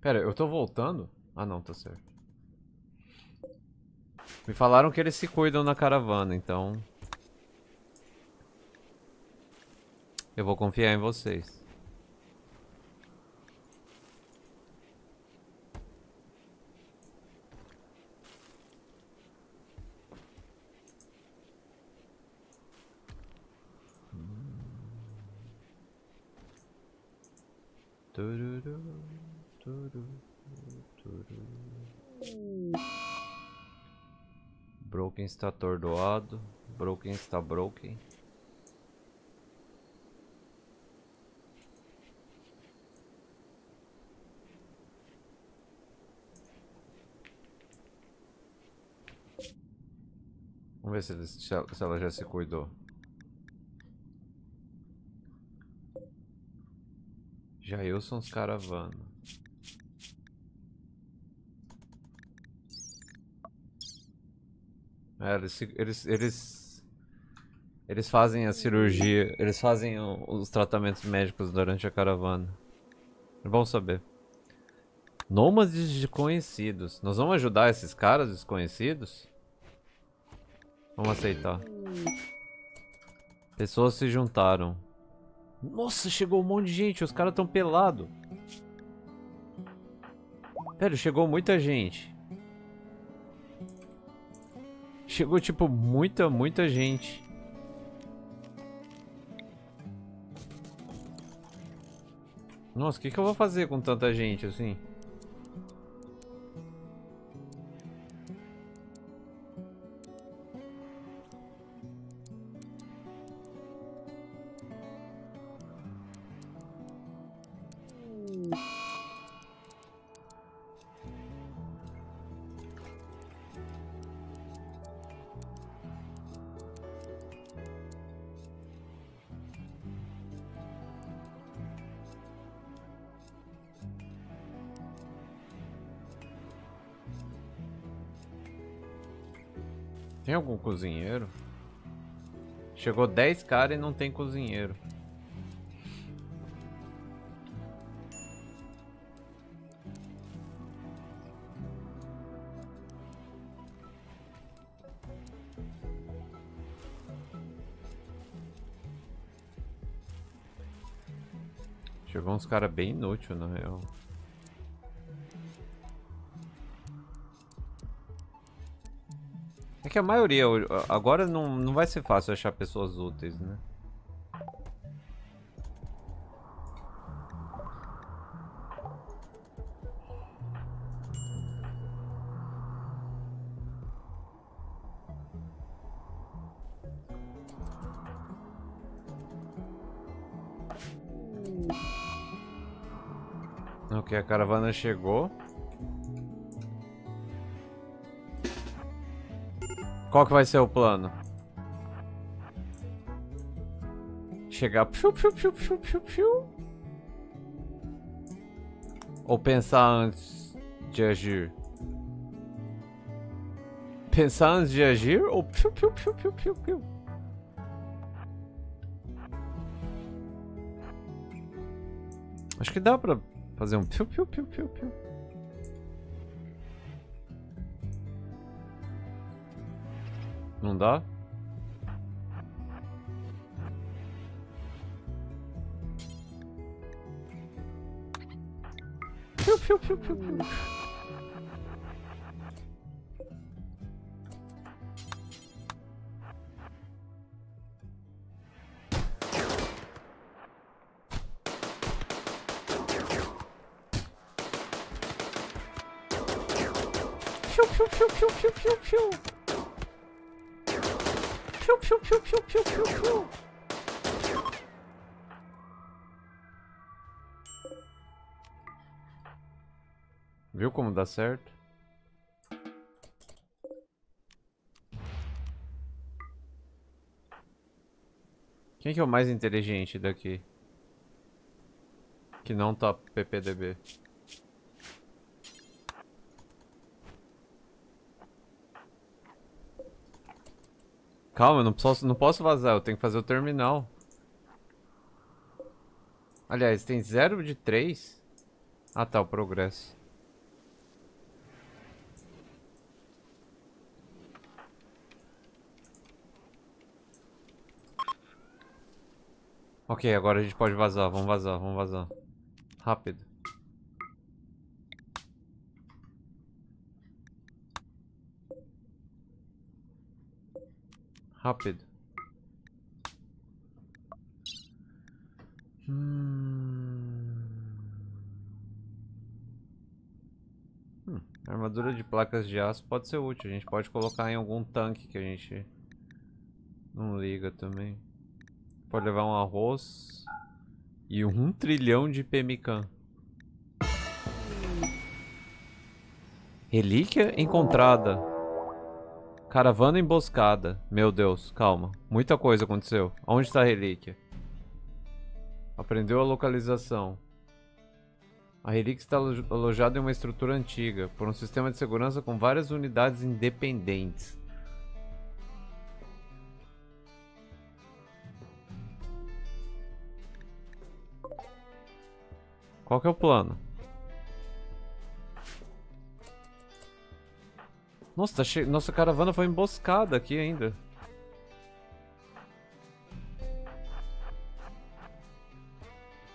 Pera, eu tô voltando? Ah não, tá certo. Me falaram que eles se cuidam na caravana, então... Eu vou confiar em vocês. Tururu, tururu, tururu. Broken está atordoado. Broken está broken. Vamos ver se, se ela- se ela já se cuidou. Jailson's Caravana. É, eles, eles, eles, eles fazem a cirurgia, eles fazem os tratamentos médicos durante a caravana. É bom saber. Nômades desconhecidos. Nós vamos ajudar esses caras desconhecidos? Vamos aceitar. Pessoas se juntaram. Nossa, chegou um monte de gente, os caras tão pelado. Velho, chegou muita gente. Chegou, tipo, muita, muita gente. Nossa, o que, que eu vou fazer com tanta gente assim? Tem algum cozinheiro? Chegou 10 caras e não tem cozinheiro. Chegou uns caras bem inútil na real. É que a maioria, agora não, não vai ser fácil achar pessoas úteis, né? Ok, a caravana chegou. Qual que vai ser o plano? Chegar. Piu, piu, piu, piu, piu, piu. Ou pensar antes de agir? Pensar antes de agir ou piu, piu, piu, piu, piu, piu. Acho que dá pra fazer um piu, piu, piu, piu, piu. Não dá? Viu como dá certo? Quem que é o mais inteligente daqui? Que não tá PPDB. Calma, eu não posso, não posso vazar, eu tenho que fazer o terminal. Aliás, tem 0 de 3? Ah tá, o progresso. Ok, agora a gente pode vazar, vamos vazar, vamos vazar. Rápido. Rápido. Hum... Hum, armadura de placas de aço pode ser útil. A gente pode colocar em algum tanque que a gente não liga também. Pode levar um arroz e um trilhão de pemican. Relíquia encontrada. Caravana emboscada. Meu Deus, calma. Muita coisa aconteceu. Onde está a relíquia? Aprendeu a localização. A relíquia está alojada em uma estrutura antiga, por um sistema de segurança com várias unidades independentes. Qual que é o plano? Nossa, tá che... nossa caravana foi emboscada aqui ainda.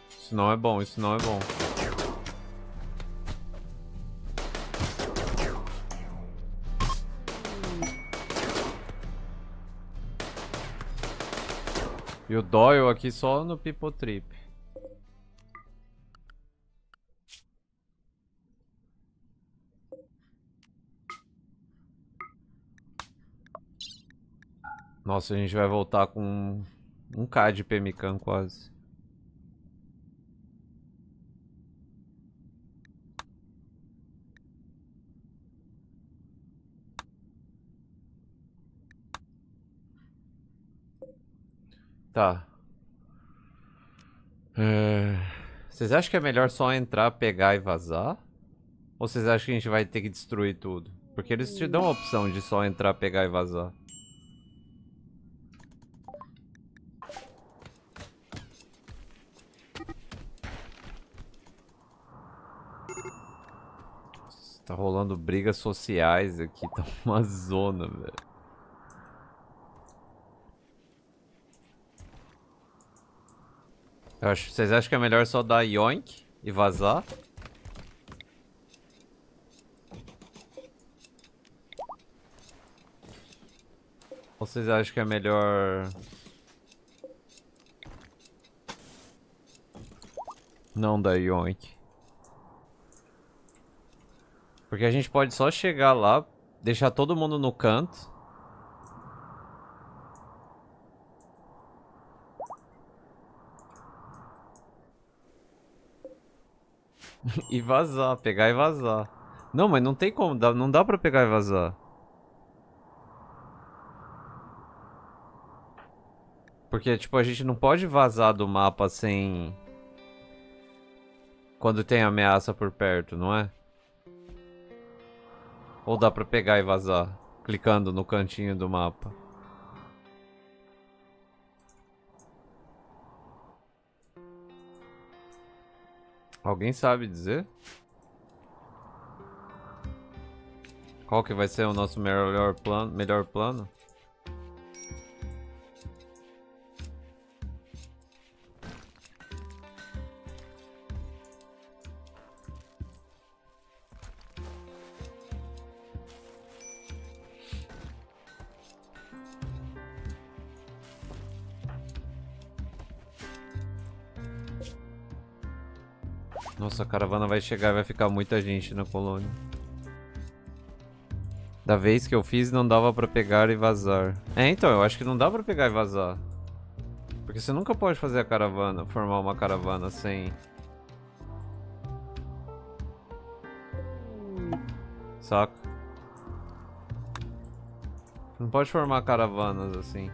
Isso não é bom, isso não é bom. E o Doyle aqui só no People Nossa, a gente vai voltar com um K de Pemican quase. Tá. É... Vocês acham que é melhor só entrar, pegar e vazar? Ou vocês acham que a gente vai ter que destruir tudo? Porque eles te dão a opção de só entrar, pegar e vazar. Tá rolando brigas sociais aqui, tá uma zona, velho. Acho, vocês acham que é melhor só dar yoink e vazar? Ou vocês acham que é melhor... Não dar yoink? Porque a gente pode só chegar lá, deixar todo mundo no canto. e vazar, pegar e vazar. Não, mas não tem como, não dá pra pegar e vazar. Porque, tipo, a gente não pode vazar do mapa sem... Quando tem ameaça por perto, não é? Ou dá pra pegar e vazar, clicando no cantinho do mapa? Alguém sabe dizer? Qual que vai ser o nosso melhor plano? Melhor plano? Nossa, a caravana vai chegar e vai ficar muita gente na colônia. Da vez que eu fiz não dava pra pegar e vazar. É, então, eu acho que não dá pra pegar e vazar. Porque você nunca pode fazer a caravana, formar uma caravana sem... Saca? Não pode formar caravanas assim.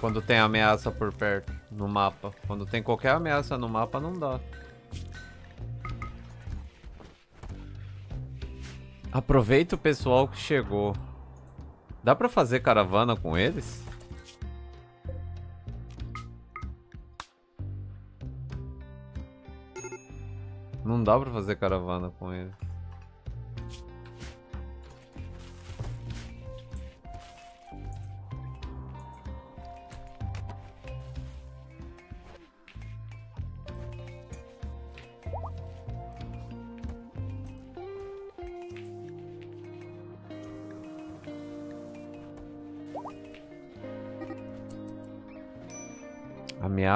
Quando tem ameaça por perto no mapa. Quando tem qualquer ameaça no mapa, não dá. Aproveita o pessoal que chegou. Dá pra fazer caravana com eles? Não dá pra fazer caravana com eles.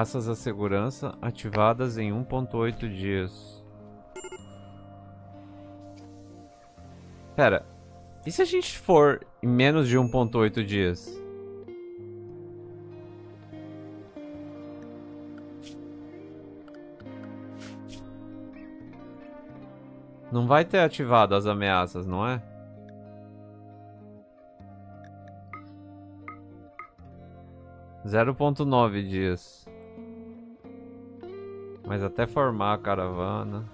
Ameaças à segurança ativadas em 1.8 dias. Pera, e se a gente for em menos de 1.8 dias? Não vai ter ativado as ameaças, não é? 0.9 dias. Mas até formar a caravana.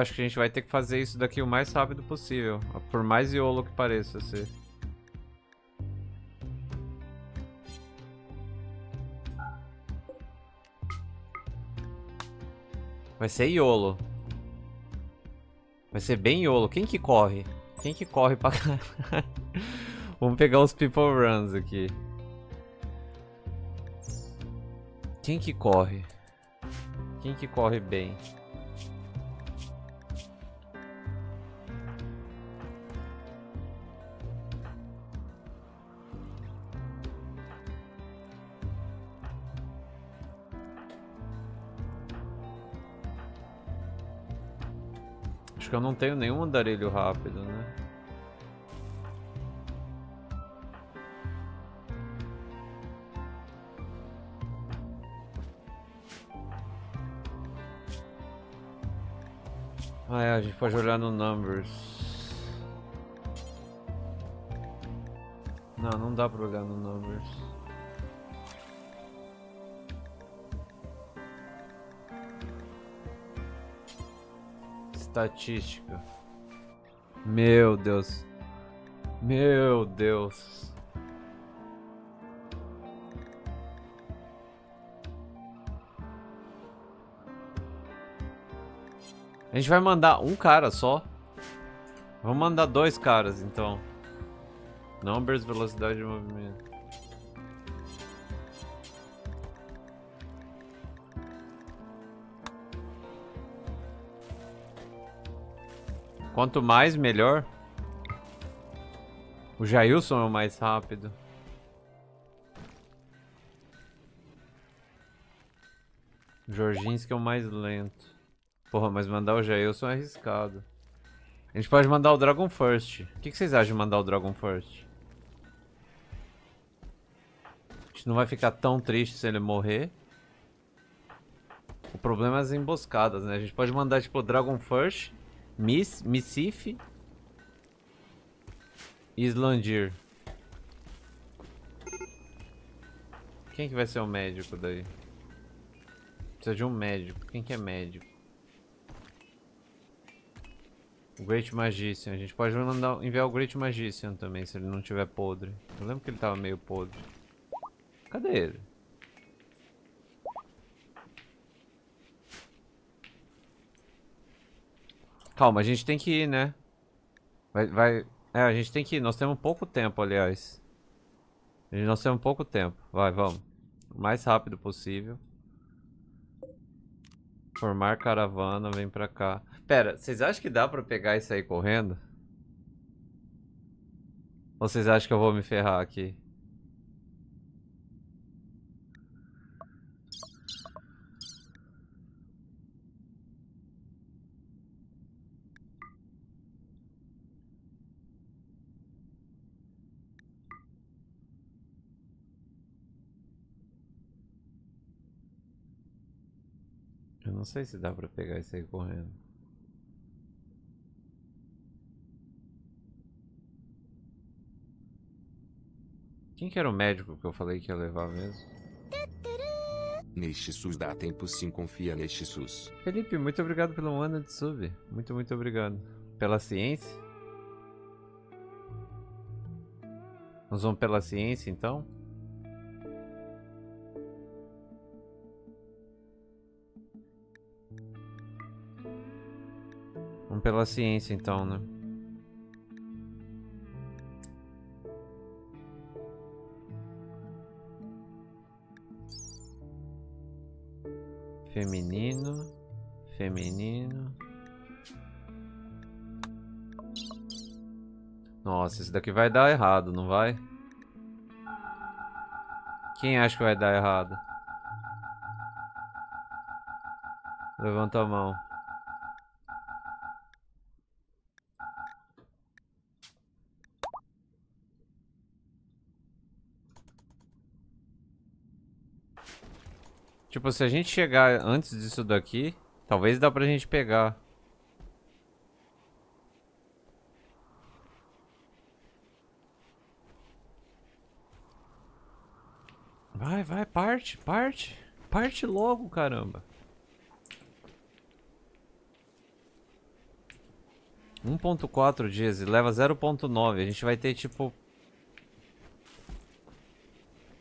Acho que a gente vai ter que fazer isso daqui o mais rápido possível. Por mais iolo que pareça ser. Vai ser iolo. Vai ser bem iolo. Quem que corre? Quem que corre pra cá? Vamos pegar os people runs aqui. Quem que corre? Quem que corre bem? Tenho nenhum andarilho rápido, né? Ah, é, a gente pode olhar no numbers. Não, não dá pra olhar no numbers. Estatística. Meu Deus. Meu Deus. A gente vai mandar um cara só. Vamos mandar dois caras então. Numbers, velocidade de movimento. Quanto mais, melhor. O Jailson é o mais rápido. O Jorginski é o mais lento. Porra, mas mandar o Jailson é arriscado. A gente pode mandar o Dragon First. O que, vocês acham de mandar o Dragon First? A gente não vai ficar tão triste se ele morrer. O problema é as emboscadas, né? A gente pode mandar, tipo, o Dragon First Miss, Missif Islandir. Quem que vai ser o médico daí? Precisa de um médico. Quem que é médico? O Great Magician. A gente pode mandar, enviar o Great Magician também, se ele não tiver podre. Eu lembro que ele tava meio podre. Cadê ele? Calma, a gente tem que ir, né? Vai, vai... É, a gente tem que ir. Nós temos pouco tempo, aliás. Nós temos pouco tempo. Vai, vamos. O mais rápido possível. Formar caravana, vem pra cá. Pera, vocês acham que dá pra pegar e sair correndo? Ou vocês acham que eu vou me ferrar aqui? Eu não sei se dá pra pegar e sair correndo. Quem que era o médico que eu falei que ia levar mesmo? Neste SUS dá tempo sim, confia neste SUS. Felipe, muito obrigado pelo ano de sub. Muito, muito obrigado. Pela ciência. Nós vamos pela ciência então? Pela ciência então, né? Feminino. Feminino. Nossa, esse daqui vai dar errado, não vai? Quem acha que vai dar errado? Levanta a mão. Tipo, se a gente chegar antes disso daqui, talvez dá pra gente pegar. Vai, vai, parte, parte. Parte logo, caramba. 1.4 dias e leva 0.9. A gente vai ter, tipo...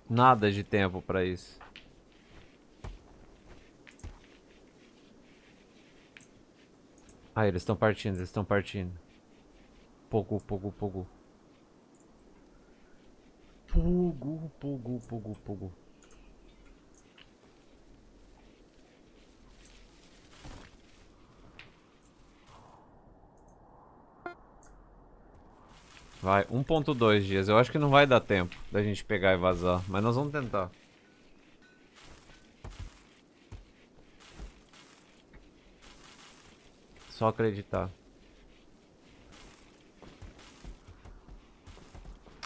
Nada de tempo pra isso. Ah, eles estão partindo, eles estão partindo. Pogo, pogo, pogo. Pogo, pogo, pogo, pogo. Vai, 1.2 dias. Eu acho que não vai dar tempo da gente pegar e vazar. Mas nós vamos tentar. Só acreditar.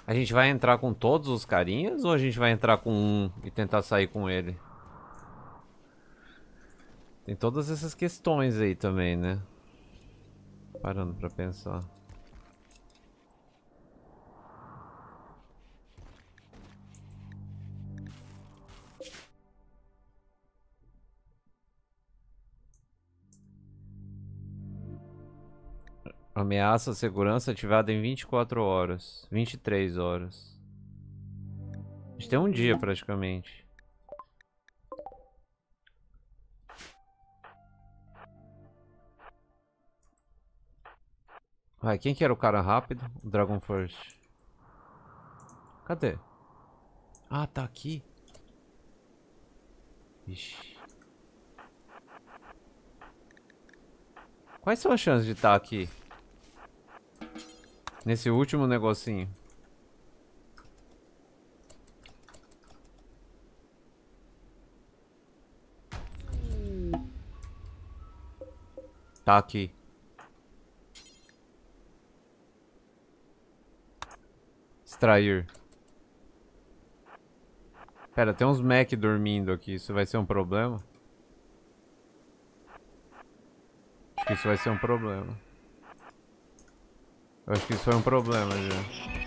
A gente vai entrar com todos os carinhas ou a gente vai entrar com um e tentar sair com ele? Tem todas essas questões aí também, né? Parando pra pensar. Ameaça segurança ativada em 24 horas. 23 horas. A gente tem um dia praticamente. Vai, quem que era o cara rápido? O Dragon First. Cadê? Ah, tá aqui. Ixi. Quais são as chances de estar tá aqui? Nesse último negocinho. Tá aqui. Extrair. Pera, tem uns Mac dormindo aqui. Isso vai ser um problema? Acho que isso vai ser um problema. Eu acho que isso foi um problema já.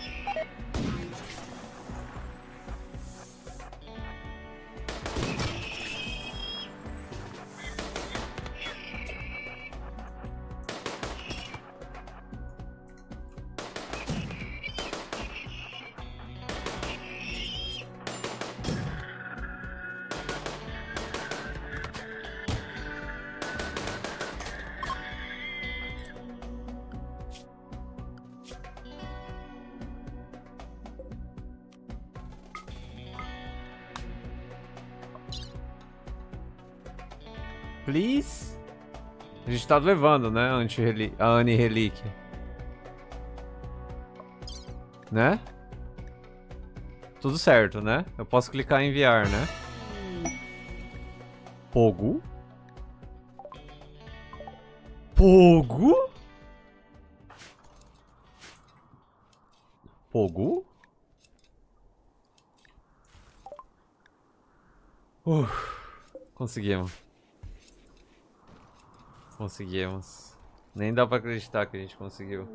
Gente tá levando, né? A Anne Relíquia. Né? Tudo certo, né? Eu posso clicar em enviar, né? Pogo? Pogo? Pogo? Uf, conseguimos. Conseguimos. Nem dá pra acreditar que a gente conseguiu.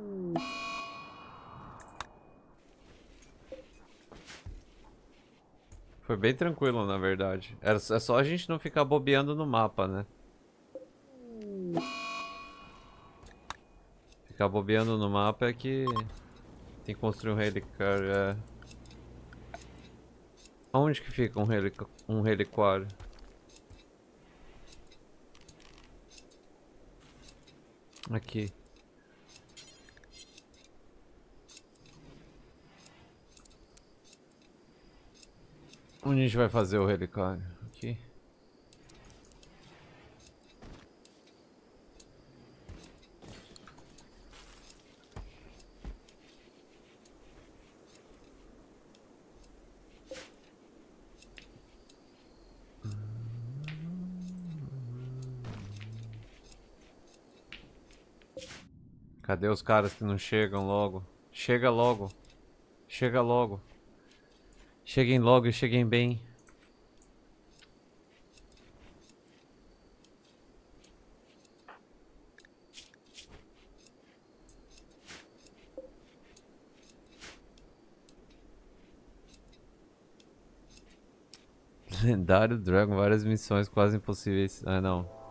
Foi bem tranquilo, na verdade. É só a gente não ficar bobeando no mapa, né? Ficar bobeando no mapa é que... Tem que construir um relicário, é... Onde que fica um, relic... um reliquário? Aqui. Onde a gente vai fazer o relicário? Aqui. Cadê os caras que não chegam logo? Chega logo. Chega logo. Cheguem logo e cheguem bem. Lendário Dragon, várias missões quase impossíveis. Ah, não.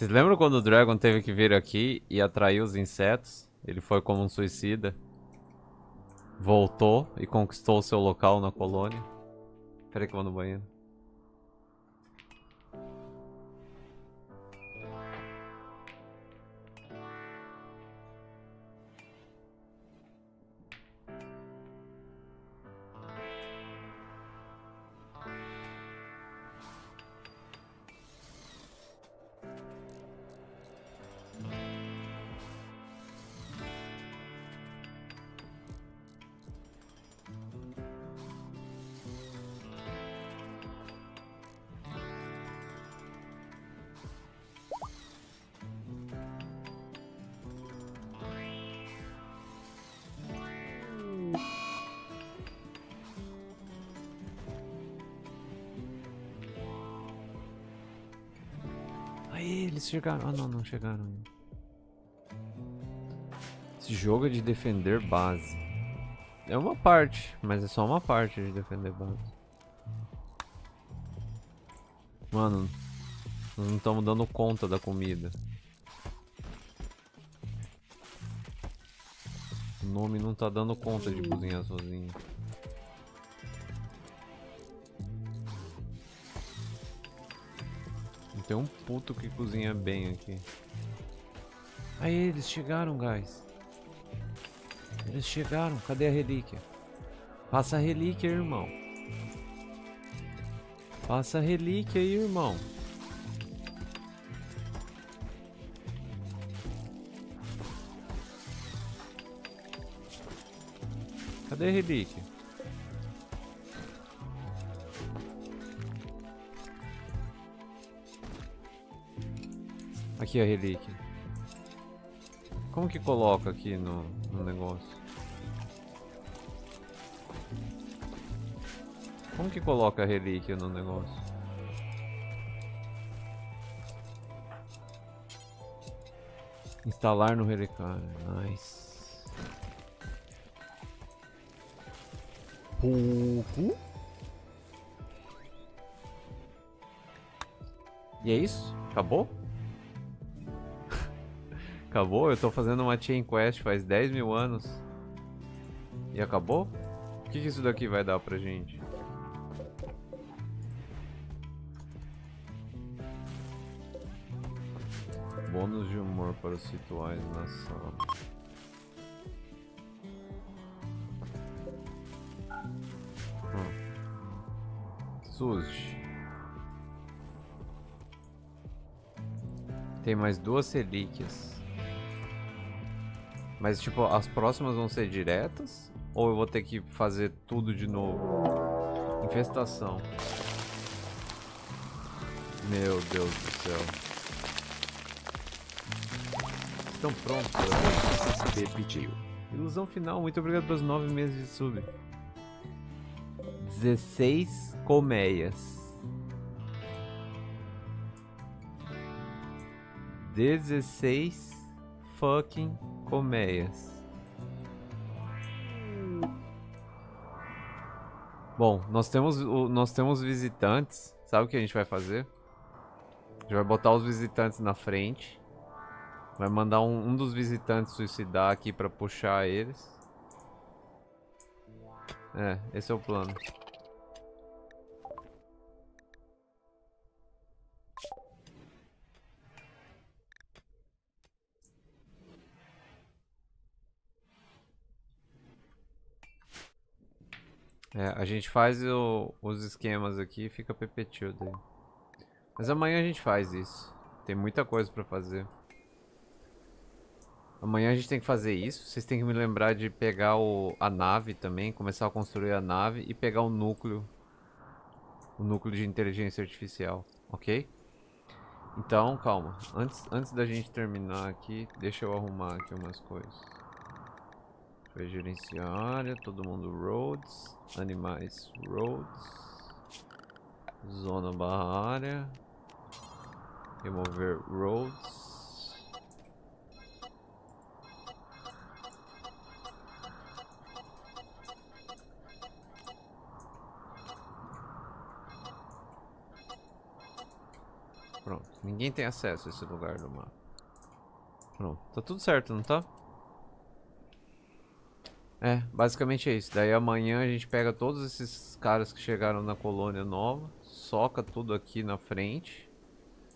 Vocês lembram quando o Dragon teve que vir aqui e atrair os insetos? Ele foi como um suicida. Voltou e conquistou seu local na colônia. Peraí que eu vou no banheiro. Chegaram. Ah, não, não chegaram. Esse jogo é de defender base. É uma parte, mas é só uma parte de defender base. Mano, nós não estamos dando conta da comida. O nome não tá dando conta de cozinhar sozinho. Tem um puto que cozinha bem aqui. Aí eles chegaram, guys. Eles chegaram. Cadê a relíquia? Passa a relíquia, irmão. Passa a relíquia aí, irmão. Cadê a relíquia? Aqui a relíquia. Como que coloca aqui no, no negócio? Como que coloca a relíquia no negócio? Instalar no relicário. Nice. Pouco. E é isso? Acabou? Acabou? Eu tô fazendo uma chain quest faz 10 mil anos. E acabou? O que, que isso daqui vai dar pra gente? Bônus de humor para os rituais na sala. Hum. Tem mais duas relíquias. Mas, tipo, as próximas vão ser diretas? Ou eu vou ter que fazer tudo de novo? Infestação. Meu Deus do céu. Estão prontos? Repetiu. Ilusão final, muito obrigado pelos nove meses de sub. 16 colmeias. 16 fucking colmeias. Bom, nós temos, nós temos visitantes. Sabe o que a gente vai fazer? A gente vai botar os visitantes na frente. Vai mandar um, um dos visitantes suicidar aqui pra puxar eles. É, esse é o plano. É, a gente faz o- os esquemas aqui e fica perpetuo daí. Mas amanhã a gente faz isso. Tem muita coisa pra fazer. Amanhã a gente tem que fazer isso. Vocês têm que me lembrar de pegar o, a nave também, começar a construir a nave e pegar o núcleo. O núcleo de inteligência artificial, ok? Então, calma. Antes, antes da gente terminar aqui, deixa eu arrumar aqui umas coisas. Área, todo mundo roads, animais roads, zona barra área, remover roads. Pronto, ninguém tem acesso a esse lugar do mapa. Pronto, tá tudo certo, não tá? É, basicamente é isso. Daí amanhã a gente pega todos esses caras que chegaram na colônia nova, soca tudo aqui na frente.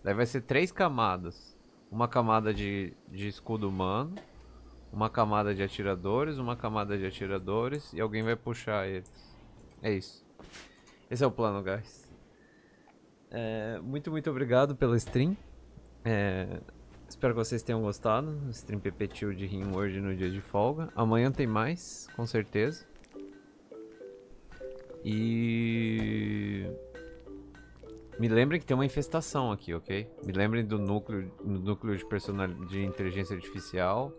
Daí vai ser três camadas. Uma camada de, de escudo humano, uma camada de atiradores, uma camada de atiradores e alguém vai puxar eles. É isso. Esse é o plano, guys. É, muito, muito obrigado pela stream. É, espero que vocês tenham gostado. Stream Pepetil de Rimworld no dia de folga. Amanhã tem mais, com certeza. E. Me lembrem que tem uma infestação aqui, ok? Me lembrem do núcleo, do núcleo de, personal, de inteligência artificial.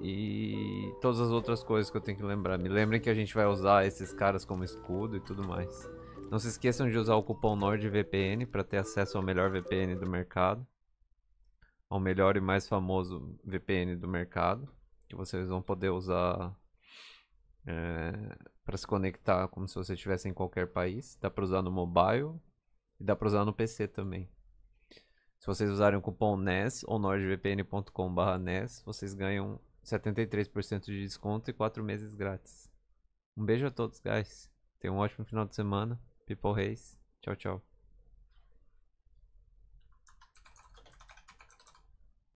E todas as outras coisas que eu tenho que lembrar. Me lembrem que a gente vai usar esses caras como escudo e tudo mais. Não se esqueçam de usar o cupom NordVPN para ter acesso ao melhor VPN do mercado. Ao melhor e mais famoso VPN do mercado. Que vocês vão poder usar para se conectar como se você estivesse em qualquer país. Dá para usar no mobile e dá para usar no PC também. Se vocês usarem o cupom NES ou nordvpn.com/nes, vocês ganham 73% de desconto e 4 meses grátis. Um beijo a todos, guys. Tenham um ótimo final de semana. People Reis. Tchau, tchau.